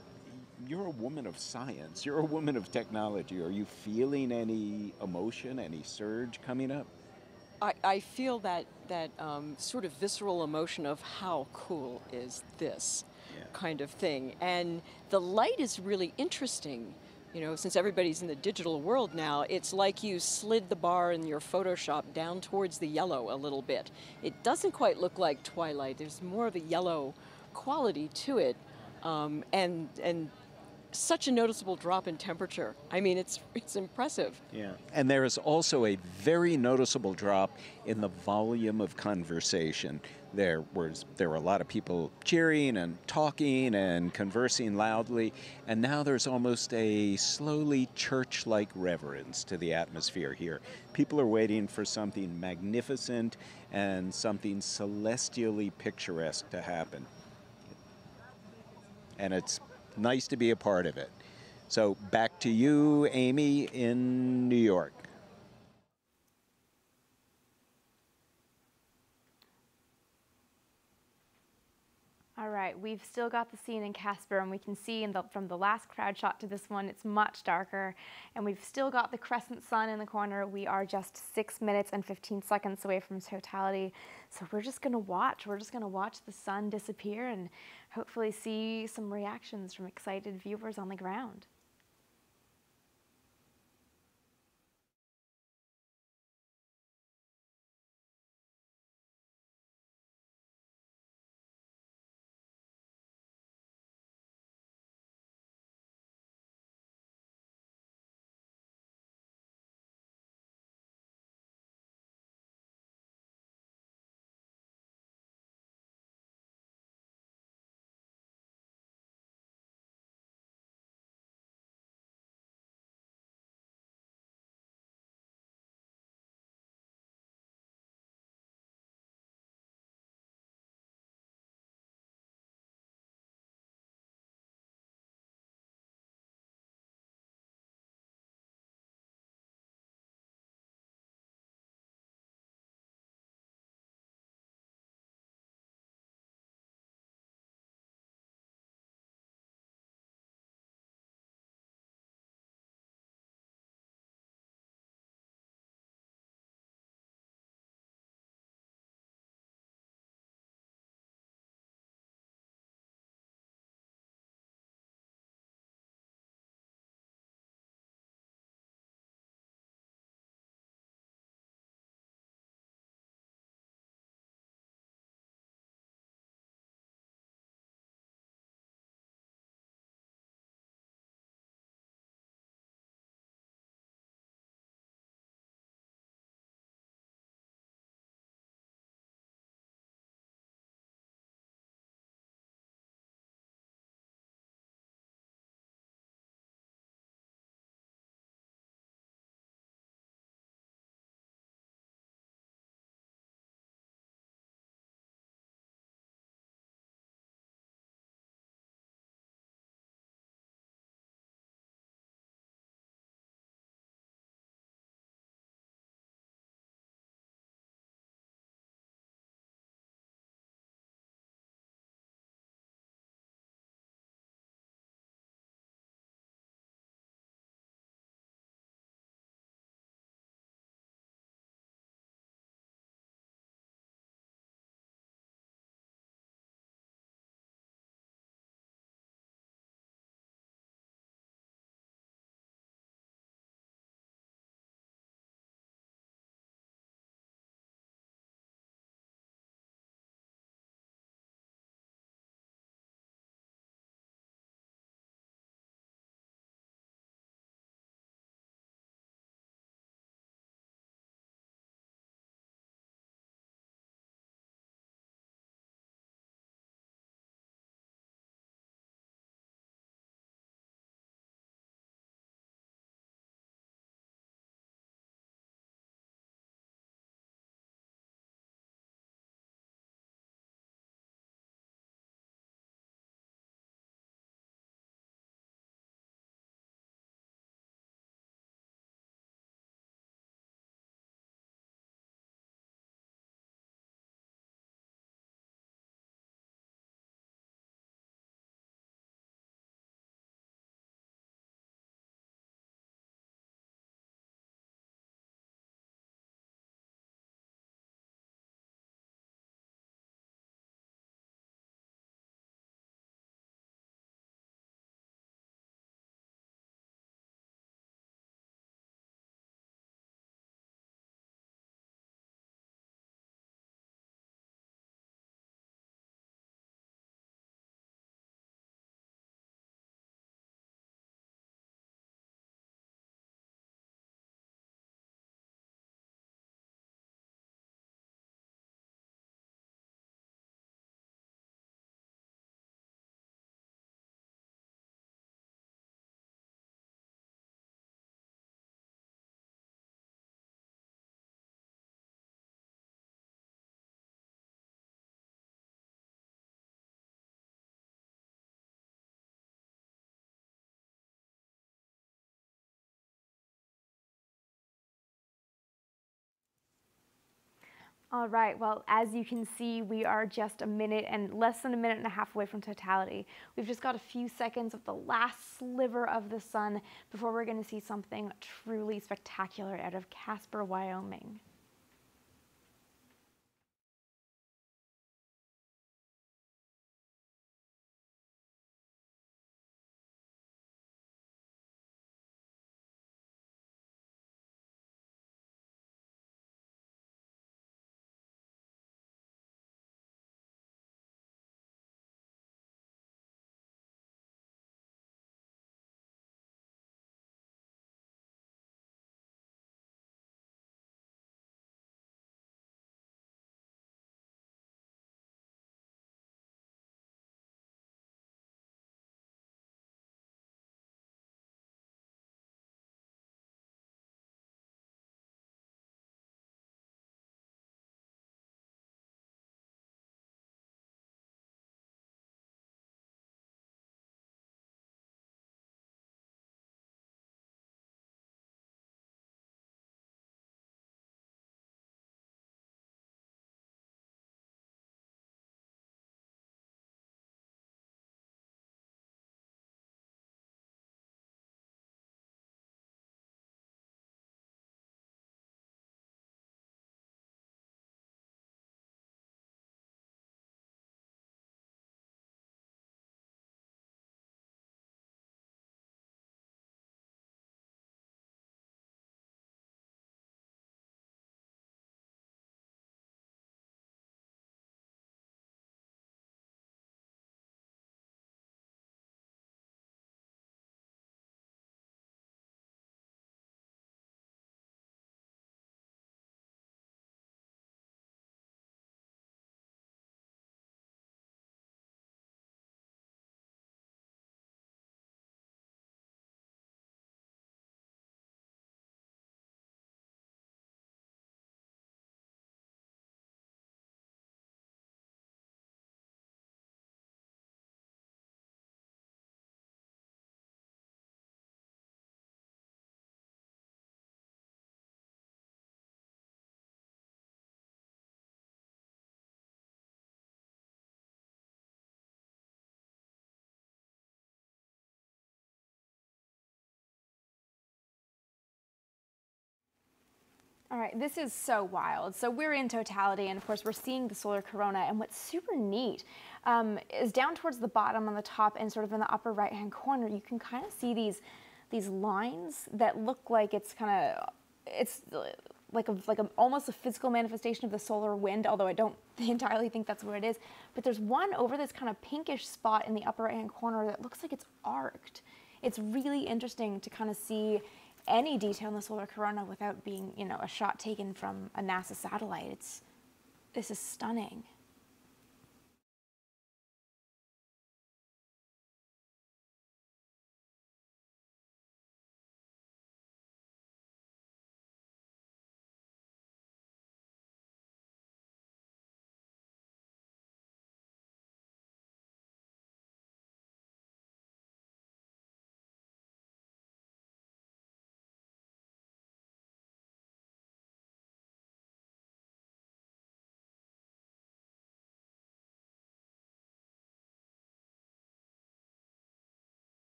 you're a woman of science, you're a woman of technology. Are you feeling any emotion, any surge coming up? I, I feel that, that um, sort of visceral emotion of how cool is this yeah. kind of thing. And the light is really interesting you know, since everybody's in the digital world now, it's like you slid the bar in your Photoshop down towards the yellow a little bit. It doesn't quite look like Twilight. There's more of a yellow quality to it, um, and and such a noticeable drop in temperature. I mean, it's it's impressive. Yeah, and there is also a very noticeable drop in the volume of conversation. There was there were a lot of people cheering and talking and conversing loudly, and now there's almost a slowly church-like reverence to the atmosphere here. People are waiting for something magnificent and something celestially picturesque to happen. And it's nice to be a part of it. So back to you, Amy, in New York. All right, we've still got the scene in Casper, and we can see the, from the last crowd shot to this one, it's much darker. And we've still got the crescent sun in the corner. We are just six minutes and 15 seconds away from totality. So we're just gonna watch. We're just gonna watch the sun disappear and hopefully see some reactions from excited viewers on the ground. All right, well, as you can see, we are just a minute and less than a minute and a half away from totality. We've just got a few seconds of the last sliver of the sun before we're going to see something truly spectacular out of Casper, Wyoming. All right, this is so wild. So we're in totality, and of course we're seeing the solar corona. And what's super neat um, is down towards the bottom on the top and sort of in the upper right-hand corner, you can kind of see these these lines that look like it's kind of it's like a like a, almost a physical manifestation of the solar wind. Although I don't entirely think that's what it is. But there's one over this kind of pinkish spot in the upper right-hand corner that looks like it's arced. It's really interesting to kind of see any detail in the solar corona without being, you know, a shot taken from a NASA satellite. It's, this is stunning.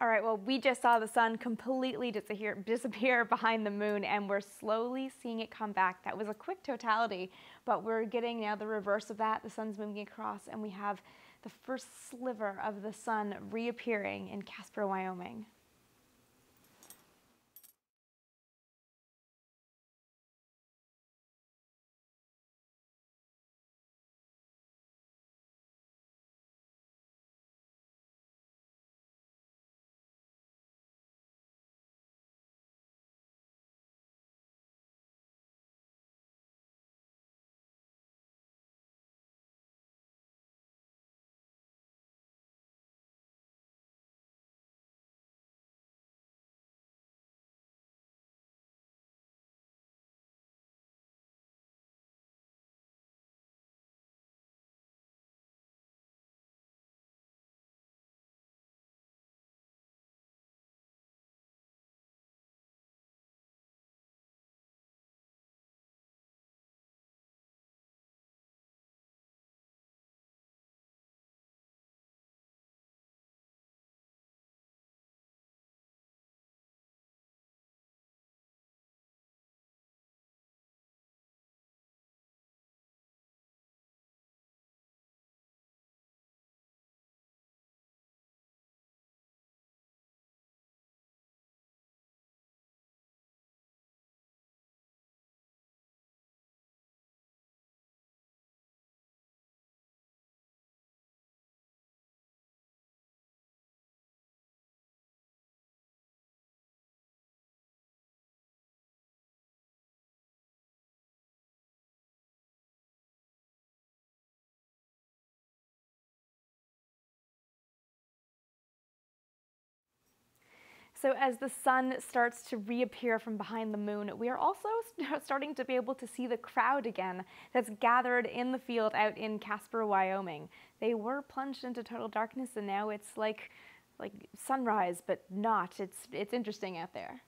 All right, well, we just saw the sun completely disappear, disappear behind the moon, and we're slowly seeing it come back. That was a quick totality, but we're getting now the reverse of that. The sun's moving across, and we have the first sliver of the sun reappearing in Casper, Wyoming. So, as the sun starts to reappear from behind the moon, we are also starting to be able to see the crowd again that's gathered in the field out in Casper, Wyoming. They were plunged into total darkness, and now it's like like sunrise, but not. It's it's interesting out there.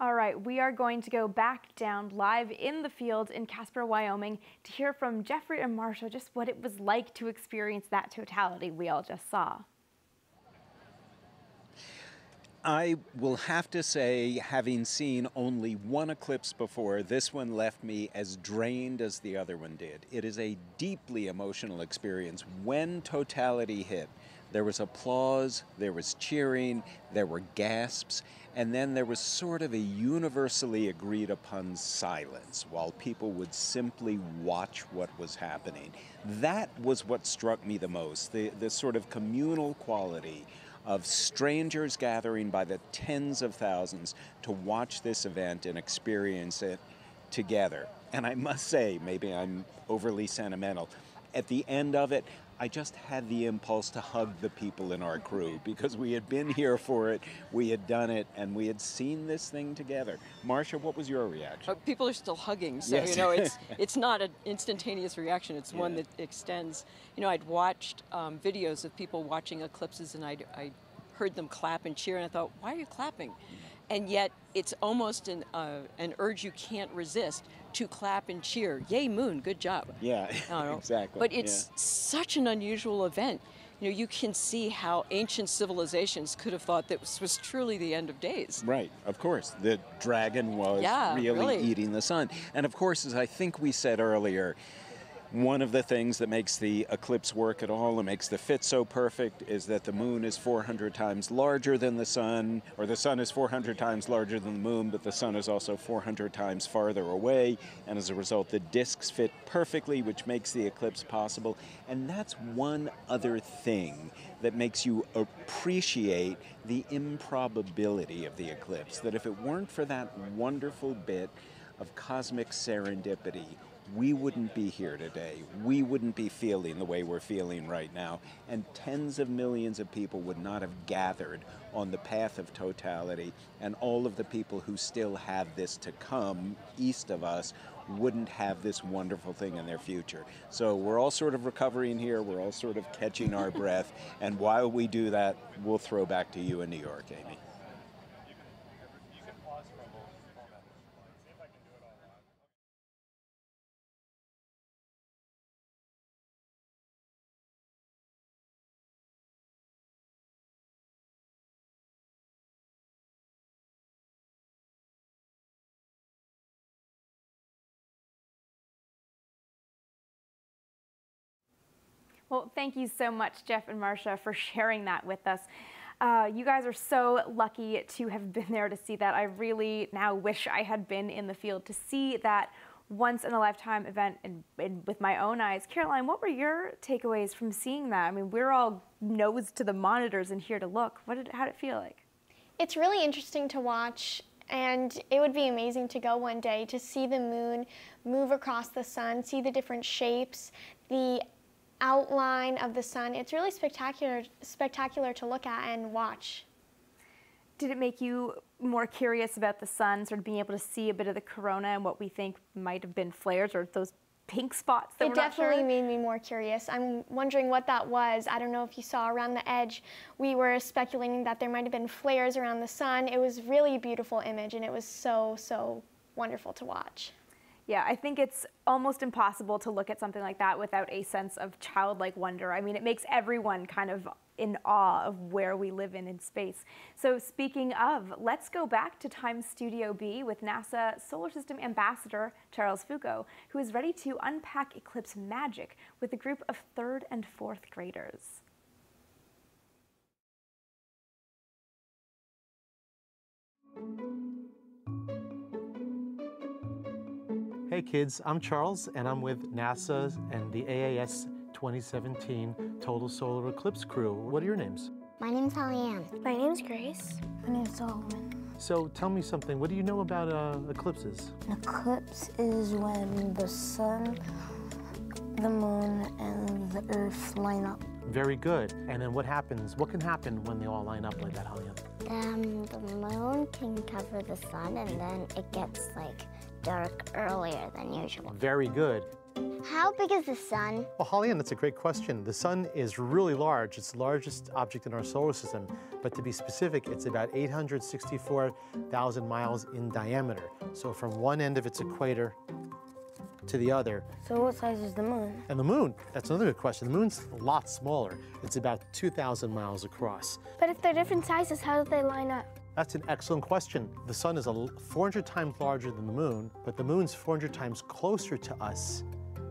All right, we are going to go back down live in the field in Casper, Wyoming to hear from Jeffrey and Marsha just what it was like to experience that totality we all just saw. I will have to say, having seen only one eclipse before, this one left me as drained as the other one did. It is a deeply emotional experience. When totality hit, there was applause, there was cheering, there were gasps, and then there was sort of a universally agreed upon silence while people would simply watch what was happening. That was what struck me the most the, the sort of communal quality of strangers gathering by the tens of thousands to watch this event and experience it together. And I must say, maybe I'm overly sentimental, at the end of it, I just had the impulse to hug the people in our crew because we had been here for it, we had done it, and we had seen this thing together. Marsha, what was your reaction? Uh, people are still hugging, so Yes. you know it's it's not an instantaneous reaction. It's one that extends. You know, I'd watched um, videos of people watching eclipses, and I'd, I heard them clap and cheer, and I thought, why are you clapping? And yet, it's almost an uh, an urge you can't resist to clap and cheer. Yay, moon! Good job. Yeah, I don't know. exactly. But it's such an unusual event. You know, you can see how ancient civilizations could have thought that this was truly the end of days. Right, of course. The dragon was Yeah, really, really. eating the sun. And of course, as I think we said earlier, one of the things that makes the eclipse work at all and makes the fit so perfect is that the moon is 400 times larger than the sun, or the sun is 400 times larger than the moon, but the sun is also 400 times farther away. And as a result, the disks fit perfectly, which makes the eclipse possible. And that's one other thing that makes you appreciate the improbability of the eclipse. That if it weren't for that wonderful bit of cosmic serendipity, we wouldn't be here today. We wouldn't be feeling the way we're feeling right now. And tens of millions of people would not have gathered on the path of totality. And all of the people who still have this to come east of us wouldn't have this wonderful thing in their future. So we're all sort of recovering here. We're all sort of catching our breath. And while we do that, we'll throw back to you in New York, Amy. Well, thank you so much, Jeff and Marsha, for sharing that with us. Uh, you guys are so lucky to have been there to see that. I really now wish I had been in the field to see that once in a lifetime event in, in, with my own eyes. Caroline, what were your takeaways from seeing that? I mean, we're all nose to the monitors and here to look. What did, how did it feel like? It's really interesting to watch and it would be amazing to go one day to see the moon move across the sun, see the different shapes, the outline of the sun. It's really spectacular, spectacular to look at and watch. Did it make you more curious about the sun, sort of being able to see a bit of the corona and what we think might have been flares or those pink spots that it definitely sure? made me more curious. I'm wondering what that was. I don't know if you saw around the edge. We were speculating that there might have been flares around the sun. It was really a beautiful image and it was so, so wonderful to watch. Yeah, I think it's almost impossible to look at something like that without a sense of childlike wonder. I mean, it makes everyone kind of in awe of where we live in in space. So speaking of, let's go back to Time Studio B with NASA Solar System Ambassador Charles Fulco, who is ready to unpack eclipse magic with a group of third and fourth graders. Hey kids, I'm Charles and I'm with NASA and the AAS 2017 Total Solar Eclipse crew. What are your names? My name's Holly Ann. My name's Grace. My name's Solomon. So tell me something. What do you know about uh, eclipses? An eclipse is when the sun, the moon, and the earth line up. Very good. And then what happens? What can happen when they all line up like that, Holly Ann? Um, the moon can cover the sun, and then it gets like dark earlier than usual. Very good. How big is the sun? Well, Holly Ann, that's a great question. The sun is really large. It's the largest object in our solar system. But to be specific, it's about 864,000 miles in diameter. So from one end of its equator to the other. So what size is the moon? And the moon, that's another good question. The moon's a lot smaller. It's about 2,000 miles across. But if they're different sizes, how do they line up? That's an excellent question. The sun is a 400 times larger than the moon, but the moon's 400 times closer to us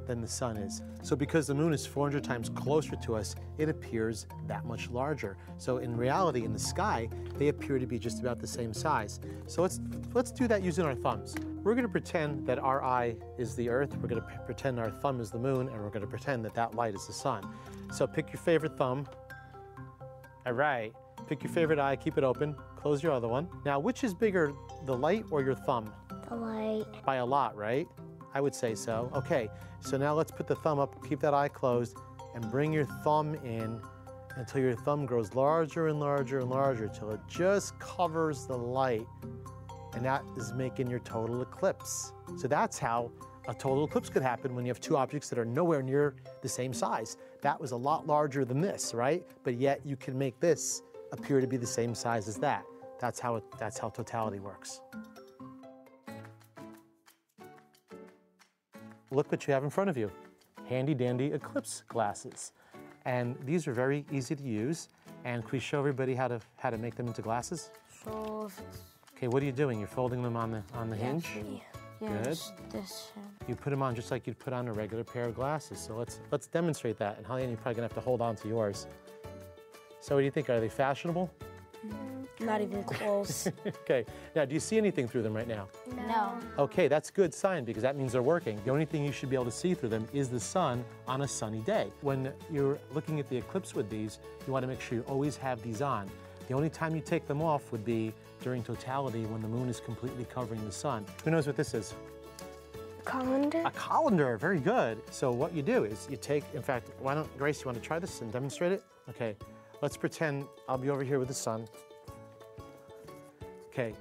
than the sun is. So because the moon is 400 times closer to us, it appears that much larger. So in reality, in the sky, they appear to be just about the same size. So let's, let's do that using our thumbs. We're gonna pretend that our eye is the earth, we're gonna pretend our thumb is the moon, and we're gonna pretend that that light is the sun. So pick your favorite thumb. All right, pick your favorite eye, keep it open, close your other one. Now, which is bigger, the light or your thumb? The light. By a lot, right? I would say so. Okay, so now let's put the thumb up, keep that eye closed, and bring your thumb in until your thumb grows larger and larger and larger until it just covers the light. And that is making your total eclipse. So that's how a total eclipse could happen when you have two objects that are nowhere near the same size. That was a lot larger than this, right? But yet you can make this appear to be the same size as that. That's how, it, that's how totality works. Look what you have in front of you. Handy dandy eclipse glasses. And these are very easy to use. And can we show everybody how to, how to make them into glasses? So, Okay, what are you doing? You're folding them on the, on the hinge? yeah, Good. this. You put them on just like you'd put on a regular pair of glasses. So let's, let's demonstrate that. And Holly, you're probably gonna have to hold on to yours. So what do you think? Are they fashionable? Not even close. okay, now do you see anything through them right now? no. Okay, that's a good sign because that means they're working. The only thing you should be able to see through them is the sun on a sunny day. When you're looking at the eclipse with these, you want to make sure you always have these on. The only time you take them off would be during totality when the moon is completely covering the sun. Who knows what this is? A colander? A colander, very good. So what you do is you take, in fact, why don't, Grace, you want to try this and demonstrate it? Okay, let's pretend I'll be over here with the sun. Okay,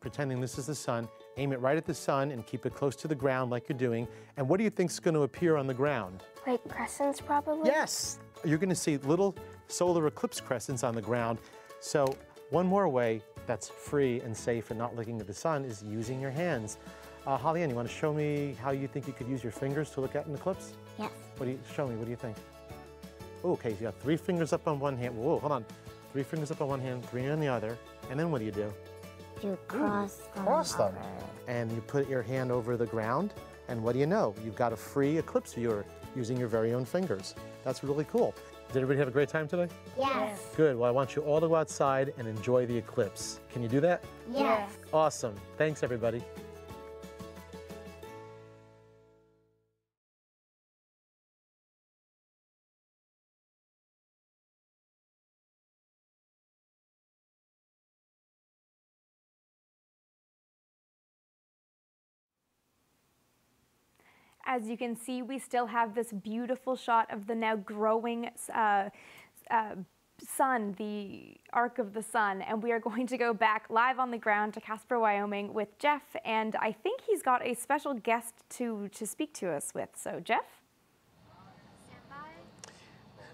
pretending this is the sun. Aim it right at the sun and keep it close to the ground like you're doing. And what do you think is going to appear on the ground? Like crescents, probably? Yes! You're going to see little solar eclipse crescents on the ground. So one more way that's free and safe and not looking at the sun is using your hands. Uh, Holly Ann, you want to show me how you think you could use your fingers to look at an eclipse? Yes. What do you show me? What do you think? Oh, okay, so you got three fingers up on one hand. Whoa, hold on. Three fingers up on one hand, three on the other. And then what do you do? You cross them. cross them. over. And you put your hand over the ground, and what do you know? You've got a free eclipse viewer using your very own fingers. That's really cool. Did everybody have a great time today? Yes. Good. Well, I want you all to go outside and enjoy the eclipse. Can you do that? Yes. Awesome. Thanks, everybody. As you can see, we still have this beautiful shot of the now growing uh, uh, sun, the arc of the sun, and we are going to go back live on the ground to Casper, Wyoming with Jeff, and I think he's got a special guest to, to speak to us with. So, Jeff?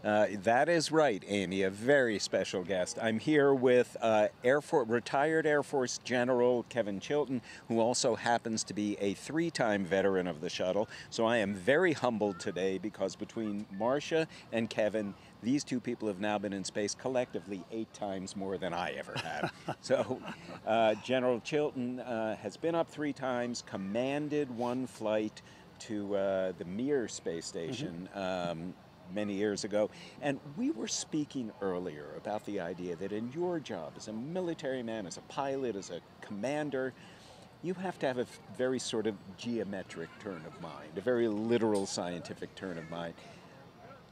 Uh, that is right, Amy, a very special guest. I'm here with uh, Air Force, retired Air Force General Kevin Chilton, who also happens to be a three time veteran of the shuttle. So I am very humbled today because between Marsha and Kevin, these two people have now been in space collectively eight times more than I ever have. so, uh, General Chilton uh, has been up three times, commanded one flight to uh, the Mir space station. Um, many years ago. And we were speaking earlier about the idea that in your job as a military man, as a pilot, as a commander, you have to have a very sort of geometric turn of mind, a very literal scientific turn of mind.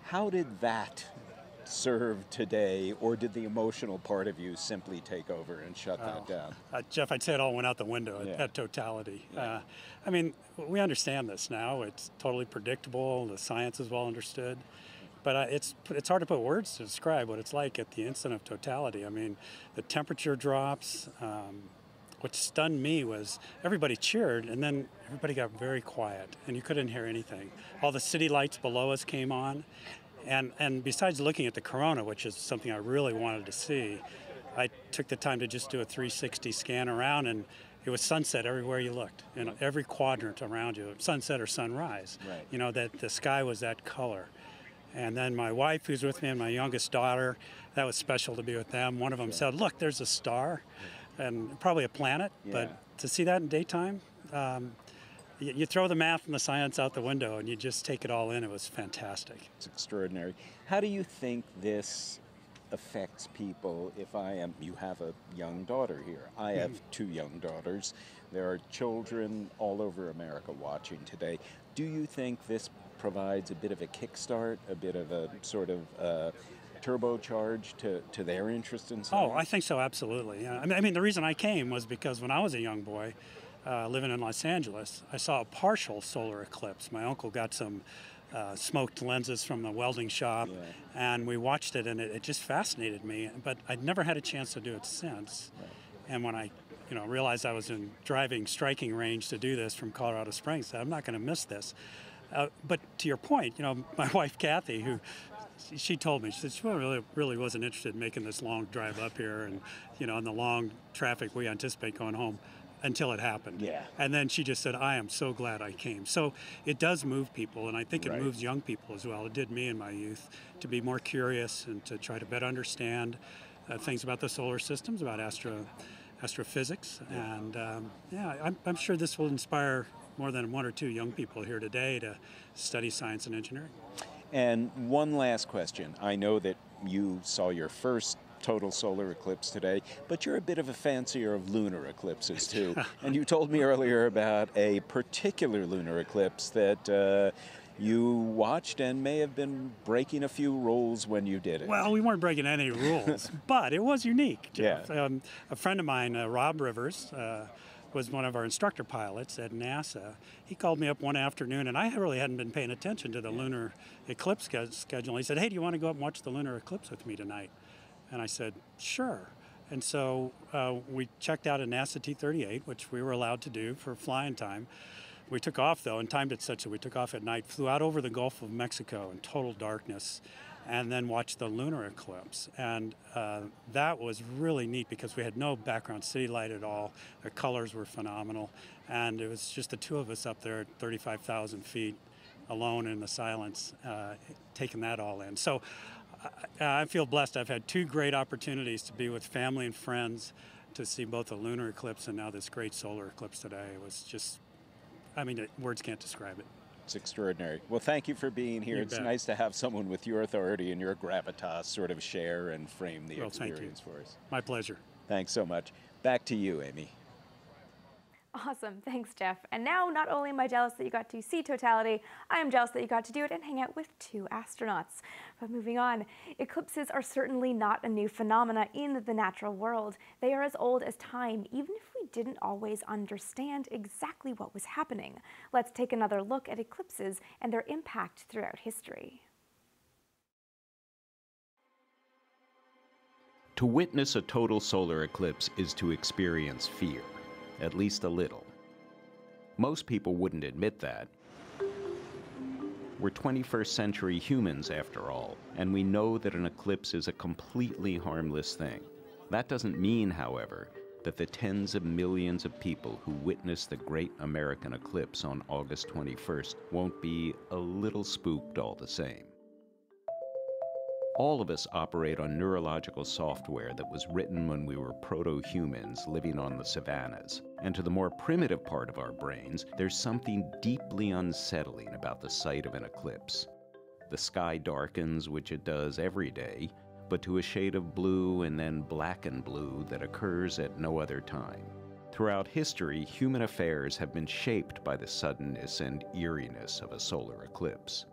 How did that serve today, or did the emotional part of you simply take over and shut that down? Uh, Jeff, I'd say it all went out the window Yeah. at, totality. Uh, I mean, we understand this now. It's totally predictable. The science is well understood. But uh, it's it's hard to put words to describe what it's like at the instant of totality. I mean, the temperature drops. Um, what stunned me was everybody cheered, and then everybody got very quiet, and you couldn't hear anything. All the city lights below us came on, and and besides looking at the corona, which is something I really wanted to see, I took the time to just do a 360 scan around, and it was sunset everywhere you looked, know, every quadrant around you, sunset or sunrise. Right. You know that the sky was that color. And then my wife, who's with me, and my youngest daughter, that was special to be with them. One of them said, "Look, there's a star, and probably a planet." Yeah. But to see that in daytime, um, you, you throw the math and the science out the window, and you just take it all in. It was fantastic. It's extraordinary. How do you think this affects people if I am you have a young daughter here. I have two young daughters. There are children all over America watching today. Do you think this provides a bit of a kickstart, a bit of a sort of uh, turbocharge to, to their interest in science? Oh, I think so, absolutely. Yeah. I, mean, I mean, the reason I came was because when I was a young boy, uh, living in Los Angeles, I saw a partial solar eclipse. My uncle got some uh, smoked lenses from the welding shop, and we watched it, and it, it just fascinated me. But I'd never had a chance to do it since. And when I, you know, realized I was in driving striking range to do this from Colorado Springs, I'm not going to miss this. Uh, but to your point, you know, my wife Kathy, who she- told me she said she really really wasn't interested in making this long drive up here and you know in the long traffic we anticipate going home until it happened. Yeah. And then she just said, "I am so glad I came." So it does move people, and I think it Right. moves young people as well. It did me in my youth to be more curious and to try to better understand uh, things about the solar systems, about astro astrophysics, and um, yeah, I'm, I'm sure this will inspire more than one or two young people here today to study science and engineering. And one last question. I know that you saw your first total solar eclipse today, but you're a bit of a fancier of lunar eclipses too. and you told me earlier about a particular lunar eclipse that uh, you watched and may have been breaking a few rules when you did it. Well, we weren't breaking any rules, but it was unique. Jeff. Yeah. Um, a friend of mine, uh, Rob Rivers, uh, was one of our instructor pilots at NASA. He called me up one afternoon, and I really hadn't been paying attention to the lunar eclipse sch- schedule. He said, "Hey, do you want to go up and watch the lunar eclipse with me tonight?" And I said, "Sure." And so uh, we checked out a NASA T-38, which we were allowed to do for flying time. We took off though and timed it such that we took off at night, flew out over the Gulf of Mexico in total darkness, and then watch the lunar eclipse. And uh, that was really neat because we had no background city light at all. The colors were phenomenal, and it was just the two of us up there at 35,000 feet, alone in the silence, uh, taking that all in. So I, I feel blessed. I've had two great opportunities to be with family and friends to see both the lunar eclipse and now this great solar eclipse today It was just, I mean, words can't describe it. It's extraordinary. Well, thank you for being here. You it's bet. nice to have someone with your authority and your gravitas sort of share and frame the Well, experience for us. My pleasure. Thanks so much. Back to you, Amy. Awesome. Thanks, Jeff. And now, not only am I jealous that you got to see totality, I am jealous that you got to do it and hang out with two astronauts. But moving on, eclipses are certainly not a new phenomena in the natural world. They are as old as time, even if we didn't always understand exactly what was happening. Let's take another look at eclipses and their impact throughout history. To witness a total solar eclipse is to experience fear, at least a little. Most people wouldn't admit that. We're 21st century humans, after all, and we know that an eclipse is a completely harmless thing. That doesn't mean, however, that the tens of millions of people who witnessed the great American eclipse on August 21st won't be a little spooked all the same. All of us operate on neurological software that was written when we were proto humans living on the savannas. And to the more primitive part of our brains, there's something deeply unsettling about the sight of an eclipse. The sky darkens, which it does every day, but to a shade of blue and then black and blue that occurs at no other time. Throughout history, human affairs have been shaped by the suddenness and eeriness of a solar eclipse.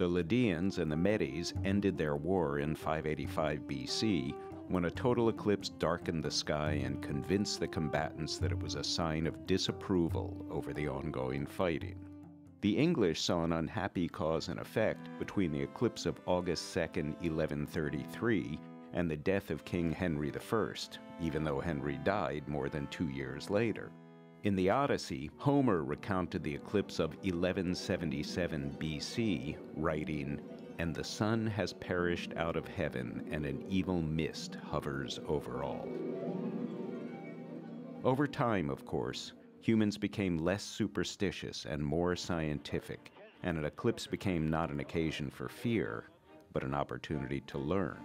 The Lydians and the Medes ended their war in 585 BC when a total eclipse darkened the sky and convinced the combatants that it was a sign of disapproval over the ongoing fighting. The English saw an unhappy cause and effect between the eclipse of August 2, 1133, and the death of King Henry I, even though Henry died more than two years later. In the Odyssey, Homer recounted the eclipse of 1177 BC, writing, And the sun has perished out of heaven, and an evil mist hovers over all. Over time, of course, humans became less superstitious and more scientific, and an eclipse became not an occasion for fear, but an opportunity to learn.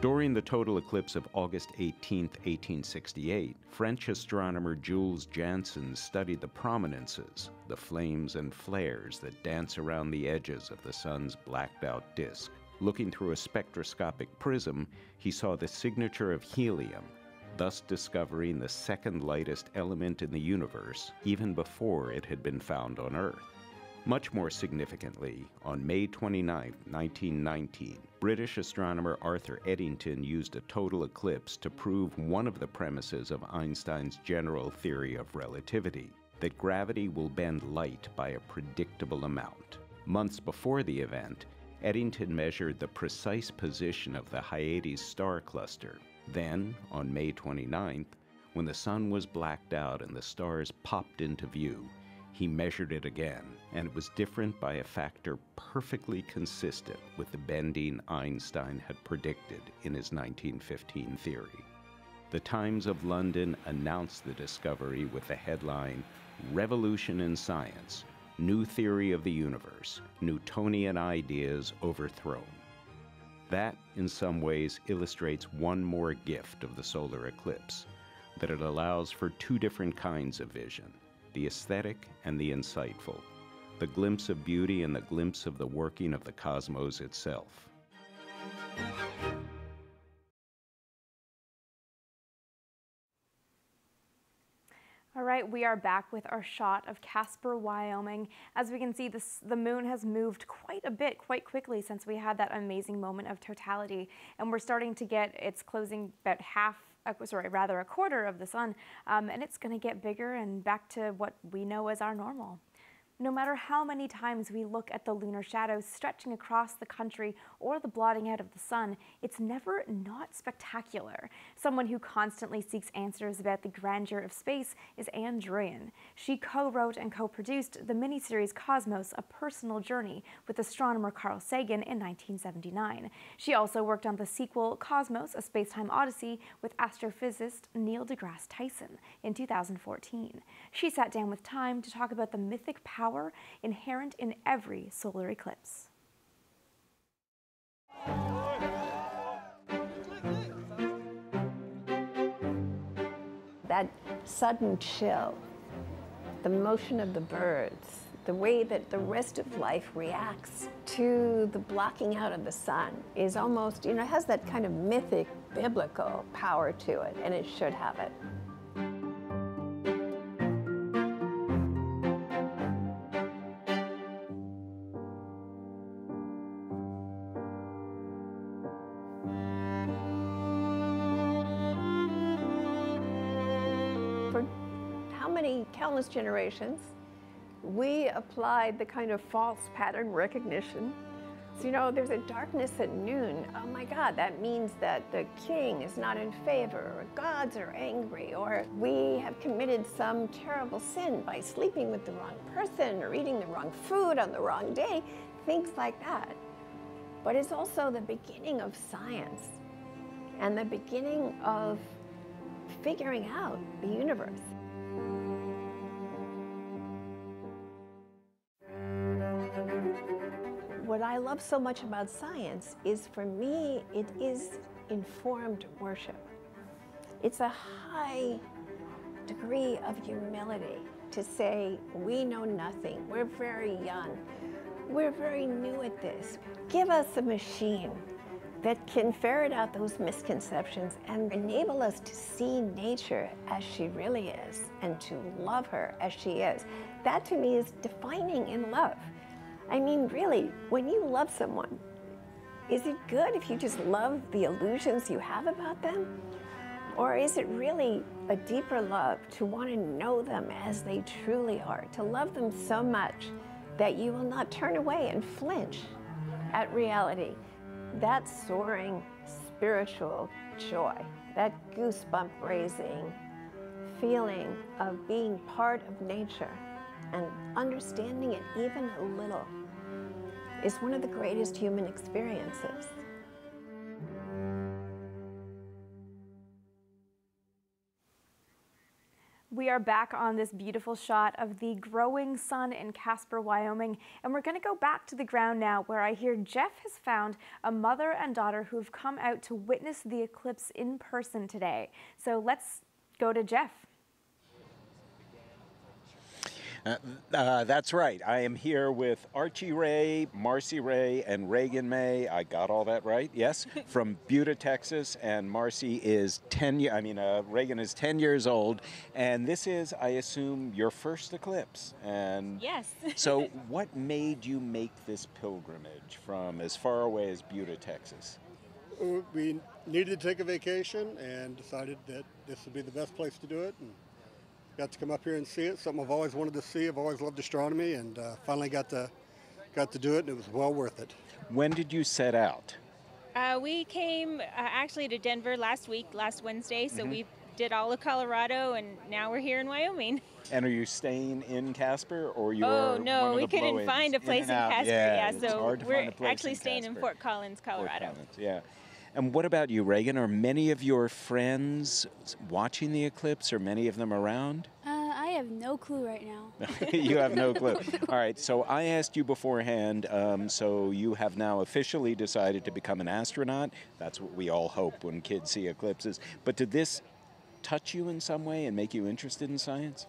During the total eclipse of August 18, 1868, French astronomer Jules Janssen studied the prominences, the flames and flares that dance around the edges of the sun's blacked out disk. Looking through a spectroscopic prism, he saw the signature of helium, thus discovering the second lightest element in the universe even before it had been found on Earth. Much more significantly, on May 29, 1919, British astronomer Arthur Eddington used a total eclipse to prove one of the premises of Einstein's general theory of relativity that gravity will bend light by a predictable amount. Months before the event, Eddington measured the precise position of the Hyades star cluster. Then, on May 29th, when the sun was blacked out and the stars popped into view, he measured it again, and it was different by a factor perfectly consistent with the bending Einstein had predicted in his 1915 theory. The Times of London announced the discovery with the headline Revolution in Science New Theory of the Universe Newtonian Ideas Overthrown. That, in some ways, illustrates one more gift of the solar eclipse that it allows for two different kinds of vision the aesthetic and the insightful, the glimpse of beauty and the glimpse of the working of the cosmos itself. All right, we are back with our shot of Casper, Wyoming. As we can see, this, the moon has moved quite a bit, quite quickly since we had that amazing moment of totality. And we're starting to get, it's closing about half, sorry, rather a quarter of the sun. Um, and it's gonna get bigger and back to what we know as our normal. No matter how many times we look at the lunar shadows stretching across the country or the blotting out of the sun, it's never not spectacular. Someone who constantly seeks answers about the grandeur of space is Ann Druyan. She co-wrote and co-produced the miniseries Cosmos, A Personal Journey with astronomer Carl Sagan in 1979. She also worked on the sequel Cosmos, A Spacetime Odyssey with astrophysicist Neil deGrasse Tyson in 2014. She sat down with Time to talk about the mythic power inherent in every solar eclipse. That sudden chill, the motion of the birds, the way that the rest of life reacts to the blocking out of the sun is almost, you know, it has that kind of mythic, biblical power to it, and it should have it. Countless generations, we applied the kind of false pattern recognition. So, you know, there's a darkness at noon. Oh my God, that means that the king is not in favor, or gods are angry, or we have committed some terrible sin by sleeping with the wrong person, or eating the wrong food on the wrong day, things like that. But it's also the beginning of science and the beginning of figuring out the universe. I love so much about science is for me, it is informed worship. It's a high degree of humility to say, we know nothing, we're very young, we're very new at this. Give us a machine that can ferret out those misconceptions and enable us to see nature as she really is and to love her as she is. That to me is defining in love. I mean, really, when you love someone, is it good if you just love the illusions you have about them? Or is it really a deeper love to want to know them as they truly are, to love them so much that you will not turn away and flinch at reality? That soaring spiritual joy, that goosebump raising feeling of being part of nature and understanding it even a little is one of the greatest human experiences. We are back on this beautiful shot of the growing sun in Casper, Wyoming, and we're going to go back to the ground now where I hear Jeff has found a mother and daughter who've come out to witness the eclipse in person today. So let's go to Jeff. Uh, uh, that's right. I am here with Archie Ray, Marcy Ray, and Reagan May. I got all that right, yes? From Buda, Texas, and Marcy is 10 years, I mean, uh, Reagan is 10 years old, and this is, I assume, your first eclipse. And Yes. so, what made you make this pilgrimage from as far away as Buda, Texas? We needed to take a vacation and decided that this would be the best place to do it. And got to come up here and see it. Something I've always wanted to see. I've always loved astronomy, and uh, finally got to got to do it, and it was well worth it. When did you set out? Uh, we came uh, actually to Denver last week, last Wednesday, so Mhm. we did all of Colorado, and now we're here in Wyoming. And are you staying in Casper, or you oh are no, one of we the couldn't find a place and in. Casper. Yeah, Yeah, it's so hard to we're find a place actually in staying in Fort Collins, Fort Colorado. Collins, Yeah. And what about you, Reagan? Are many of your friends watching the eclipse? Are many of them around? Uh, I have no clue right now. you have no clue. All right, so I asked you beforehand, um, so you have now officially decided to become an astronaut. That's what we all hope when kids see eclipses. But did this touch you in some way and make you interested in science?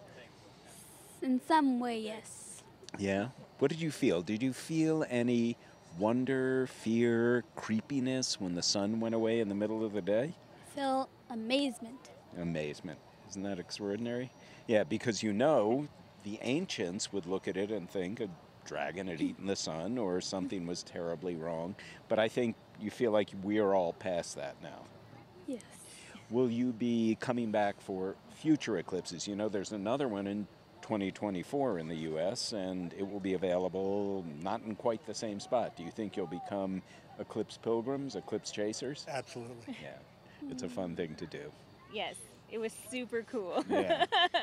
In some way, yes. Yeah. What did you feel? Did you feel any wonder, fear, creepiness when the sun went away in the middle of the day? Feel amazement. Amazement. Isn't that extraordinary? Yeah, because you know the ancients would look at it and think a dragon had eaten the sun or something was terribly wrong. But I think you feel like we are all past that now. Yes. Will you be coming back for future eclipses? You know, there's another one in 2024 in the US, and it will be available not in quite the same spot. Do you think you'll become eclipse pilgrims, eclipse chasers? Absolutely. Yeah, it's a fun thing to do. Yes, it was super cool. Yeah.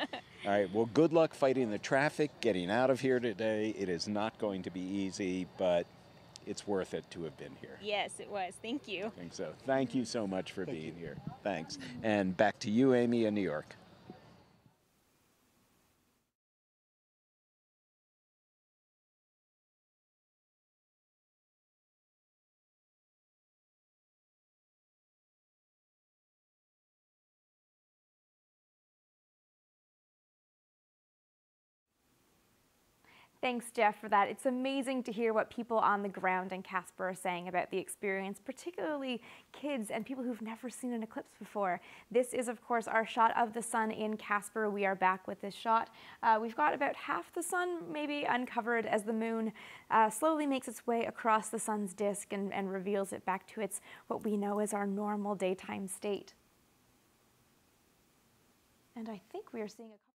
All right, well, good luck fighting the traffic, getting out of here today. It is not going to be easy, but it's worth it to have been here. yes, it was. Thank you. I think so. Thank you so much for being here. Thanks. And back to you, Amy, in New York. Thanks, Jeff, for that. It's amazing to hear what people on the ground in Casper are saying about the experience, particularly kids and people who've never seen an eclipse before. This is, of course, our shot of the sun in Casper. We are back with this shot. Uh, we've got about half the sun maybe uncovered as the moon uh, slowly makes its way across the sun's disk and, and reveals it back to its what we know as our normal daytime state. And I think we are seeing a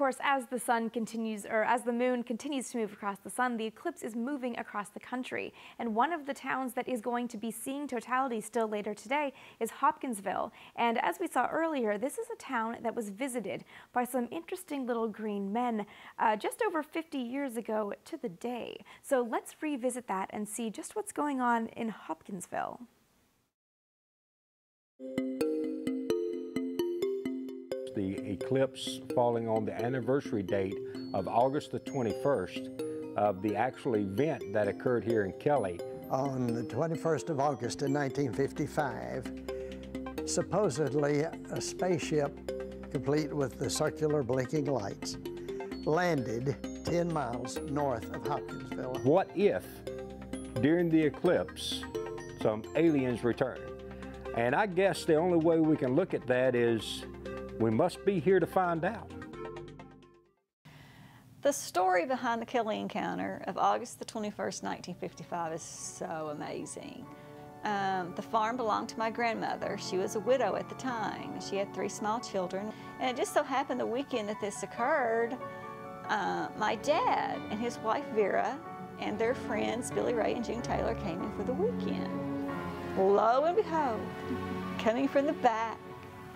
course, as the sun continues, or as the moon continues to move across the sun, the eclipse is moving across the country. And one of the towns that is going to be seeing totality still later today is Hopkinsville. And as we saw earlier, this is a town that was visited by some interesting little green men uh, just over 50 years ago to the day. So let's revisit that and see just what's going on in Hopkinsville eclipse falling on the anniversary date of August the 21st of the actual event that occurred here in Kelly. On the 21st of August in 1955, supposedly a spaceship complete with the circular blinking lights landed 10 miles north of Hopkinsville. What if during the eclipse some aliens returned? And I guess the only way we can look at that is we must be here to find out. The story behind the Kelly encounter of August the 21st, 1955 is so amazing. Um, the farm belonged to my grandmother. She was a widow at the time. She had three small children. And it just so happened the weekend that this occurred, uh, my dad and his wife Vera and their friends Billy Ray and June Taylor came in for the weekend. Lo and behold, coming from the back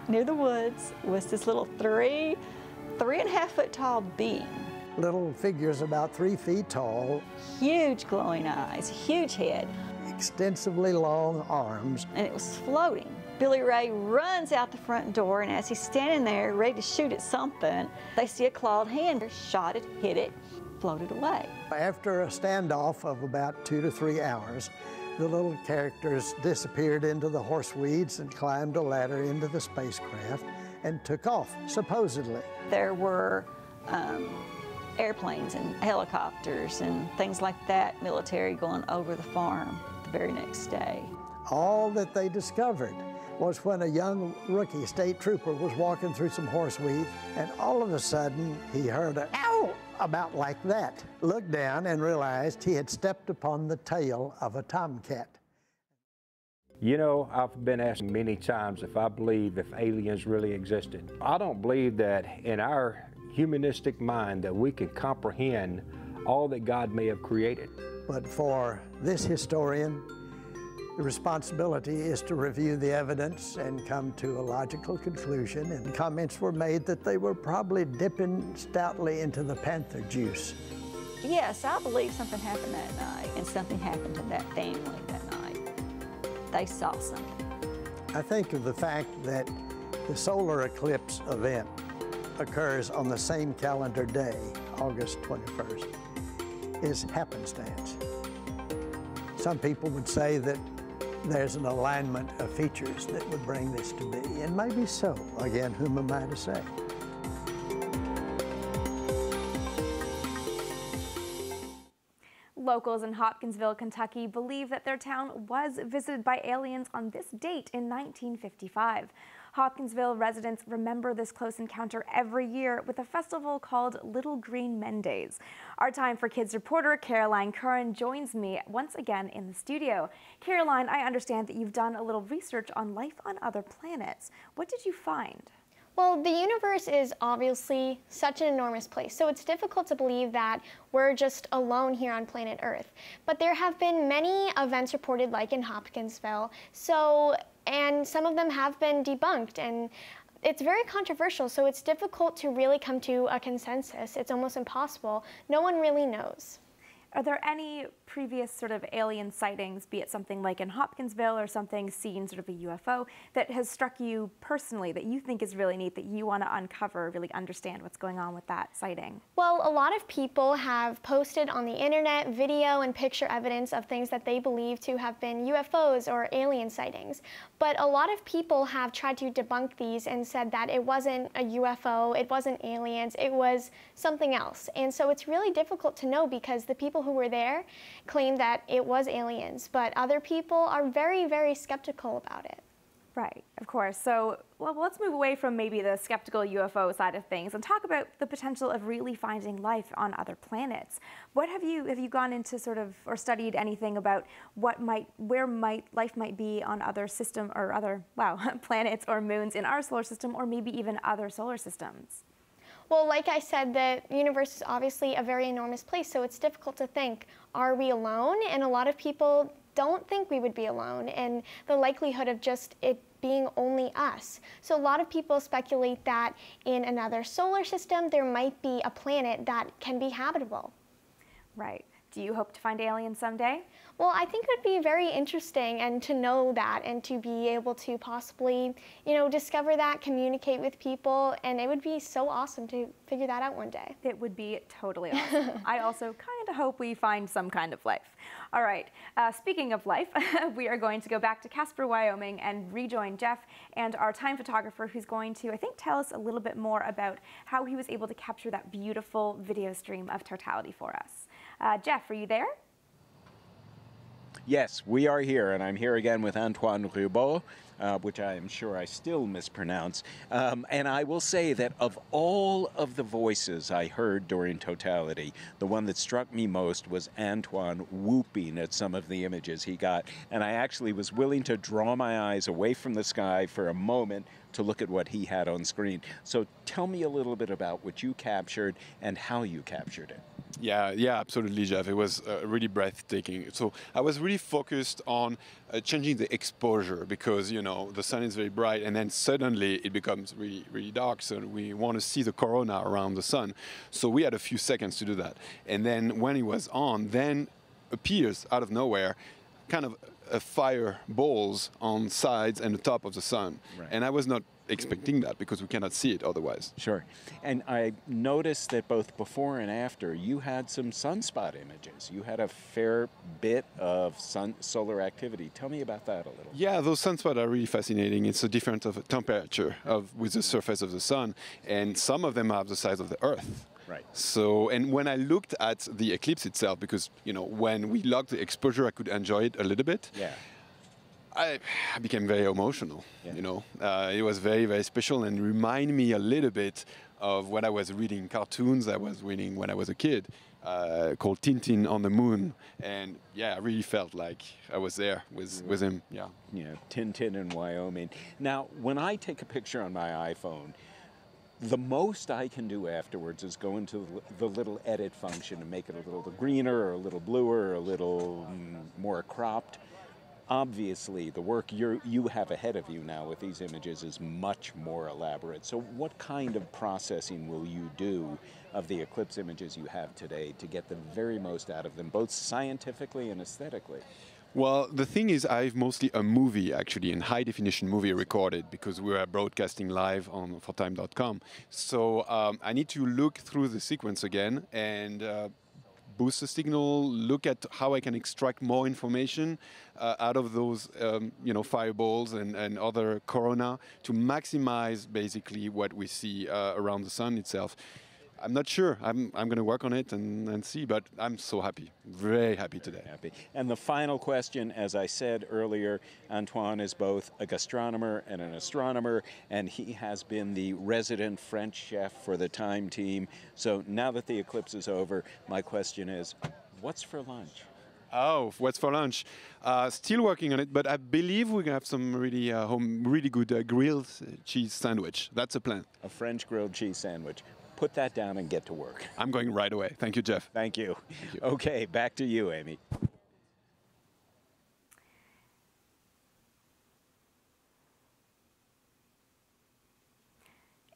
near the woods was this little three, three and a half foot tall being. Little figures about three feet tall. Huge glowing eyes, huge head. Extensively long arms. And it was floating. Billy Ray runs out the front door, and as he's standing there ready to shoot at something, they see a clawed hand, shot it, hit it, floated away. After a standoff of about two to three hours, the little characters disappeared into the horse weeds and climbed a ladder into the spacecraft and took off, supposedly. There were um, airplanes and helicopters and things like that, military going over the farm the very next day. All that they discovered was when a young rookie state trooper was walking through some horse weeds, and all of a sudden he heard a ow about like that, looked down and realized he had stepped upon the tail of a tomcat. You know, I've been asked many times if I believe if aliens really existed. I don't believe that in our humanistic mind that we can comprehend all that God may have created. But for this historian, the responsibility is to review the evidence and come to a logical conclusion. And comments were made that they were probably dipping stoutly into the panther juice. Yes, I believe something happened that night, and something happened to that family that night. They saw something. I think of the fact that the solar eclipse event occurs on the same calendar day, August 21st, is happenstance. Some people would say that there's an alignment of features that would bring this to be. And maybe so. Again, whom am I to say? Locals in Hopkinsville, Kentucky believe that their town was visited by aliens on this date in 1955. Hopkinsville residents remember this close encounter every year with a festival called Little Green Men Days. Our Time for Kids reporter Caroline Curran joins me once again in the studio. Caroline, I understand that you've done a little research on life on other planets. What did you find? Well, the universe is obviously such an enormous place, so it's difficult to believe that we're just alone here on planet Earth. But there have been many events reported, like in Hopkinsville, so, and some of them have been debunked, and it's very controversial, so it's difficult to really come to a consensus. It's almost impossible. No one really knows. Are there any previous sort of alien sightings, be it something like in Hopkinsville or something seen sort of a UFO, that has struck you personally that you think is really neat that you want to uncover, really understand what's going on with that sighting? Well, a lot of people have posted on the internet video and picture evidence of things that they believe to have been UFOs or alien sightings. But a lot of people have tried to debunk these and said that it wasn't a UFO, it wasn't aliens, it was something else. And so it's really difficult to know because the people who were there claimed that it was aliens, but other people are very, very skeptical about it. Right, of course. So well, let's move away from maybe the skeptical UFO side of things and talk about the potential of really finding life on other planets. What have you have you gone into sort of or studied anything about what might where might life might be on other system or other wow planets or moons in our solar system or maybe even other solar systems? Well, like I said, the universe is obviously a very enormous place, so it's difficult to think, are we alone? And a lot of people don't think we would be alone, and the likelihood of just it being only us. So a lot of people speculate that in another solar system, there might be a planet that can be habitable. Right. Do you hope to find aliens someday? Well, I think it would be very interesting and to know that and to be able to possibly, you know, discover that, communicate with people, and it would be so awesome to figure that out one day. It would be totally awesome. I also kind of hope we find some kind of life. All right, uh, speaking of life, we are going to go back to Casper, Wyoming and rejoin Jeff and our time photographer who's going to, I think, tell us a little bit more about how he was able to capture that beautiful video stream of totality for us. Uh, Jeff, are you there? Yes, we are here, and I'm here again with Antoine Roubaud, uh, which I am sure I still mispronounce. Um, and I will say that of all of the voices I heard during Totality, the one that struck me most was Antoine whooping at some of the images he got. And I actually was willing to draw my eyes away from the sky for a moment to look at what he had on screen. So tell me a little bit about what you captured and how you captured it. Yeah, yeah, absolutely, Jeff. It was uh, really breathtaking. So I was really focused on uh, changing the exposure because you know the sun is very bright, and then suddenly it becomes really, really dark. So we want to see the corona around the sun. So we had a few seconds to do that, and then when it was on, then appears out of nowhere, kind of a fire balls on sides and the top of the sun. Right. And I was not expecting that because we cannot see it otherwise. Sure. And I noticed that both before and after, you had some sunspot images. You had a fair bit of sun solar activity. Tell me about that a little. Yeah, those sunspots are really fascinating. It's a difference of temperature of with the surface of the sun, and some of them have the size of the Earth. Right. So, and when I looked at the eclipse itself, because you know when we locked the exposure, I could enjoy it a little bit. Yeah. I, I became very emotional. yeah. You know, uh, it was very very special and remind me a little bit of what I was reading cartoons I was reading when I was a kid, uh, called Tintin on the Moon, and yeah, I really felt like I was there with with him. Yeah. Yeah, Tintin in Wyoming. Now, when I take a picture on my iPhone, the most I can do afterwards is go into the little edit function and make it a little greener or a little bluer or a little mm, more cropped. Obviously, the work you you have ahead of you now with these images is much more elaborate. So, what kind of processing will you do of the eclipse images you have today to get the very most out of them, both scientifically and aesthetically? Well, the thing is, I have mostly a movie, actually, in high definition movie recorded because we are broadcasting live on fortime.com. So um, I need to look through the sequence again and uh, boost the signal, look at how I can extract more information uh, out of those, um, you know, fireballs and, and other corona to maximize basically what we see uh, around the sun itself. I'm not sure. I'm, I'm going to work on it and, and see, but I'm so happy, very happy today. Happy. And the final question, as I said earlier, Antoine is both a gastronomer and an astronomer, and he has been the resident French chef for the Time team. So now that the eclipse is over, my question is, what's for lunch? Oh, what's for lunch? Uh, still working on it, but I believe we're gonna have some really uh, home, really good uh, grilled cheese sandwich. That's a plan. A French grilled cheese sandwich. Put that down and get to work. I'm going right away. Thank you, Jeff. Thank you. Okay, back to you, Amy.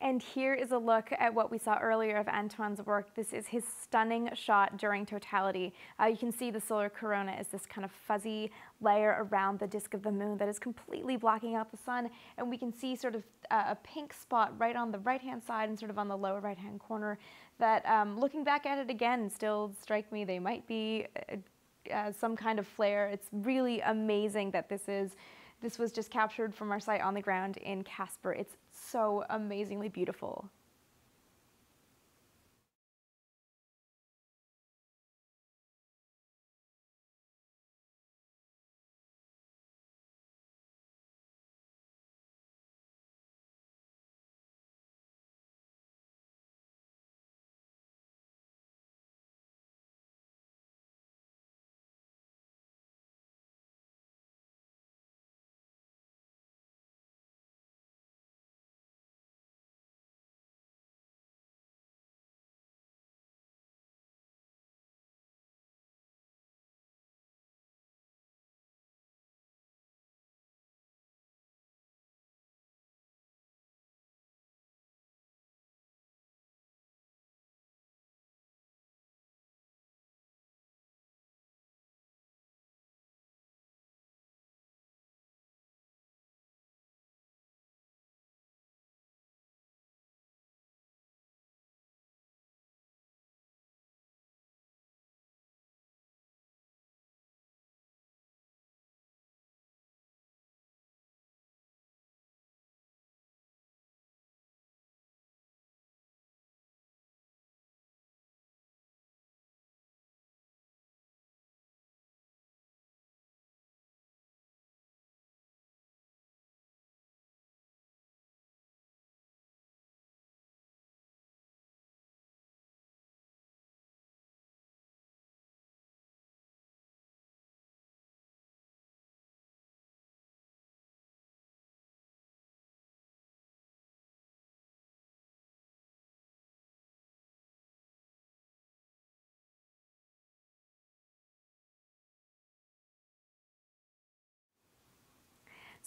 And here is a look at what we saw earlier of Antoine's work. This is his stunning shot during totality. Uh, you can see the solar corona is this kind of fuzzy layer around the disk of the moon that is completely blocking out the sun. And we can see sort of uh, a pink spot right on the right-hand side and sort of on the lower right-hand corner that um, looking back at it again still strike me they might be uh, uh some kind of flare. It's really amazing that this is this was just captured from our site on the ground in Casper. It's so amazingly beautiful.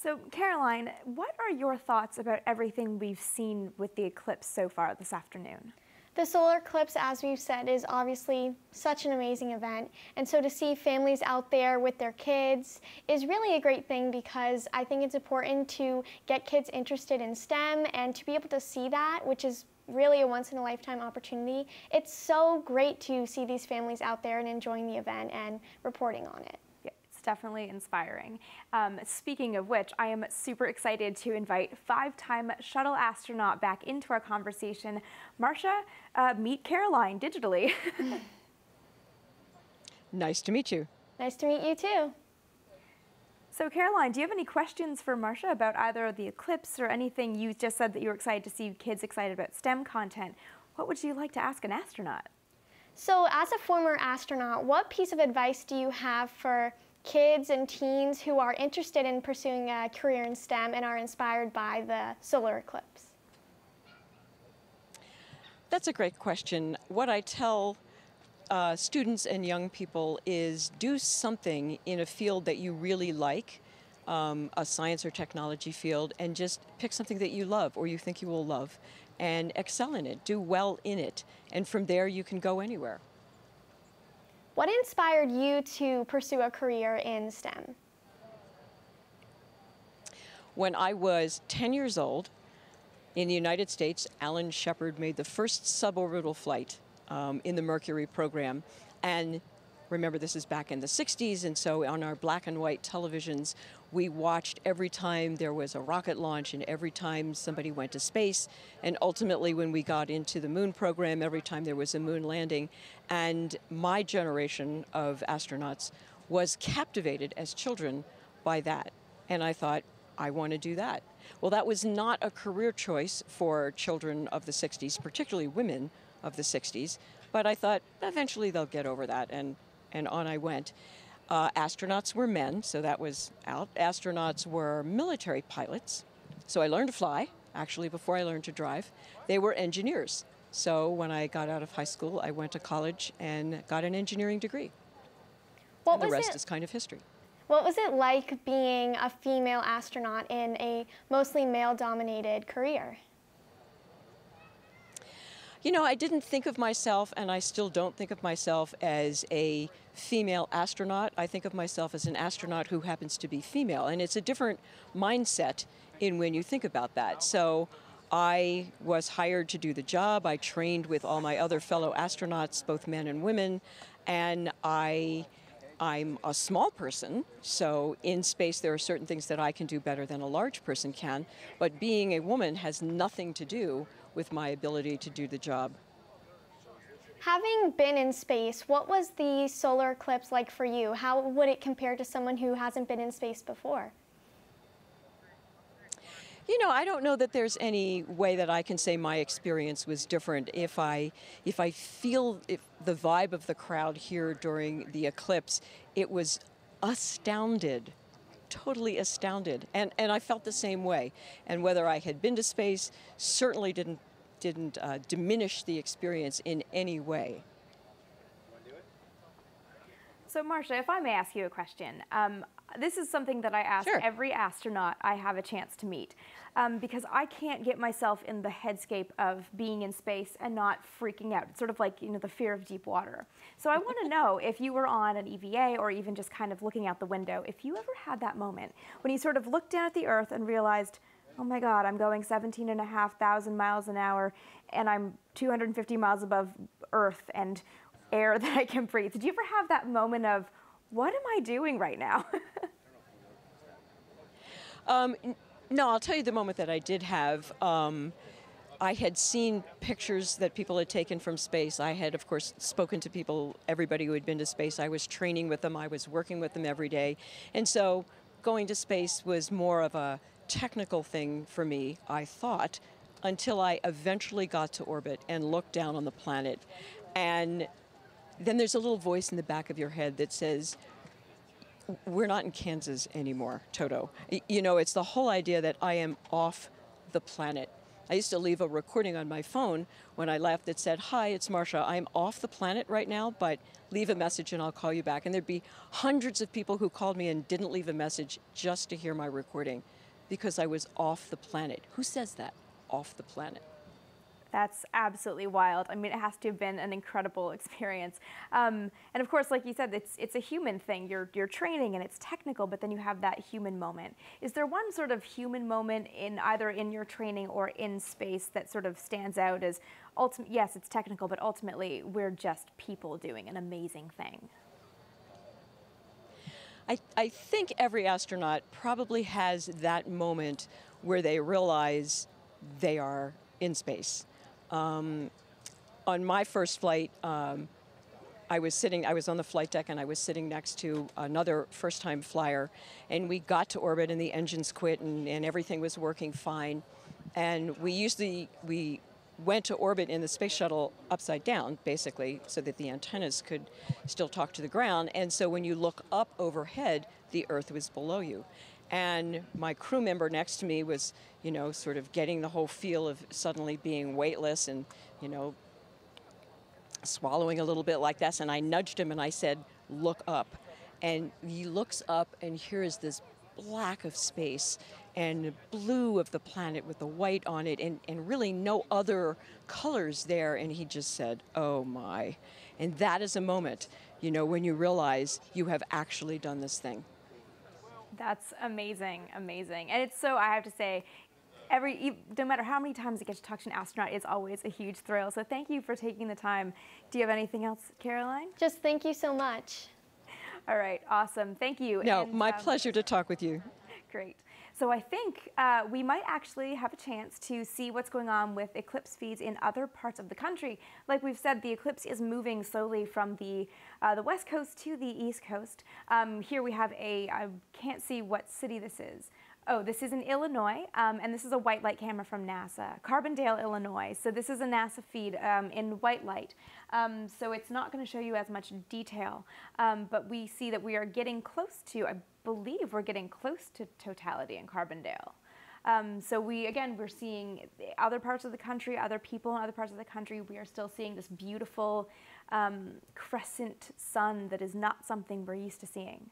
So, Caroline, what are your thoughts about everything we've seen with the eclipse so far this afternoon? The solar eclipse, as we've said, is obviously such an amazing event. And so to see families out there with their kids is really a great thing because I think it's important to get kids interested in STEM and to be able to see that, which is really a once in a lifetime opportunity. It's so great to see these families out there and enjoying the event and reporting on it definitely inspiring. Um, speaking of which, I am super excited to invite five-time shuttle astronaut back into our conversation. Marsha, uh, meet Caroline digitally. nice to meet you. Nice to meet you too. So Caroline, do you have any questions for Marsha about either the eclipse or anything you just said that you were excited to see kids excited about STEM content? What would you like to ask an astronaut? So as a former astronaut, what piece of advice do you have for kids and teens who are interested in pursuing a career in STEM and are inspired by the solar eclipse? That's a great question. What I tell uh, students and young people is do something in a field that you really like, um, a science or technology field, and just pick something that you love or you think you will love and excel in it, do well in it, and from there you can go anywhere. What inspired you to pursue a career in STEM? When I was 10 years old, in the United States, Alan Shepard made the first suborbital flight um, in the Mercury program. And remember, this is back in the 60s, and so on our black and white televisions, we watched every time there was a rocket launch and every time somebody went to space, and ultimately when we got into the moon program, every time there was a moon landing. And my generation of astronauts was captivated as children by that. And I thought, I want to do that. Well, that was not a career choice for children of the 60s, particularly women of the 60s, but I thought eventually they'll get over that, and, and on I went. Uh, astronauts were men, so that was out. Astronauts were military pilots, so I learned to fly, actually, before I learned to drive. They were engineers. So when I got out of high school, I went to college and got an engineering degree. What and the rest it- is kind of history. What was it like being a female astronaut in a mostly male dominated career? You know, I didn't think of myself, and I still don't think of myself as a female astronaut. I think of myself as an astronaut who happens to be female, and it's a different mindset in when you think about that. So I was hired to do the job. I trained with all my other fellow astronauts, both men and women, and I. I'm a small person, so in space there are certain things that I can do better than a large person can, but being a woman has nothing to do with my ability to do the job. Having been in space, what was the solar eclipse like for you? How would it compare to someone who hasn't been in space before? You know, I don't know that there's any way that I can say my experience was different. If I if I feel if the vibe of the crowd here during the eclipse, it was astounded. Totally astounded. And and I felt the same way. And whether I had been to space certainly didn't didn't uh, diminish the experience in any way. So, Marsha, if I may ask you a question, um, this is something that I ask every astronaut I have a chance to meet um, because I can't get myself in the headscape of being in space and not freaking out. It's sort of like you know the fear of deep water. So I want to know if you were on an EVA or even just kind of looking out the window, if you ever had that moment when you sort of looked down at the Earth and realized, oh my God, I'm going 17 and a half thousand miles an hour and I'm 250 miles above Earth and air that I can breathe. Did you ever have that moment of, what am I doing right now? Um, no, I'll tell you the moment that I did have. Um, I had seen pictures that people had taken from space. I had, of course, spoken to people, everybody who had been to space. I was training with them, I was working with them every day. And so going to space was more of a technical thing for me, I thought, until I eventually got to orbit and looked down on the planet. And then there's a little voice in the back of your head that says, we're not in Kansas anymore, Toto. You know, it's the whole idea that I am off the planet. I used to leave a recording on my phone when I left that said, Hi, it's Marsha. I'm off the planet right now, but leave a message and I'll call you back. And there'd be hundreds of people who called me and didn't leave a message just to hear my recording because I was off the planet. Who says that? Off the planet. That's absolutely wild. I mean, it has to have been an incredible experience. Um, and of course, like you said, it's it's a human thing. You're you're training and it's technical, but then you have that human moment. Is there one sort of human moment in either in your training or in space that sort of stands out as ultimate? Yes, it's technical, but ultimately we're just people doing an amazing thing. I, I think every astronaut probably has that moment where they realize they are in space. Um, on my first flight, um, I was sitting, I was on the flight deck and I was sitting next to another first time flyer. And we got to orbit and the engines quit and, and everything was working fine. And we the, we went to orbit in the space shuttle upside down, basically, so that the antennas could still talk to the ground. And so when you look up overhead, the Earth was below you. And my crew member next to me was, you know, sort of getting the whole feel of suddenly being weightless and, you know, swallowing a little bit like this. And I nudged him and I said, Look up. And he looks up, and here is this black of space and blue of the planet with the white on it, and, and really no other colors there. And he just said, Oh my. And that is a moment, you know, when you realize you have actually done this thing. That's amazing, amazing. And it's so, I have to say, every, no matter how many times I get to talk to an astronaut, it's always a huge thrill. So thank you for taking the time. Do you have anything else, Caroline? Just thank you so much. All right, awesome. Thank you. No, And, my um, pleasure to talk with you. Great. So I think uh, we might actually have a chance to see what's going on with eclipse feeds in other parts of the country. Like we've said, the eclipse is moving slowly from the uh, the west coast to the east coast. Um, here we have a I can't see what city this is. Oh, this is in Illinois, um, and this is a white light camera from NASA, Carbondale, Illinois. So this is a NASA feed um, in white light. Um, so it's not going to show you as much detail, um, but we see that we are getting close to, I believe we're getting close to totality in Carbondale. Um, so we, again, we're seeing other parts of the country, other people in other parts of the country, we are still seeing this beautiful um, crescent sun that is not something we're used to seeing.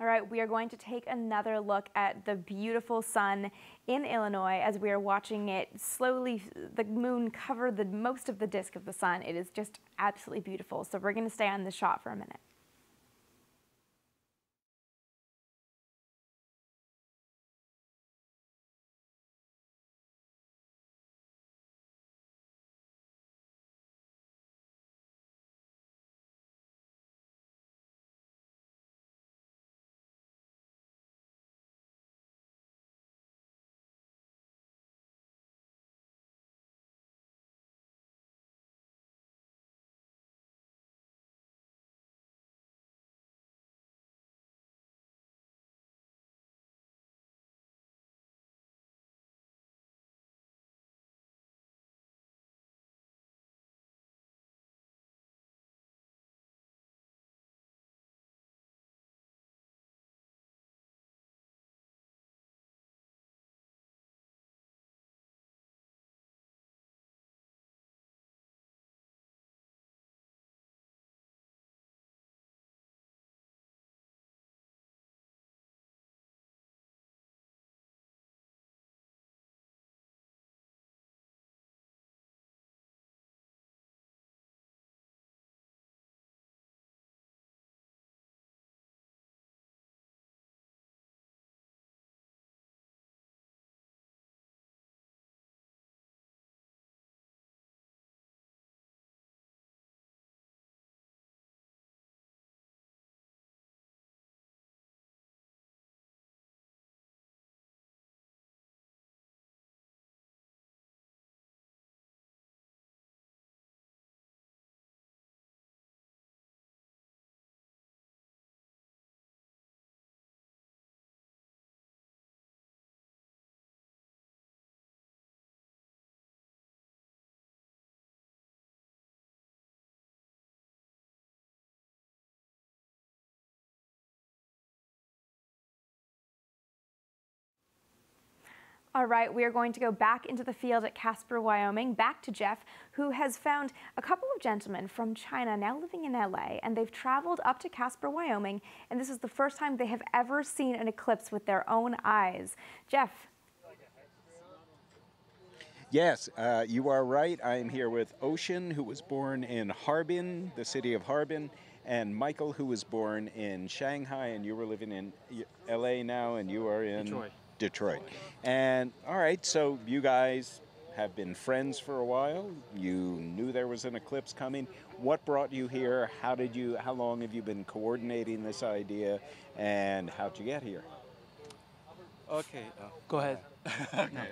All right, we are going to take another look at the beautiful sun in Illinois as we are watching it slowly, the moon cover the most of the disk of the sun. It is just absolutely beautiful. So we're going to stay on this shot for a minute. All right, we are going to go back into the field at Casper, Wyoming, back to Jeff, who has found a couple of gentlemen from China now living in LA, and they've traveled up to Casper, Wyoming, and this is the first time they have ever seen an eclipse with their own eyes. Jeff. Yes, uh, you are right. I am here with Ocean, who was born in Harbin, the city of Harbin, and Michael, who was born in Shanghai, and you were living in LA now, and you are in Detroit. Detroit. And all right, so you guys have been friends for a while. You knew there was an eclipse coming. What brought you here? How did you? How long have you been coordinating this idea? And how'd you get here? Okay. Uh, Go ahead. okay. All right.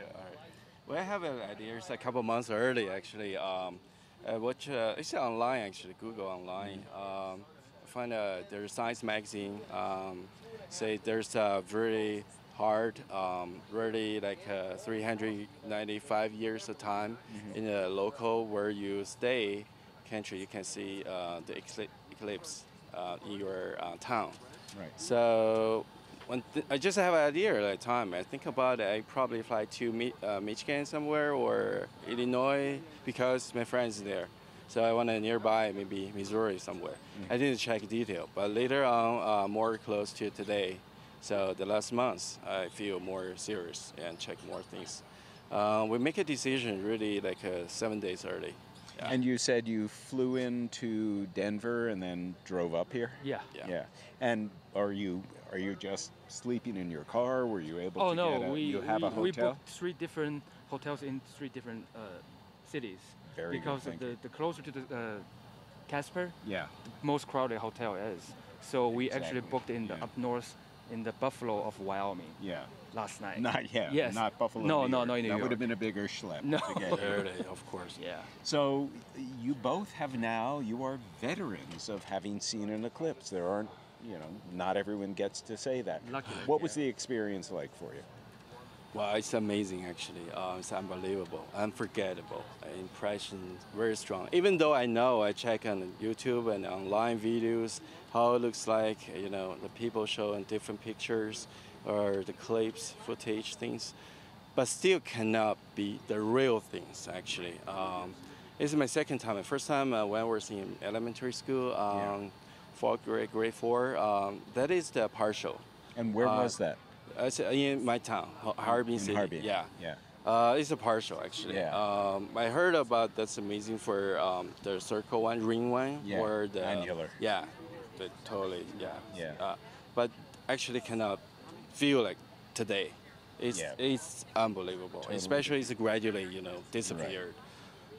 Well, I have an idea. It's a couple months early, actually. Um, I watch. Uh, it's online, actually. Google online. Um, I find uh, there's science magazine. Um, say there's a very hard, um, really like uh, 395 years of time Mm-hmm. in a local where you stay country. You can see uh, the eclipse, uh, in your uh, town. Right. So when th- I just have an idea at that time. I think about it. I probably fly to Mi- uh, Michigan somewhere or Illinois because my friends there. So I want to nearby, maybe Missouri somewhere. I didn't check detail, but later on, uh, more close to today. So the last month, I feel more serious and check more things. Uh, we make a decision really like uh, seven days early. And you said you flew into Denver and then drove up here. Yeah. Yeah. Yeah. And are you are you just sleeping in your car? Were you able Oh to no, get a, we you have we, a we booked three different hotels in three different uh, cities Very good, because thank the, the closer to the uh, Casper, Yeah. the most crowded hotel is. So we actually booked in the yeah. up north in the Buffalo of Wyoming. Yeah. Last night. Not yeah. Yes. Not Buffalo. No, New no, York. no, in New That York. would have been a bigger schlep. No. To get here. Really, of course. Yeah. So you both have now. You are veterans of having seen an eclipse. There aren't. You know, not everyone gets to say that. Luckily, what was the experience like for you? Well, it's amazing actually. Uh, it's unbelievable, unforgettable. Impression very strong. Even though I know I check on YouTube and online videos how it looks like, you know, the people showing different pictures or the clips, footage, things, but still cannot be the real things actually. Um, this is my second time. The first time uh, when I was in elementary school, um, fourth grade, grade four. Um, that is the partial. And where Uh, was that? It's in my town, Har- Harbin In City. Harbin, Yeah. yeah. Uh, it's a partial actually. Yeah. Um, I heard about that's amazing for um, the circle one, ring one, Yeah, or the annular. Yeah, the, totally. Yeah. Yeah. Uh, but actually cannot feel like today. It's Yeah. it's unbelievable. Totally Especially it's gradually you know disappeared.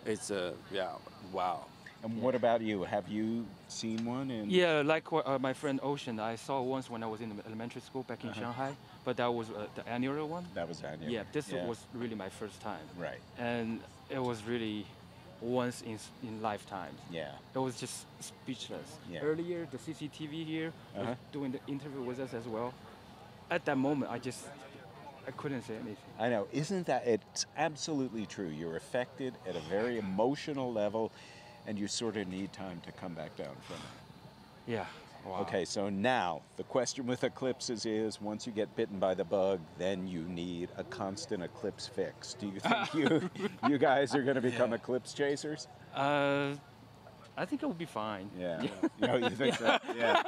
It's uh, yeah wow. And what about you? Have you seen one? In Yeah, like uh, my friend Ocean, I saw once when I was in elementary school back in Uh-huh. Shanghai, but that was uh, the annual one. That was annual. Yeah, this Yeah. was really my first time. Right. And it was really once in in lifetime. Yeah. It was just speechless. Yeah. Earlier, the CCTV here Uh-huh. was doing the interview with us as well. At that moment, I just I couldn't say anything. I know. Isn't that? It's absolutely true. You're affected at a very emotional level, and you sort of need time to come back down from it. Yeah. Wow. Okay, so now the question with eclipses is once you get bitten by the bug, then you need a constant eclipse fix. Do you think you you guys are going to become eclipse chasers? Uh, I think it will be fine. Yeah. You know, you think so? Yeah.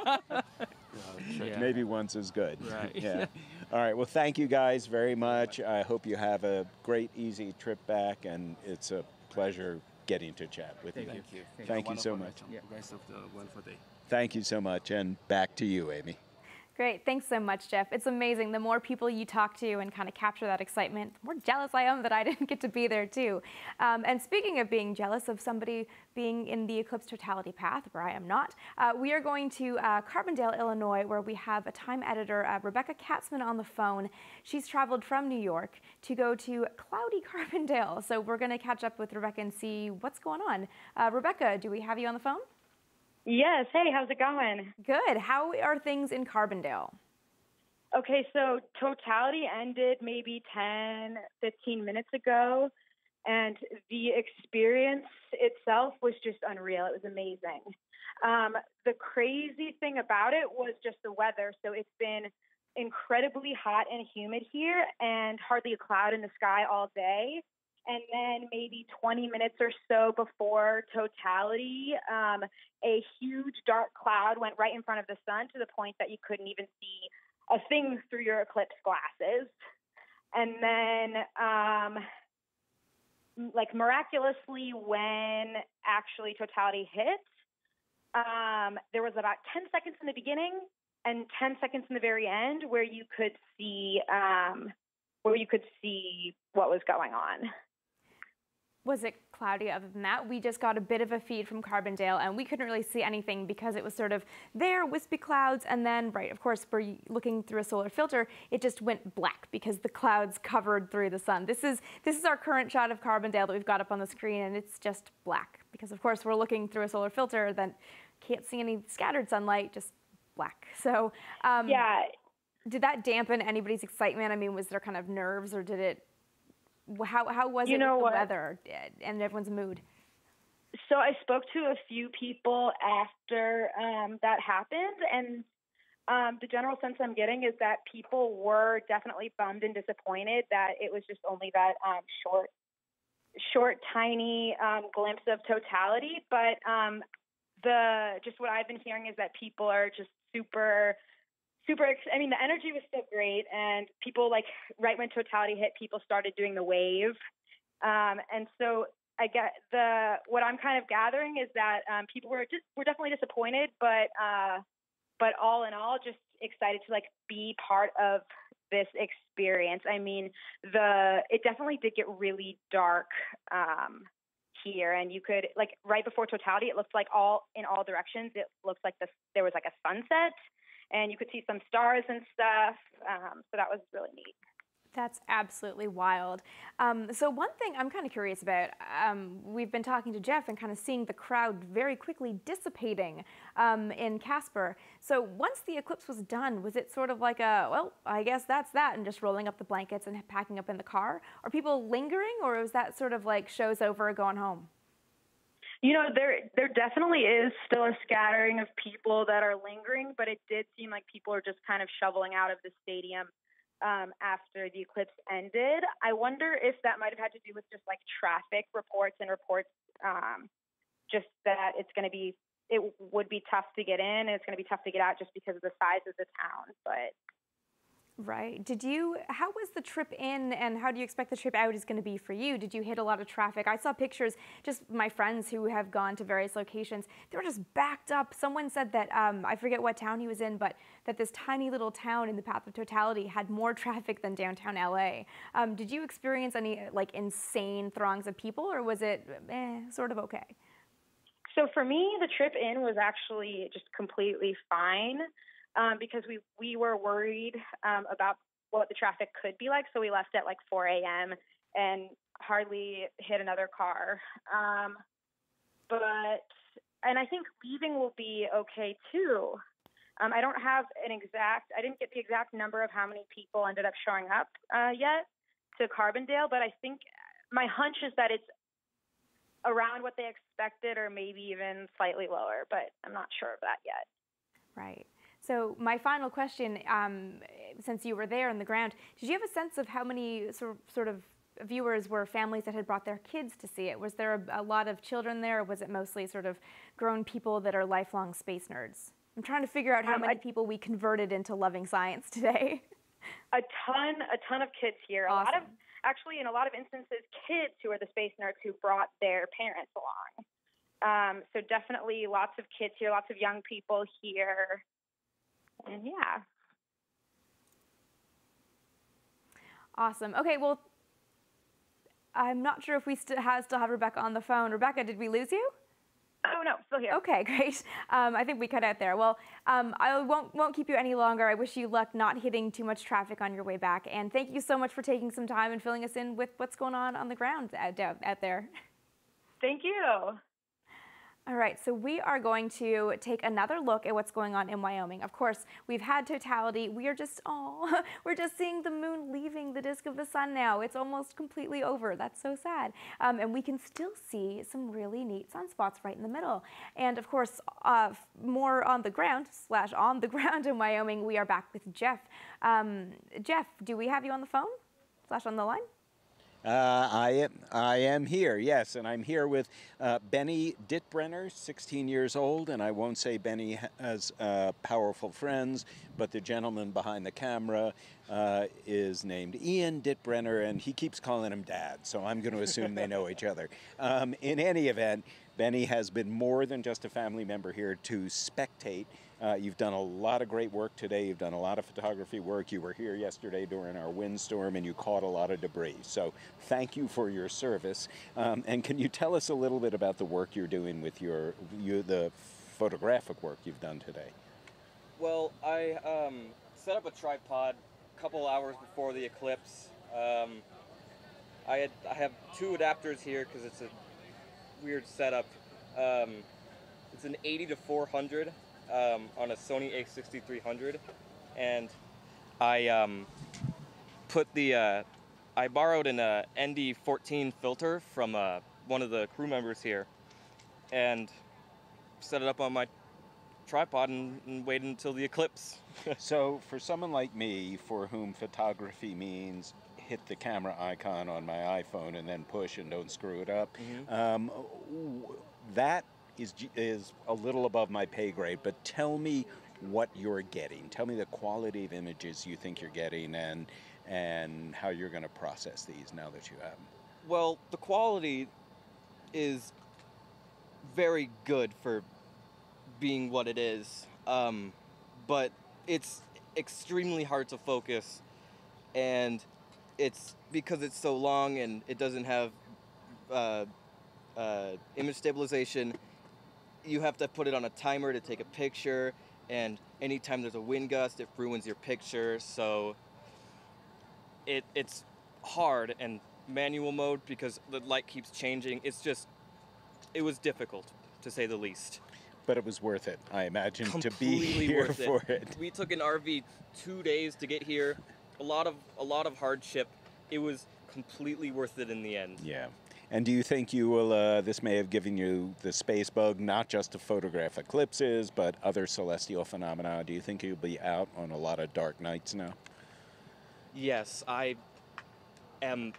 Yeah. Maybe once is good. Right. Yeah. All right. Well, thank you guys very much. I hope you have a great, easy trip back, and it's a pleasure getting to chat with Thank you. you. Thank you. Thank you so much. You guys have the wonderful day. Thank you so much, and back to you, Amy. Great. Thanks so much, Jeff. It's amazing. The more people you talk to and kind of capture that excitement, the more jealous I am that I didn't get to be there too. Um, and speaking of being jealous of somebody being in the eclipse totality path, where I am not, uh, we are going to uh, Carbondale, Illinois, where we have a time editor, uh, Rebecca Katzman, on the phone. She's traveled from New York to go to cloudy Carbondale. So we're going to catch up with Rebecca and see what's going on. Uh, Rebecca, do we have you on the phone? Yes. Hey, how's it going? Good. How are things in Carbondale? Okay, so totality ended maybe 10, 15 minutes ago, and the experience itself was just unreal. It was amazing. Um, the crazy thing about it was just the weather. So it's been incredibly hot and humid here, and hardly a cloud in the sky all day. And then maybe 20 minutes or so before totality, um, a huge dark cloud went right in front of the sun to the point that you couldn't even see a thing through your eclipse glasses. And then, um, like miraculously, when actually totality hit, um, there was about 10 seconds in the beginning and 10 seconds in the very end where you could see um, where you could see what was going on. Was it cloudy other than that? We just got a bit of a feed from Carbondale and we couldn't really see anything because it was sort of there, wispy clouds, and then, right, of course, we're looking through a solar filter, it just went black because the clouds covered through the sun. This is, this is our current shot of Carbondale that we've got up on the screen and it's just black because, of course, we're looking through a solar filter that can't see any scattered sunlight, just black. So, um, yeah. Did that dampen anybody's excitement? I mean, was there kind of nerves or did it how how was You it know what? the weather and everyone's mood? So I spoke to a few people after um, that happened, and um, the general sense I'm getting is that people were definitely bummed and disappointed that it was just only that um, short, short, tiny um, glimpse of totality. But um, the just what I've been hearing is that people are just super super i mean the energy was still great and people like right when totality hit people started doing the wave. Um, and so i get the what i'm kind of gathering is that um, people were just were definitely disappointed but uh, but all in all just excited to like be part of this experience. I mean the it definitely did get really dark um, here and you could like right before totality it looked like all in all directions it looked like the there was like a sunset and you could see some stars and stuff. Um, so that was really neat. That's absolutely wild. Um, so one thing I'm kind of curious about, um, we've been talking to Jeff and kind of seeing the crowd very quickly dissipating um, in Casper. So once the eclipse was done, was it sort of like a, well, I guess that's that, and just rolling up the blankets and packing up in the car? Are people lingering, or was that sort of like show's over, going home? You know, there there definitely is still a scattering of people that are lingering, but it did seem like people are just kind of shoveling out of the stadium um, after the eclipse ended. I wonder if that might have had to do with just like traffic reports and reports, um, just that it's going to be, it would be tough to get in and it's going to be tough to get out just because of the size of the town. But Right. Did you, how was the trip in and how do you expect the trip out is going to be for you? Did you hit a lot of traffic? I saw pictures, just my friends who have gone to various locations, they were just backed up. Someone said that, um, I forget what town he was in, but that this tiny little town in the path of totality had more traffic than downtown LA. Um, did you experience any like insane throngs of people or was it eh, sort of okay? So for me, the trip in was actually just completely fine um, because we we were worried um, about what the traffic could be like. So we left at like 4 a.m. and hardly hit another car. Um, but and I think leaving will be okay too. Um, I don't have an exact. I didn't get the exact number of how many people ended up showing up uh, yet to Carbondale, but I think my hunch is that it's around what they expected, or maybe even slightly lower. But I'm not sure of that yet. Right. So my final question, um, since you were there on the ground, did you have a sense of how many sort of, sort of viewers were families that had brought their kids to see it? Was there a, a, lot of children there, or was it mostly sort of grown people that are lifelong space nerds? I'm trying to figure out how um, many I, people we converted into loving science today. a ton, a ton of kids here. Awesome. A lot of, actually, in a lot of instances, kids who are the space nerds who brought their parents along. Um, so definitely lots of kids here, lots of young people here and yeah. Awesome. Okay, well, I'm not sure if we still have, still have Rebecca on the phone. Rebecca, did we lose you? Oh no, still here. Okay, great. Um, I think we cut out there. Well, um, I won't won't keep you any longer. I wish you luck not hitting too much traffic on your way back. And thank you so much for taking some time and filling us in with what's going on on the ground out, out there. Thank you. All right, so we are going to take another look at what's going on in Wyoming. Of course, we've had totality. We are just, oh, we're just seeing the moon leaving the disk of the sun now. It's almost completely over. That's so sad. Um, and we can still see some really neat sunspots right in the middle. And of course, uh, more on the ground, slash on the ground in Wyoming, we are back with Jeff. Um, Jeff, do we have you on the phone, slash on the line? Uh, I am I am here, yes, and I'm here with uh, Benny Dittbrenner, 16 years old, and I won't say Benny has uh, powerful friends, but the gentleman behind the camera uh, is named Ian Dittbrenner, and he keeps calling him Dad, so I'm going to assume they know each other. Um, in any event, Benny has been more than just a family member here to spectate uh, you've done a lot of great work today. You've done a lot of photography work. You were here yesterday during our windstorm and you caught a lot of debris. So thank you for your service. Um, and can you tell us a little bit about the work you're doing with your, you, the photographic work you've done today? Well, I um, set up a tripod a couple hours before the eclipse. Um, I, had, I have two adapters here because it's a weird setup. Um, it's an 80 to 400 um, on a Sony a6300, and I um, put the uh, I borrowed an uh, ND14 filter from uh, one of the crew members here, and set it up on my tripod and, and waited until the eclipse. so, for someone like me, for whom photography means hit the camera icon on my iPhone and then push and don't screw it up, mm-hmm. um, that is is a little above my pay grade, but tell me what you're getting. Tell me the quality of images you think you're getting and and how you're going to process these now that you have them. Well, the quality is very good for being what it is, um, but it's extremely hard to focus, and it's because it's so long and it doesn't have uh, uh, image stabilization you have to put it on a timer to take a picture and anytime there's a wind gust, it ruins your picture. So it it's hard and manual mode because the light keeps changing. It's just it was difficult to say the least. But it was worth it, I imagine, to be Completely here worth for it. We took an RV two days to get here. A lot of a lot of hardship. It was completely worth it in the end. Yeah. And do you think you will? Uh, this may have given you the space bug, not just to photograph eclipses, but other celestial phenomena. Do you think you'll be out on a lot of dark nights now? Yes, I am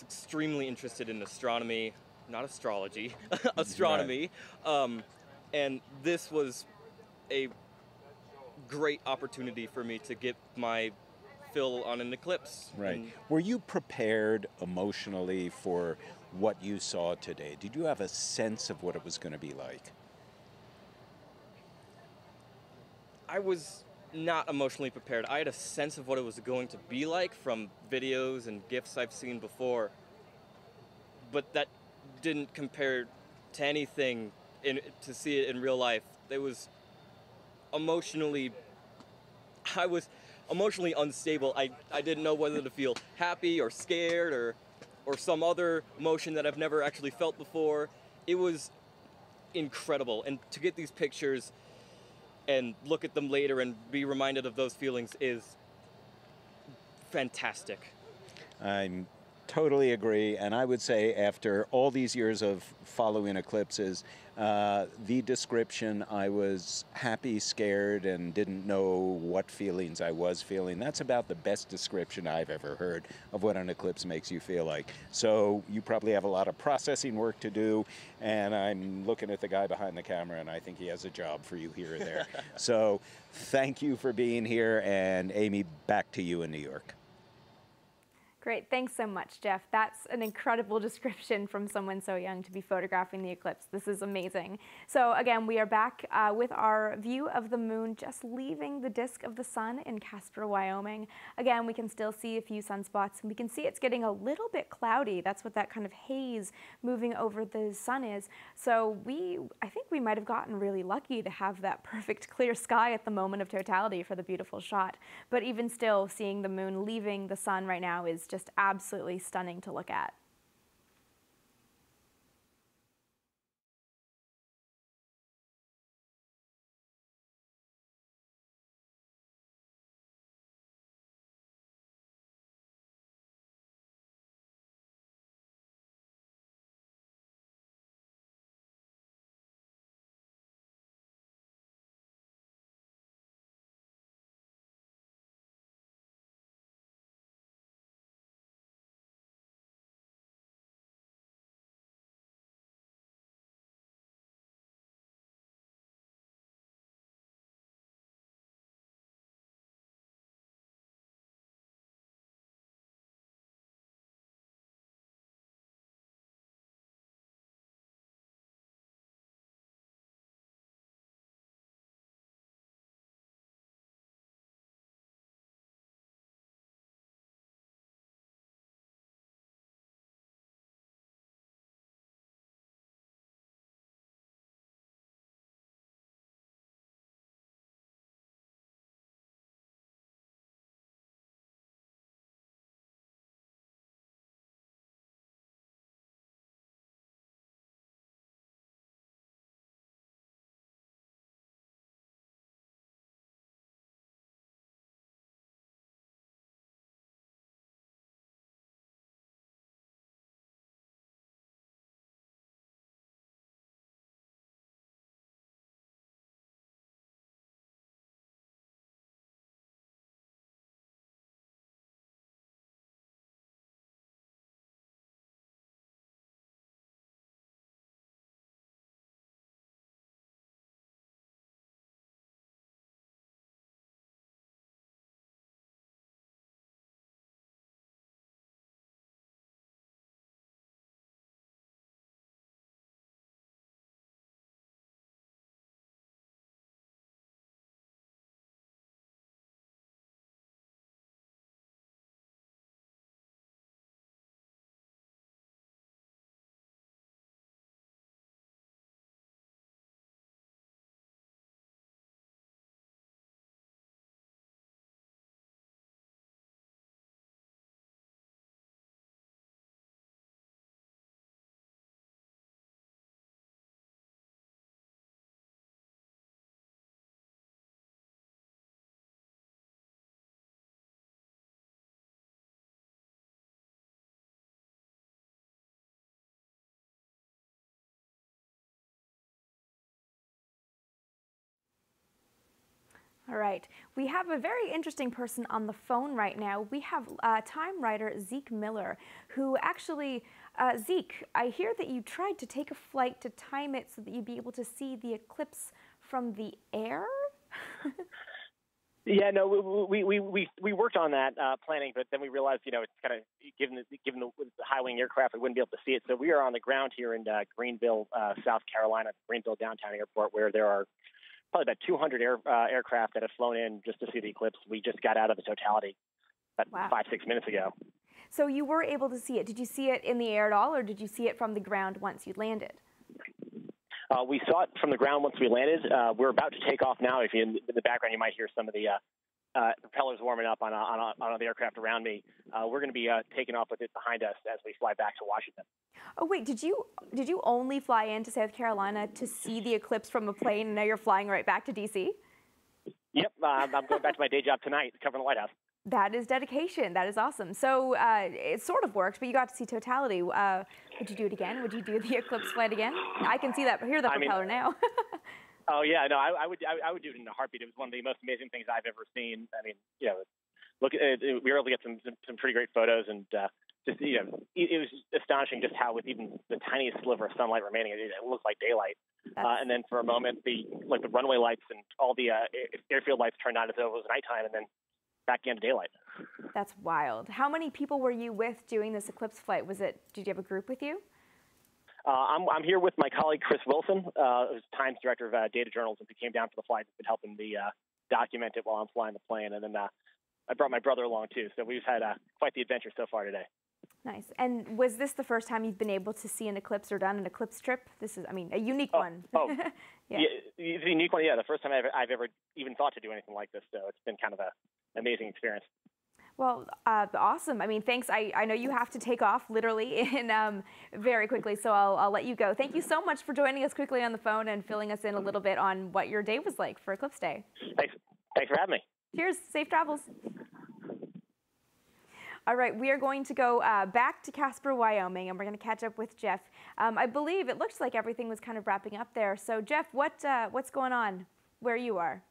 extremely interested in astronomy, not astrology, astronomy. Um, and this was a great opportunity for me to get my fill on an eclipse. Right. And Were you prepared emotionally for what you saw today? Did you have a sense of what it was going to be like? I was not emotionally prepared. I had a sense of what it was going to be like from videos and gifs I've seen before, but that didn't compare to anything in, to see it in real life. It was emotionally, I was emotionally unstable. I, I didn't know whether to feel happy or scared or, or some other emotion that I've never actually felt before. It was incredible. And to get these pictures and look at them later and be reminded of those feelings is fantastic. I totally agree. And I would say, after all these years of following eclipses, uh, the description I was happy, scared, and didn't know what feelings I was feeling, that's about the best description I've ever heard of what an eclipse makes you feel like. So you probably have a lot of processing work to do. And I'm looking at the guy behind the camera, and I think he has a job for you here or there. so thank you for being here. And Amy, back to you in New York. Great, thanks so much, Jeff. That's an incredible description from someone so young to be photographing the eclipse. This is amazing. So again, we are back uh, with our view of the moon just leaving the disk of the sun in Casper, Wyoming. Again, we can still see a few sunspots and we can see it's getting a little bit cloudy. That's what that kind of haze moving over the sun is. So we, I think we might have gotten really lucky to have that perfect clear sky at the moment of totality for the beautiful shot. But even still, seeing the moon leaving the sun right now is just absolutely stunning to look at. All right. We have a very interesting person on the phone right now. We have uh, time writer Zeke Miller, who actually, uh, Zeke, I hear that you tried to take a flight to time it so that you'd be able to see the eclipse from the air? Yeah, no, we we we we worked on that uh, planning, but then we realized, you know, it's kind of given the, given the, high wing aircraft, we wouldn't be able to see it. So we are on the ground here in uh, Greenville, uh, South Carolina, Greenville downtown airport, where there are probably about 200 air, uh, aircraft that have flown in just to see the eclipse. We just got out of the totality about Wow. five six minutes ago. So you were able to see it. Did you see it in the air at all, or did you see it from the ground once you landed? Uh, we saw it from the ground once we landed. Uh, we're about to take off now. If you in the background, you might hear some of the uh, uh, propellers warming up on a, on, a, on the aircraft around me. Uh, we're going to be uh, taking off with it behind us as we fly back to Washington. Oh wait, did you did you only fly into South Carolina to see the eclipse from a plane, and now you're flying right back to DC? Yep, uh, I'm going back to my day job tonight, covering the White House. That is dedication. That is awesome. So uh, it sort of worked, but you got to see totality. Uh, would you do it again? Would you do the eclipse flight again? I can see that, hear the I mean- propeller now. Oh yeah, no, I, I would I, I would do it in a heartbeat. It was one of the most amazing things I've ever seen. I mean, you know, look, at it, it- we were able to get some some, some pretty great photos, and uh, just you know, it, it was astonishing just how with even the tiniest sliver of sunlight remaining, it, it looked like daylight. Uh, and then for a moment, the like the runway lights and all the uh, airfield lights turned on as though it was nighttime, and then back into daylight. That's wild. How many people were you with doing this eclipse flight? Was it? Did you have a group with you? Uh, I'm, I'm here with my colleague Chris Wilson, uh, who's Times director of uh, data journalism, who came down for the flight and been helping me uh, document it while I'm flying the plane. And then uh, I brought my brother along too. So we've had uh, quite the adventure so far today. Nice. And was this the first time you've been able to see an eclipse or done an eclipse trip? This is, I mean, a unique one. Oh, Yeah. it's a unique one. Yeah, the first time I've, I've ever even thought to do anything like this. So it's been kind of a amazing experience. Well, uh, awesome. I mean, thanks. I, I know you have to take off literally in um, very quickly, so I'll, I'll let you go. Thank you so much for joining us quickly on the phone and filling us in a little bit on what your day was like for Eclipse Day. Thanks. Thanks for having me. Cheers. Safe travels. All right, we are going to go uh, back to Casper, Wyoming, and we're going to catch up with Jeff. Um, I believe it looks like everything was kind of wrapping up there. So, Jeff, what uh, what's going on where you are?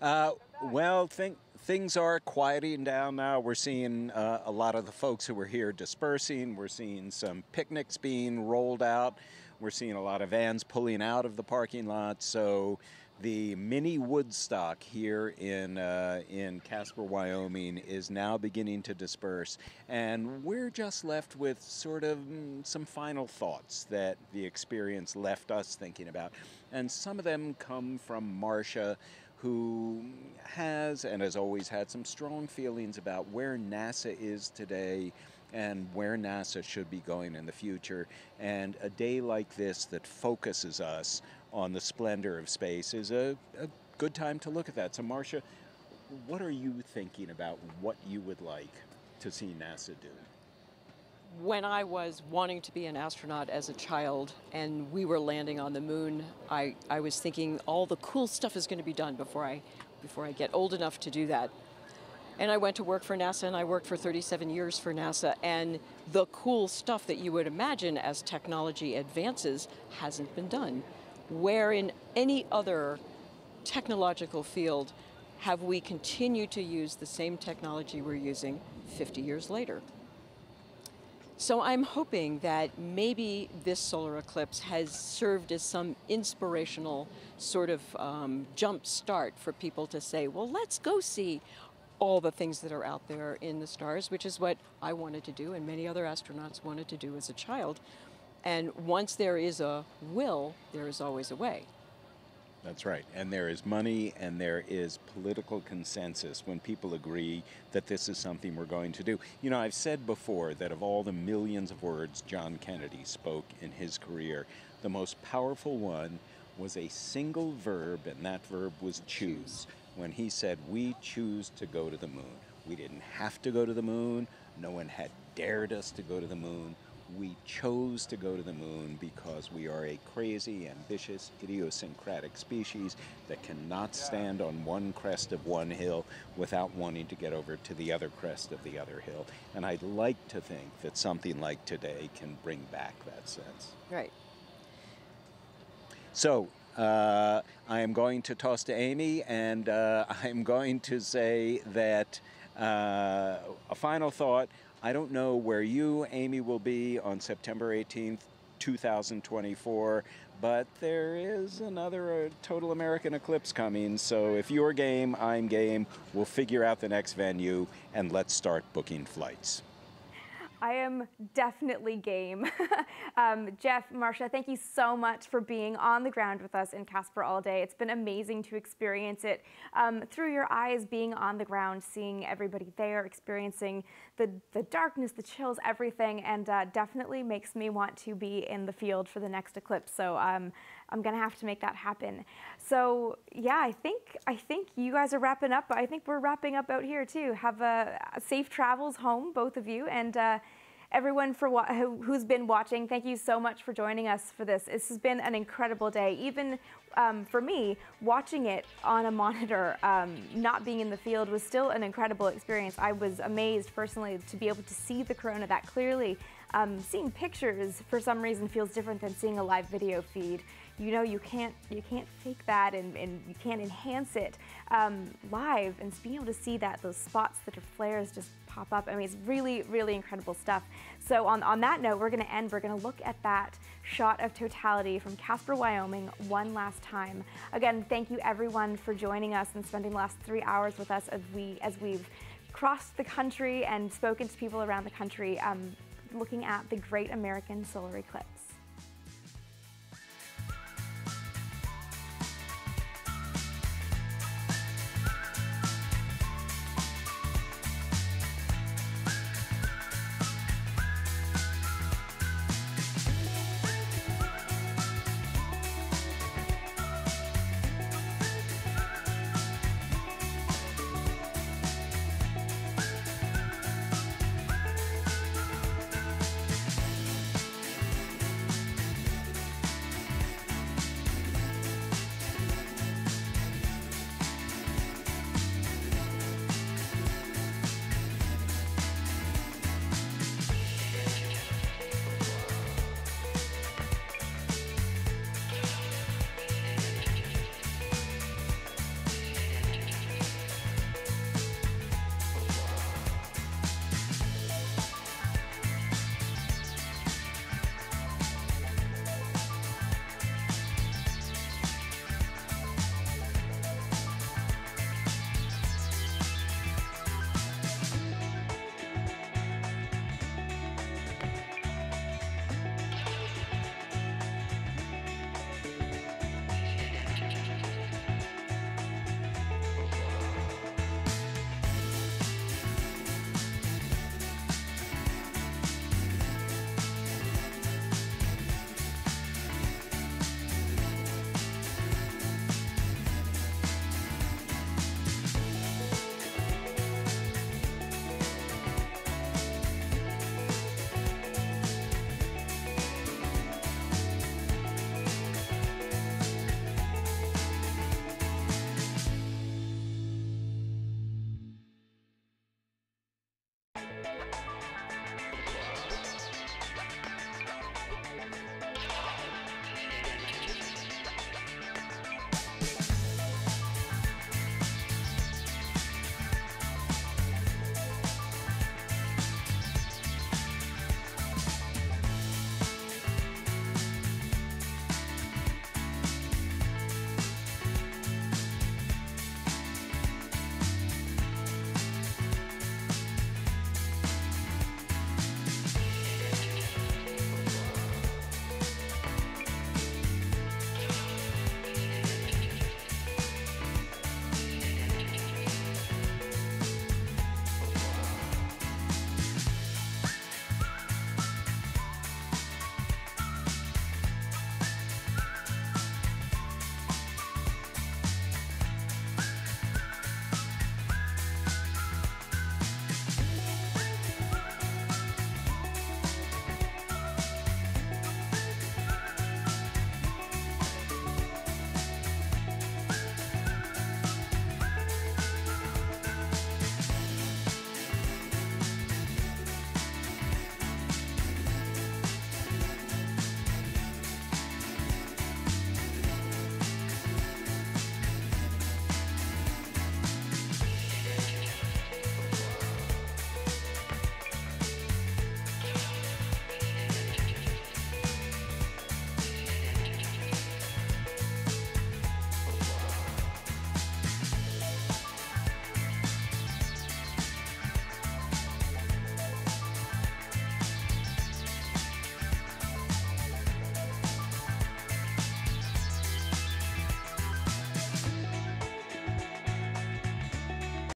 Uh, well, think, things are quieting down now. We're seeing uh, a lot of the folks who were here dispersing. We're seeing some picnics being rolled out. We're seeing a lot of vans pulling out of the parking lot. So the mini Woodstock here in uh, in Casper, Wyoming, is now beginning to disperse, and we're just left with sort of mm, some final thoughts that the experience left us thinking about, and some of them come from Marsha who has and has always had some strong feelings about where NASA is today and where NASA should be going in the future. And a day like this that focuses us on the splendor of space is a, a good time to look at that. So, Marsha, what are you thinking about what you would like to see NASA do? When I was wanting to be an astronaut as a child and we were landing on the moon, I, I was thinking all the cool stuff is going to be done before I, before I get old enough to do that. And I went to work for NASA and I worked for 37 years for NASA. And the cool stuff that you would imagine as technology advances hasn't been done. Where in any other technological field have we continued to use the same technology we're using 50 years later? So I'm hoping that maybe this solar eclipse has served as some inspirational sort of um, jump start for people to say, well, let's go see all the things that are out there in the stars, which is what I wanted to do and many other astronauts wanted to do as a child. And once there is a will, there is always a way. That's right. And there is money and there is political consensus when people agree that this is something we're going to do. You know, I've said before that of all the millions of words John Kennedy spoke in his career, the most powerful one was a single verb, and that verb was choose. When he said, We choose to go to the moon. We didn't have to go to the moon, no one had dared us to go to the moon. We chose to go to the moon because we are a crazy, ambitious, idiosyncratic species that cannot stand on one crest of one hill without wanting to get over to the other crest of the other hill. And I'd like to think that something like today can bring back that sense. Right. So, Uh, I am going to toss to Amy, and uh, I'm going to say that uh, a final thought. I don't know where you, Amy, will be on September 18th, 2024, but there is another uh, total American eclipse coming. So if you're game, I'm game. We'll figure out the next venue, and let's start booking flights. I am definitely game. um, Jeff, Marsha, thank you so much for being on the ground with us in Casper all day. It's been amazing to experience it um, through your eyes, being on the ground, seeing everybody there, experiencing the, the darkness, the chills, everything, and uh, definitely makes me want to be in the field for the next eclipse. So um, I'm gonna have to make that happen. So yeah, I think I think you guys are wrapping up. I think we're wrapping up out here too. Have a safe travels home, both of you, and. Uh, everyone for who's been watching, thank you so much for joining us for this. This has been an incredible day. Even um, for me, watching it on a monitor, um, not being in the field, was still an incredible experience. I was amazed personally to be able to see the corona that clearly. Um, seeing pictures for some reason feels different than seeing a live video feed you know you can't you can't fake that and, and you can't enhance it um, live and being able to see that those spots that are flares just pop up. I mean it's really really incredible stuff. So on, on that note we're going to end we're going to look at that shot of totality from Casper Wyoming one last time. Again thank you everyone for joining us and spending the last three hours with us as we as we've crossed the country and spoken to people around the country um, looking at the Great American Solar Eclipse